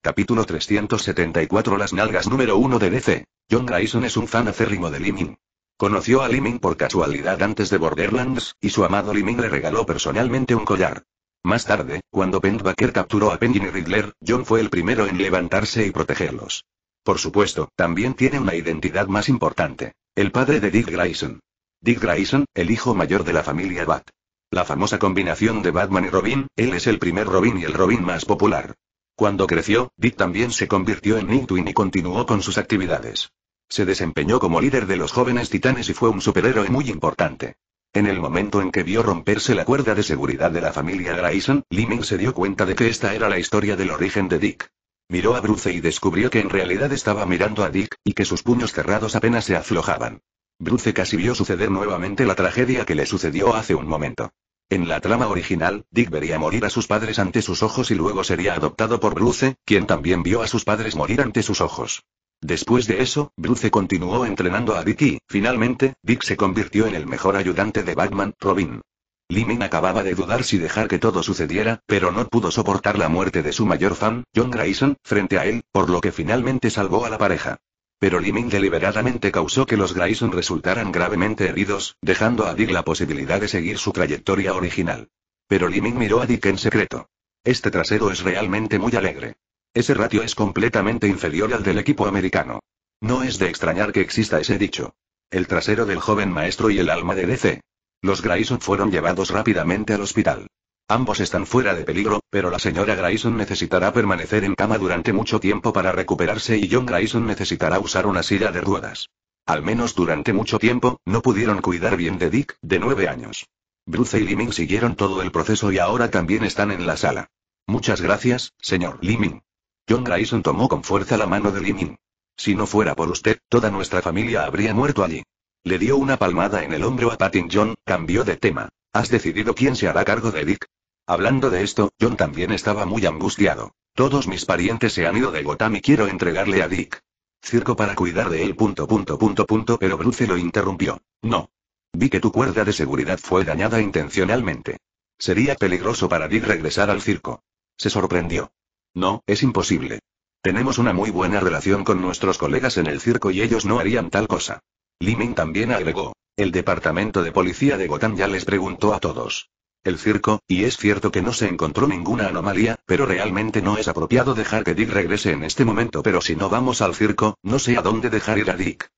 Capítulo 374 Las nalgas número 1 de DC. John Grayson es un fan acérrimo de Liming. Conoció a Liming por casualidad antes de Borderlands, y su amado Liming le regaló personalmente un collar. Más tarde, cuando Baker capturó a Penguin y Riddler, John fue el primero en levantarse y protegerlos. Por supuesto, también tiene una identidad más importante. El padre de Dick Grayson. Dick Grayson, el hijo mayor de la familia Bat. La famosa combinación de Batman y Robin, él es el primer Robin y el Robin más popular. Cuando creció, Dick también se convirtió en Nightwing y continuó con sus actividades. Se desempeñó como líder de los jóvenes titanes y fue un superhéroe muy importante. En el momento en que vio romperse la cuerda de seguridad de la familia Grayson, Liming se dio cuenta de que esta era la historia del origen de Dick. Miró a Bruce y descubrió que en realidad estaba mirando a Dick, y que sus puños cerrados apenas se aflojaban. Bruce casi vio suceder nuevamente la tragedia que le sucedió hace un momento. En la trama original, Dick vería morir a sus padres ante sus ojos y luego sería adoptado por Bruce, quien también vio a sus padres morir ante sus ojos. Después de eso, Bruce continuó entrenando a Dick y, finalmente, Dick se convirtió en el mejor ayudante de Batman, Robin. Limin acababa de dudar si dejar que todo sucediera, pero no pudo soportar la muerte de su mayor fan, John Grayson, frente a él, por lo que finalmente salvó a la pareja. Pero Liming deliberadamente causó que los Grayson resultaran gravemente heridos, dejando a Dick la posibilidad de seguir su trayectoria original. Pero Liming miró a Dick en secreto. Este trasero es realmente muy alegre. Ese ratio es completamente inferior al del equipo americano. No es de extrañar que exista ese dicho. El trasero del joven maestro y el alma de DC. Los Grayson fueron llevados rápidamente al hospital. Ambos están fuera de peligro, pero la señora Grayson necesitará permanecer en cama durante mucho tiempo para recuperarse y John Grayson necesitará usar una silla de ruedas. Al menos durante mucho tiempo, no pudieron cuidar bien de Dick, de nueve años. Bruce y Liming siguieron todo el proceso y ahora también están en la sala. Muchas gracias, señor Liming. John Grayson tomó con fuerza la mano de Liming. Si no fuera por usted, toda nuestra familia habría muerto allí. Le dio una palmada en el hombro a Patton John, cambió de tema. ¿Has decidido quién se hará cargo de Dick? Hablando de esto, John también estaba muy angustiado. Todos mis parientes se han ido de Gotham y quiero entregarle a Dick. Circo para cuidar de él. Pero Bruce lo interrumpió. No. Vi que tu cuerda de seguridad fue dañada intencionalmente. Sería peligroso para Dick regresar al circo. Se sorprendió. No, es imposible. Tenemos una muy buena relación con nuestros colegas en el circo y ellos no harían tal cosa. Liming también agregó. El departamento de policía de Gotham ya les preguntó a todos. El circo, y es cierto que no se encontró ninguna anomalía, pero realmente no es apropiado dejar que Dick regrese en este momento. Pero si no vamos al circo, no sé a dónde dejar ir a Dick.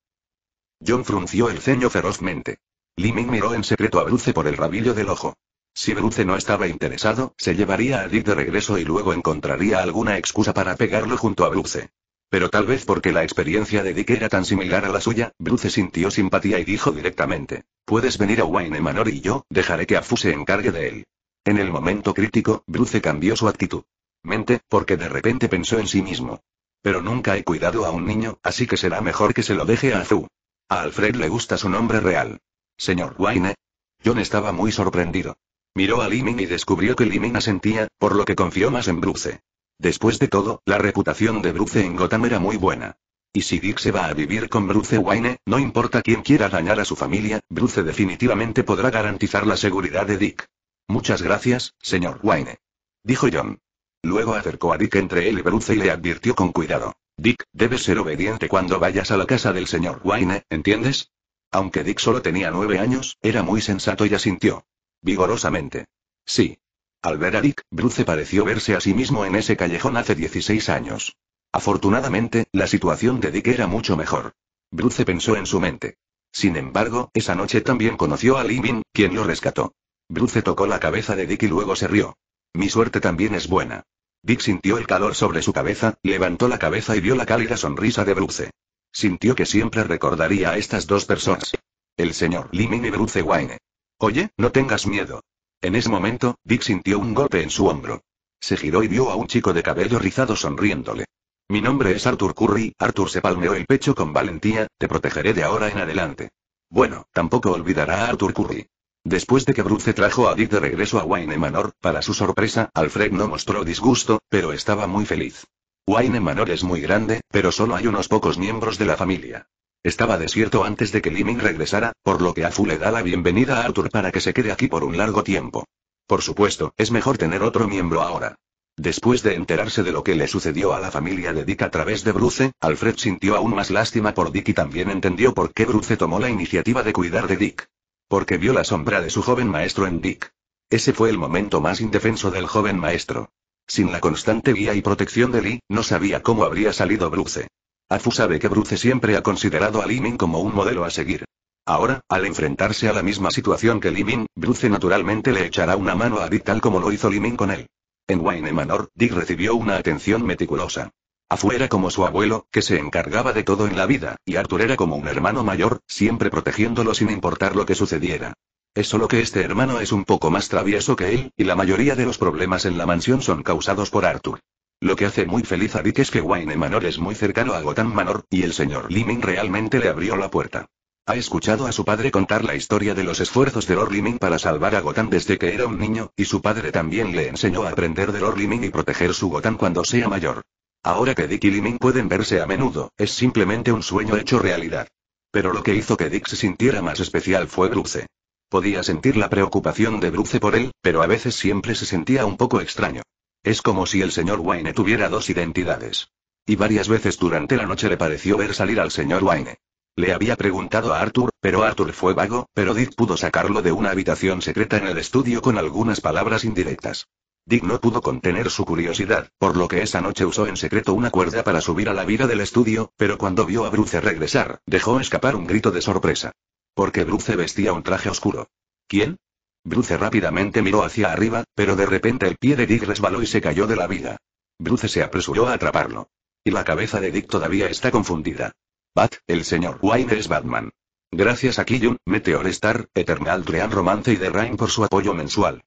John frunció el ceño ferozmente. Liming miró en secreto a Bruce por el rabillo del ojo. Si Bruce no estaba interesado, se llevaría a Dick de regreso y luego encontraría alguna excusa para pegarlo junto a Bruce. Pero tal vez porque la experiencia de Dick era tan similar a la suya, Bruce sintió simpatía y dijo directamente, puedes venir a Wayne Manor y yo, dejaré que Afu se encargue de él. En el momento crítico, Bruce cambió su actitud. Mente, porque de repente pensó en sí mismo. Pero nunca he cuidado a un niño, así que será mejor que se lo deje a Azu. A Alfred le gusta su nombre real. Señor Wayne. John estaba muy sorprendido. Miró a Liming y descubrió que Liming asentía, por lo que confió más en Bruce. Después de todo, la reputación de Bruce en Gotham era muy buena. Y si Dick se va a vivir con Bruce Wayne, no importa quién quiera dañar a su familia, Bruce definitivamente podrá garantizar la seguridad de Dick. Muchas gracias, señor Wayne. Dijo John. Luego acercó a Dick entre él y Bruce y le advirtió con cuidado. Dick, debes ser obediente cuando vayas a la casa del señor Wayne, ¿entiendes? Aunque Dick solo tenía nueve años, era muy sensato y asintió. Vigorosamente. Sí. Al ver a Dick, Bruce pareció verse a sí mismo en ese callejón hace 16 años. Afortunadamente, la situación de Dick era mucho mejor. Bruce pensó en su mente. Sin embargo, esa noche también conoció a Lee quien lo rescató. Bruce tocó la cabeza de Dick y luego se rió. Mi suerte también es buena. Dick sintió el calor sobre su cabeza, levantó la cabeza y vio la cálida sonrisa de Bruce. Sintió que siempre recordaría a estas dos personas. El señor Limin y Bruce Wayne. Oye, no tengas miedo. En ese momento, Dick sintió un golpe en su hombro. Se giró y vio a un chico de cabello rizado sonriéndole. Mi nombre es Arthur Curry, Arthur se palmeó el pecho con valentía, te protegeré de ahora en adelante. Bueno, tampoco olvidará a Arthur Curry. Después de que Bruce trajo a Dick de regreso a Wayne Manor, para su sorpresa, Alfred no mostró disgusto, pero estaba muy feliz. Wayne Manor es muy grande, pero solo hay unos pocos miembros de la familia. Estaba desierto antes de que Liming regresara, por lo que Afu le da la bienvenida a Arthur para que se quede aquí por un largo tiempo. Por supuesto, es mejor tener otro miembro ahora. Después de enterarse de lo que le sucedió a la familia de Dick a través de Bruce, Alfred sintió aún más lástima por Dick y también entendió por qué Bruce tomó la iniciativa de cuidar de Dick. Porque vio la sombra de su joven maestro en Dick. Ese fue el momento más indefenso del joven maestro. Sin la constante guía y protección de Lee, no sabía cómo habría salido Bruce. Afu sabe que Bruce siempre ha considerado a Lee Min como un modelo a seguir. Ahora, al enfrentarse a la misma situación que Lee Min, Bruce naturalmente le echará una mano a Dick tal como lo hizo Lee Min con él. En Wayne Manor, Dick recibió una atención meticulosa. Afu era como su abuelo, que se encargaba de todo en la vida, y Arthur era como un hermano mayor, siempre protegiéndolo sin importar lo que sucediera. Es solo que este hermano es un poco más travieso que él, y la mayoría de los problemas en la mansión son causados por Arthur. Lo que hace muy feliz a Dick es que Wayne Manor es muy cercano a Gotham Manor, y el señor Liming realmente le abrió la puerta. Ha escuchado a su padre contar la historia de los esfuerzos de Lord Liming para salvar a Gotham desde que era un niño, y su padre también le enseñó a aprender de Lord Liming y proteger su Gotham cuando sea mayor. Ahora que Dick y Liming pueden verse a menudo, es simplemente un sueño hecho realidad. Pero lo que hizo que Dick se sintiera más especial fue Bruce. Podía sentir la preocupación de Bruce por él, pero a veces siempre se sentía un poco extraño. Es como si el señor Wayne tuviera dos identidades. Y varias veces durante la noche le pareció ver salir al señor Wayne. Le había preguntado a Arthur, pero Arthur fue vago, pero Dick pudo sacarlo de una habitación secreta en el estudio con algunas palabras indirectas. Dick no pudo contener su curiosidad, por lo que esa noche usó en secreto una cuerda para subir a la vida del estudio, pero cuando vio a Bruce regresar, dejó escapar un grito de sorpresa. Porque Bruce vestía un traje oscuro. ¿Quién? Bruce rápidamente miró hacia arriba, pero de repente el pie de Dick resbaló y se cayó de la viga. Bruce se apresuró a atraparlo. Y la cabeza de Dick todavía está confundida. Bat, el señor Wayne es Batman. Gracias a Kiyun, Meteor Star, Eternal Dream Romance y The Rain por su apoyo mensual.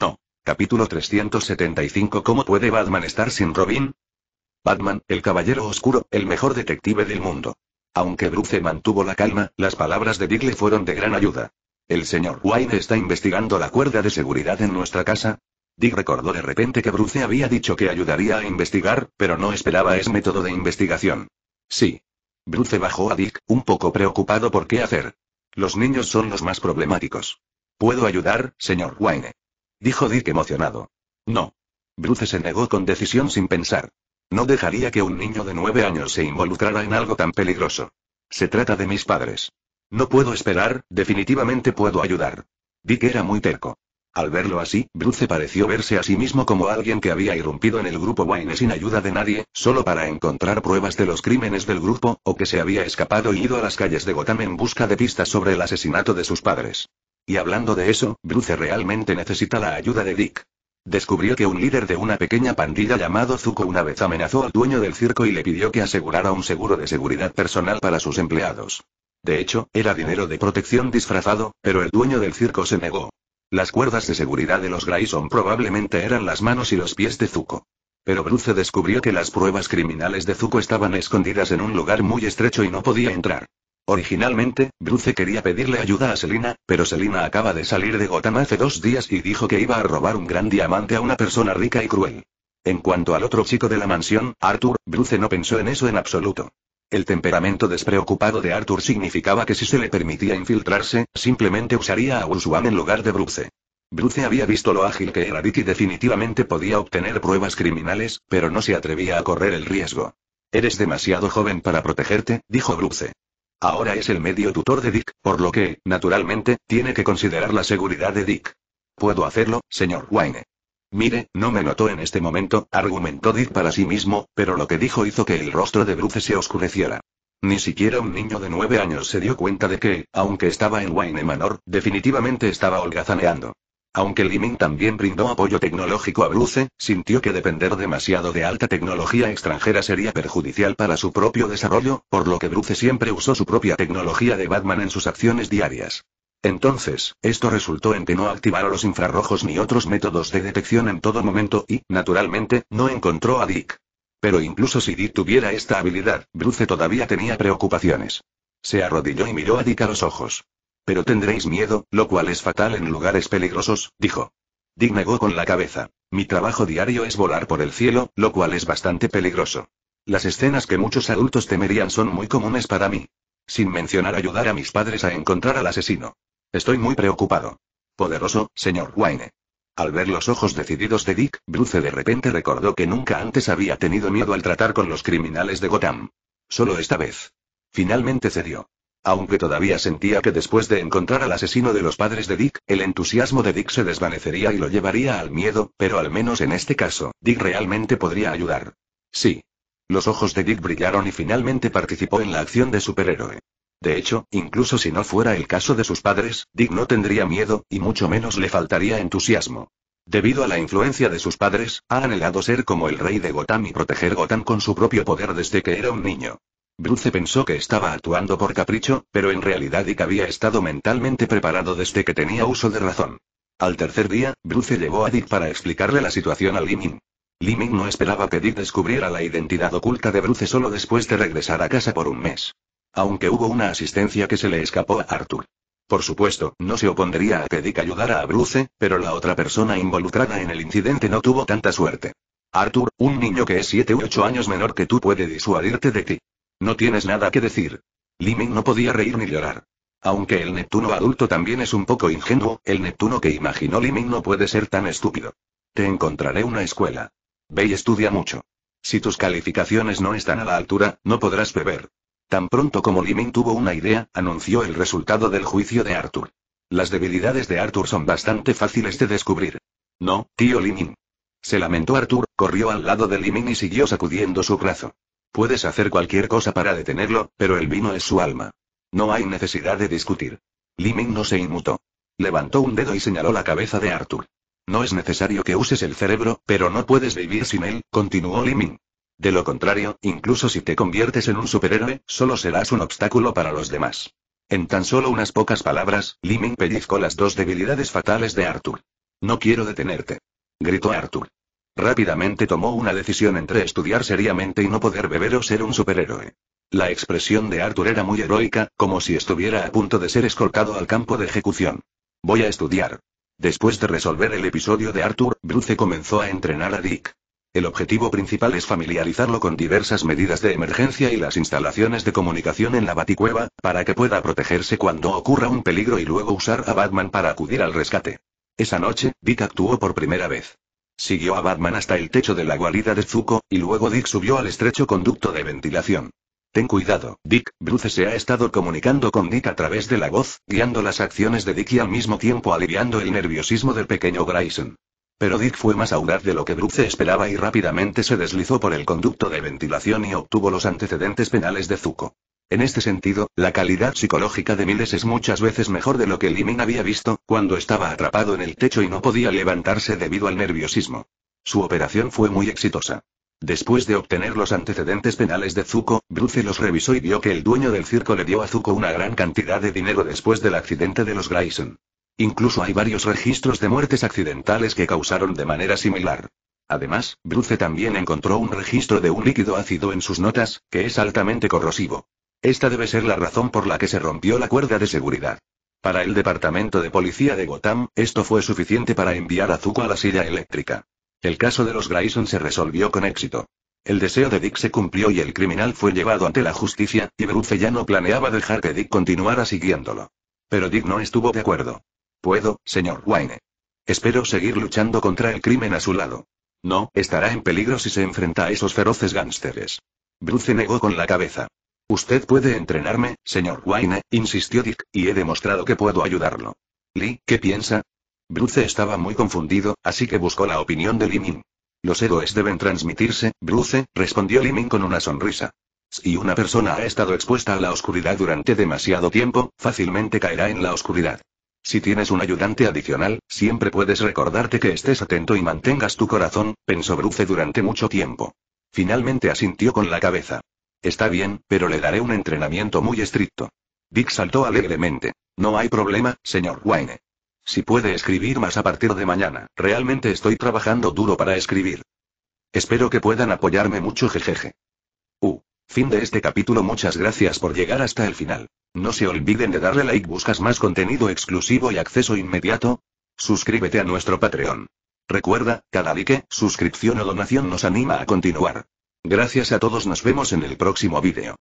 No. Capítulo 375 ¿Cómo puede Batman estar sin Robin? Batman, el caballero oscuro, el mejor detective del mundo. Aunque Bruce mantuvo la calma, las palabras de Dick le fueron de gran ayuda. El señor Wayne está investigando la cuerda de seguridad en nuestra casa. Dick recordó de repente que Bruce había dicho que ayudaría a investigar, pero no esperaba ese método de investigación. Sí. Bruce bajó a Dick, un poco preocupado por qué hacer. Los niños son los más problemáticos. ¿Puedo ayudar, señor Wayne? Dijo Dick emocionado. No. Bruce se negó con decisión sin pensar. No dejaría que un niño de nueve años se involucrara en algo tan peligroso. Se trata de mis padres. No puedo esperar, definitivamente puedo ayudar. Dick era muy terco. Al verlo así, Bruce pareció verse a sí mismo como alguien que había irrumpido en el grupo Wayne sin ayuda de nadie, solo para encontrar pruebas de los crímenes del grupo, o que se había escapado y ido a las calles de Gotham en busca de pistas sobre el asesinato de sus padres. Y hablando de eso, Bruce realmente necesita la ayuda de Dick. Descubrió que un líder de una pequeña pandilla llamado Zuko una vez amenazó al dueño del circo y le pidió que asegurara un seguro de seguridad personal para sus empleados. De hecho, era dinero de protección disfrazado, pero el dueño del circo se negó. Las cuerdas de seguridad de los Grayson probablemente eran las manos y los pies de Zuko. Pero Bruce descubrió que las pruebas criminales de Zuko estaban escondidas en un lugar muy estrecho y no podía entrar. Originalmente, Bruce quería pedirle ayuda a Selina, pero Selina acaba de salir de Gotham hace dos días y dijo que iba a robar un gran diamante a una persona rica y cruel. En cuanto al otro chico de la mansión, Arthur, Bruce no pensó en eso en absoluto. El temperamento despreocupado de Arthur significaba que si se le permitía infiltrarse, simplemente usaría a Usuam en lugar de Bruce. Bruce había visto lo ágil que era Dick y definitivamente podía obtener pruebas criminales, pero no se atrevía a correr el riesgo. Eres demasiado joven para protegerte, dijo Bruce. Ahora es el medio tutor de Dick, por lo que, naturalmente, tiene que considerar la seguridad de Dick. Puedo hacerlo, señor Wayne. Mire, no me notó en este momento, argumentó Dick para sí mismo, pero lo que dijo hizo que el rostro de Bruce se oscureciera. Ni siquiera un niño de nueve años se dio cuenta de que, aunque estaba en Wayne Manor, definitivamente estaba holgazaneando. Aunque Liming también brindó apoyo tecnológico a Bruce, sintió que depender demasiado de alta tecnología extranjera sería perjudicial para su propio desarrollo, por lo que Bruce siempre usó su propia tecnología de Batman en sus acciones diarias. Entonces, esto resultó en que no activara los infrarrojos ni otros métodos de detección en todo momento y, naturalmente, no encontró a Dick. Pero incluso si Dick tuviera esta habilidad, Bruce todavía tenía preocupaciones. Se arrodilló y miró a Dick a los ojos. Pero tendréis miedo, lo cual es fatal en lugares peligrosos, dijo. Dick negó con la cabeza. Mi trabajo diario es volar por el cielo, lo cual es bastante peligroso. Las escenas que muchos adultos temerían son muy comunes para mí. Sin mencionar ayudar a mis padres a encontrar al asesino. Estoy muy preocupado. Poderoso, señor Wayne. Al ver los ojos decididos de Dick, Bruce de repente recordó que nunca antes había tenido miedo al tratar con los criminales de Gotham. Solo esta vez. Finalmente cedió. Aunque todavía sentía que después de encontrar al asesino de los padres de Dick, el entusiasmo de Dick se desvanecería y lo llevaría al miedo, pero al menos en este caso, Dick realmente podría ayudar. Sí. Los ojos de Dick brillaron y finalmente participó en la acción de superhéroe. De hecho, incluso si no fuera el caso de sus padres, Dick no tendría miedo, y mucho menos le faltaría entusiasmo. Debido a la influencia de sus padres, ha anhelado ser como el rey de Gotham y proteger Gotham con su propio poder desde que era un niño. Bruce pensó que estaba actuando por capricho, pero en realidad Dick había estado mentalmente preparado desde que tenía uso de razón. Al tercer día, Bruce llevó a Dick para explicarle la situación a Liming. Liming no esperaba que Dick descubriera la identidad oculta de Bruce solo después de regresar a casa por un mes. Aunque hubo una asistencia que se le escapó a Arthur. Por supuesto, no se opondría a que Dick ayudara a Bruce, pero la otra persona involucrada en el incidente no tuvo tanta suerte. Arthur, un niño que es 7 u 8 años menor que tú puede disuadirte de ti. No tienes nada que decir. Liming no podía reír ni llorar. Aunque el Neptuno adulto también es un poco ingenuo, el Neptuno que imaginó Liming no puede ser tan estúpido. Te encontraré una escuela. Ve y estudia mucho. Si tus calificaciones no están a la altura, no podrás beber. Tan pronto como Liming tuvo una idea, anunció el resultado del juicio de Arthur. Las debilidades de Arthur son bastante fáciles de descubrir. No, tío Liming. Se lamentó Arthur, corrió al lado de Liming y siguió sacudiendo su brazo. Puedes hacer cualquier cosa para detenerlo, pero el vino es su alma. No hay necesidad de discutir. Liming no se inmutó. Levantó un dedo y señaló la cabeza de Arthur. No es necesario que uses el cerebro, pero no puedes vivir sin él, continuó Liming. De lo contrario, incluso si te conviertes en un superhéroe, solo serás un obstáculo para los demás. En tan solo unas pocas palabras, Liming pellizcó las dos debilidades fatales de Arthur. No quiero detenerte. Gritó Arthur. Rápidamente tomó una decisión entre estudiar seriamente y no poder beber o ser un superhéroe. La expresión de Arthur era muy heroica, como si estuviera a punto de ser escoltado al campo de ejecución. Voy a estudiar. Después de resolver el episodio de Arthur, Bruce comenzó a entrenar a Dick. El objetivo principal es familiarizarlo con diversas medidas de emergencia y las instalaciones de comunicación en la Baticueva, para que pueda protegerse cuando ocurra un peligro y luego usar a Batman para acudir al rescate. Esa noche, Dick actuó por primera vez. Siguió a Batman hasta el techo de la guarida de Zuko, y luego Dick subió al estrecho conducto de ventilación. Ten cuidado, Dick. Bruce se ha estado comunicando con Dick a través de la voz, guiando las acciones de Dick y al mismo tiempo aliviando el nerviosismo del pequeño Grayson. Pero Dick fue más audaz de lo que Bruce esperaba y rápidamente se deslizó por el conducto de ventilación y obtuvo los antecedentes penales de Zuko. En este sentido, la calidad psicológica de Miles es muchas veces mejor de lo que Limin había visto, cuando estaba atrapado en el techo y no podía levantarse debido al nerviosismo. Su operación fue muy exitosa. Después de obtener los antecedentes penales de Zuko, Bruce los revisó y vio que el dueño del circo le dio a Zuko una gran cantidad de dinero después del accidente de los Grayson. Incluso hay varios registros de muertes accidentales que causaron de manera similar. Además, Bruce también encontró un registro de un líquido ácido en sus notas, que es altamente corrosivo. Esta debe ser la razón por la que se rompió la cuerda de seguridad. Para el departamento de policía de Gotham, esto fue suficiente para enviar a Zuko a la silla eléctrica. El caso de los Grayson se resolvió con éxito. El deseo de Dick se cumplió y el criminal fue llevado ante la justicia, y Bruce ya no planeaba dejar que Dick continuara siguiéndolo. Pero Dick no estuvo de acuerdo. Puedo, señor Wayne. Espero seguir luchando contra el crimen a su lado. No, estará en peligro si se enfrenta a esos feroces gánsteres. Bruce negó con la cabeza. Usted puede entrenarme, señor Wayne, insistió Dick, y he demostrado que puedo ayudarlo. Lee, ¿qué piensa? Bruce estaba muy confundido, así que buscó la opinión de Limin. Los héroes deben transmitirse, Bruce, respondió Limin con una sonrisa. Si una persona ha estado expuesta a la oscuridad durante demasiado tiempo, fácilmente caerá en la oscuridad. Si tienes un ayudante adicional, siempre puedes recordarte que estés atento y mantengas tu corazón, pensó Bruce durante mucho tiempo. Finalmente asintió con la cabeza. Está bien, pero le daré un entrenamiento muy estricto. Dick saltó alegremente. No hay problema, señor Wayne. Si puede escribir más a partir de mañana, realmente estoy trabajando duro para escribir. Espero que puedan apoyarme mucho, jejeje. Fin de este capítulo. Muchas gracias por llegar hasta el final. No se olviden de darle like. ¿Buscas más contenido exclusivo y acceso inmediato? Suscríbete a nuestro Patreon. Recuerda, cada like, suscripción o donación nos anima a continuar. Gracias a todos, nos vemos en el próximo vídeo.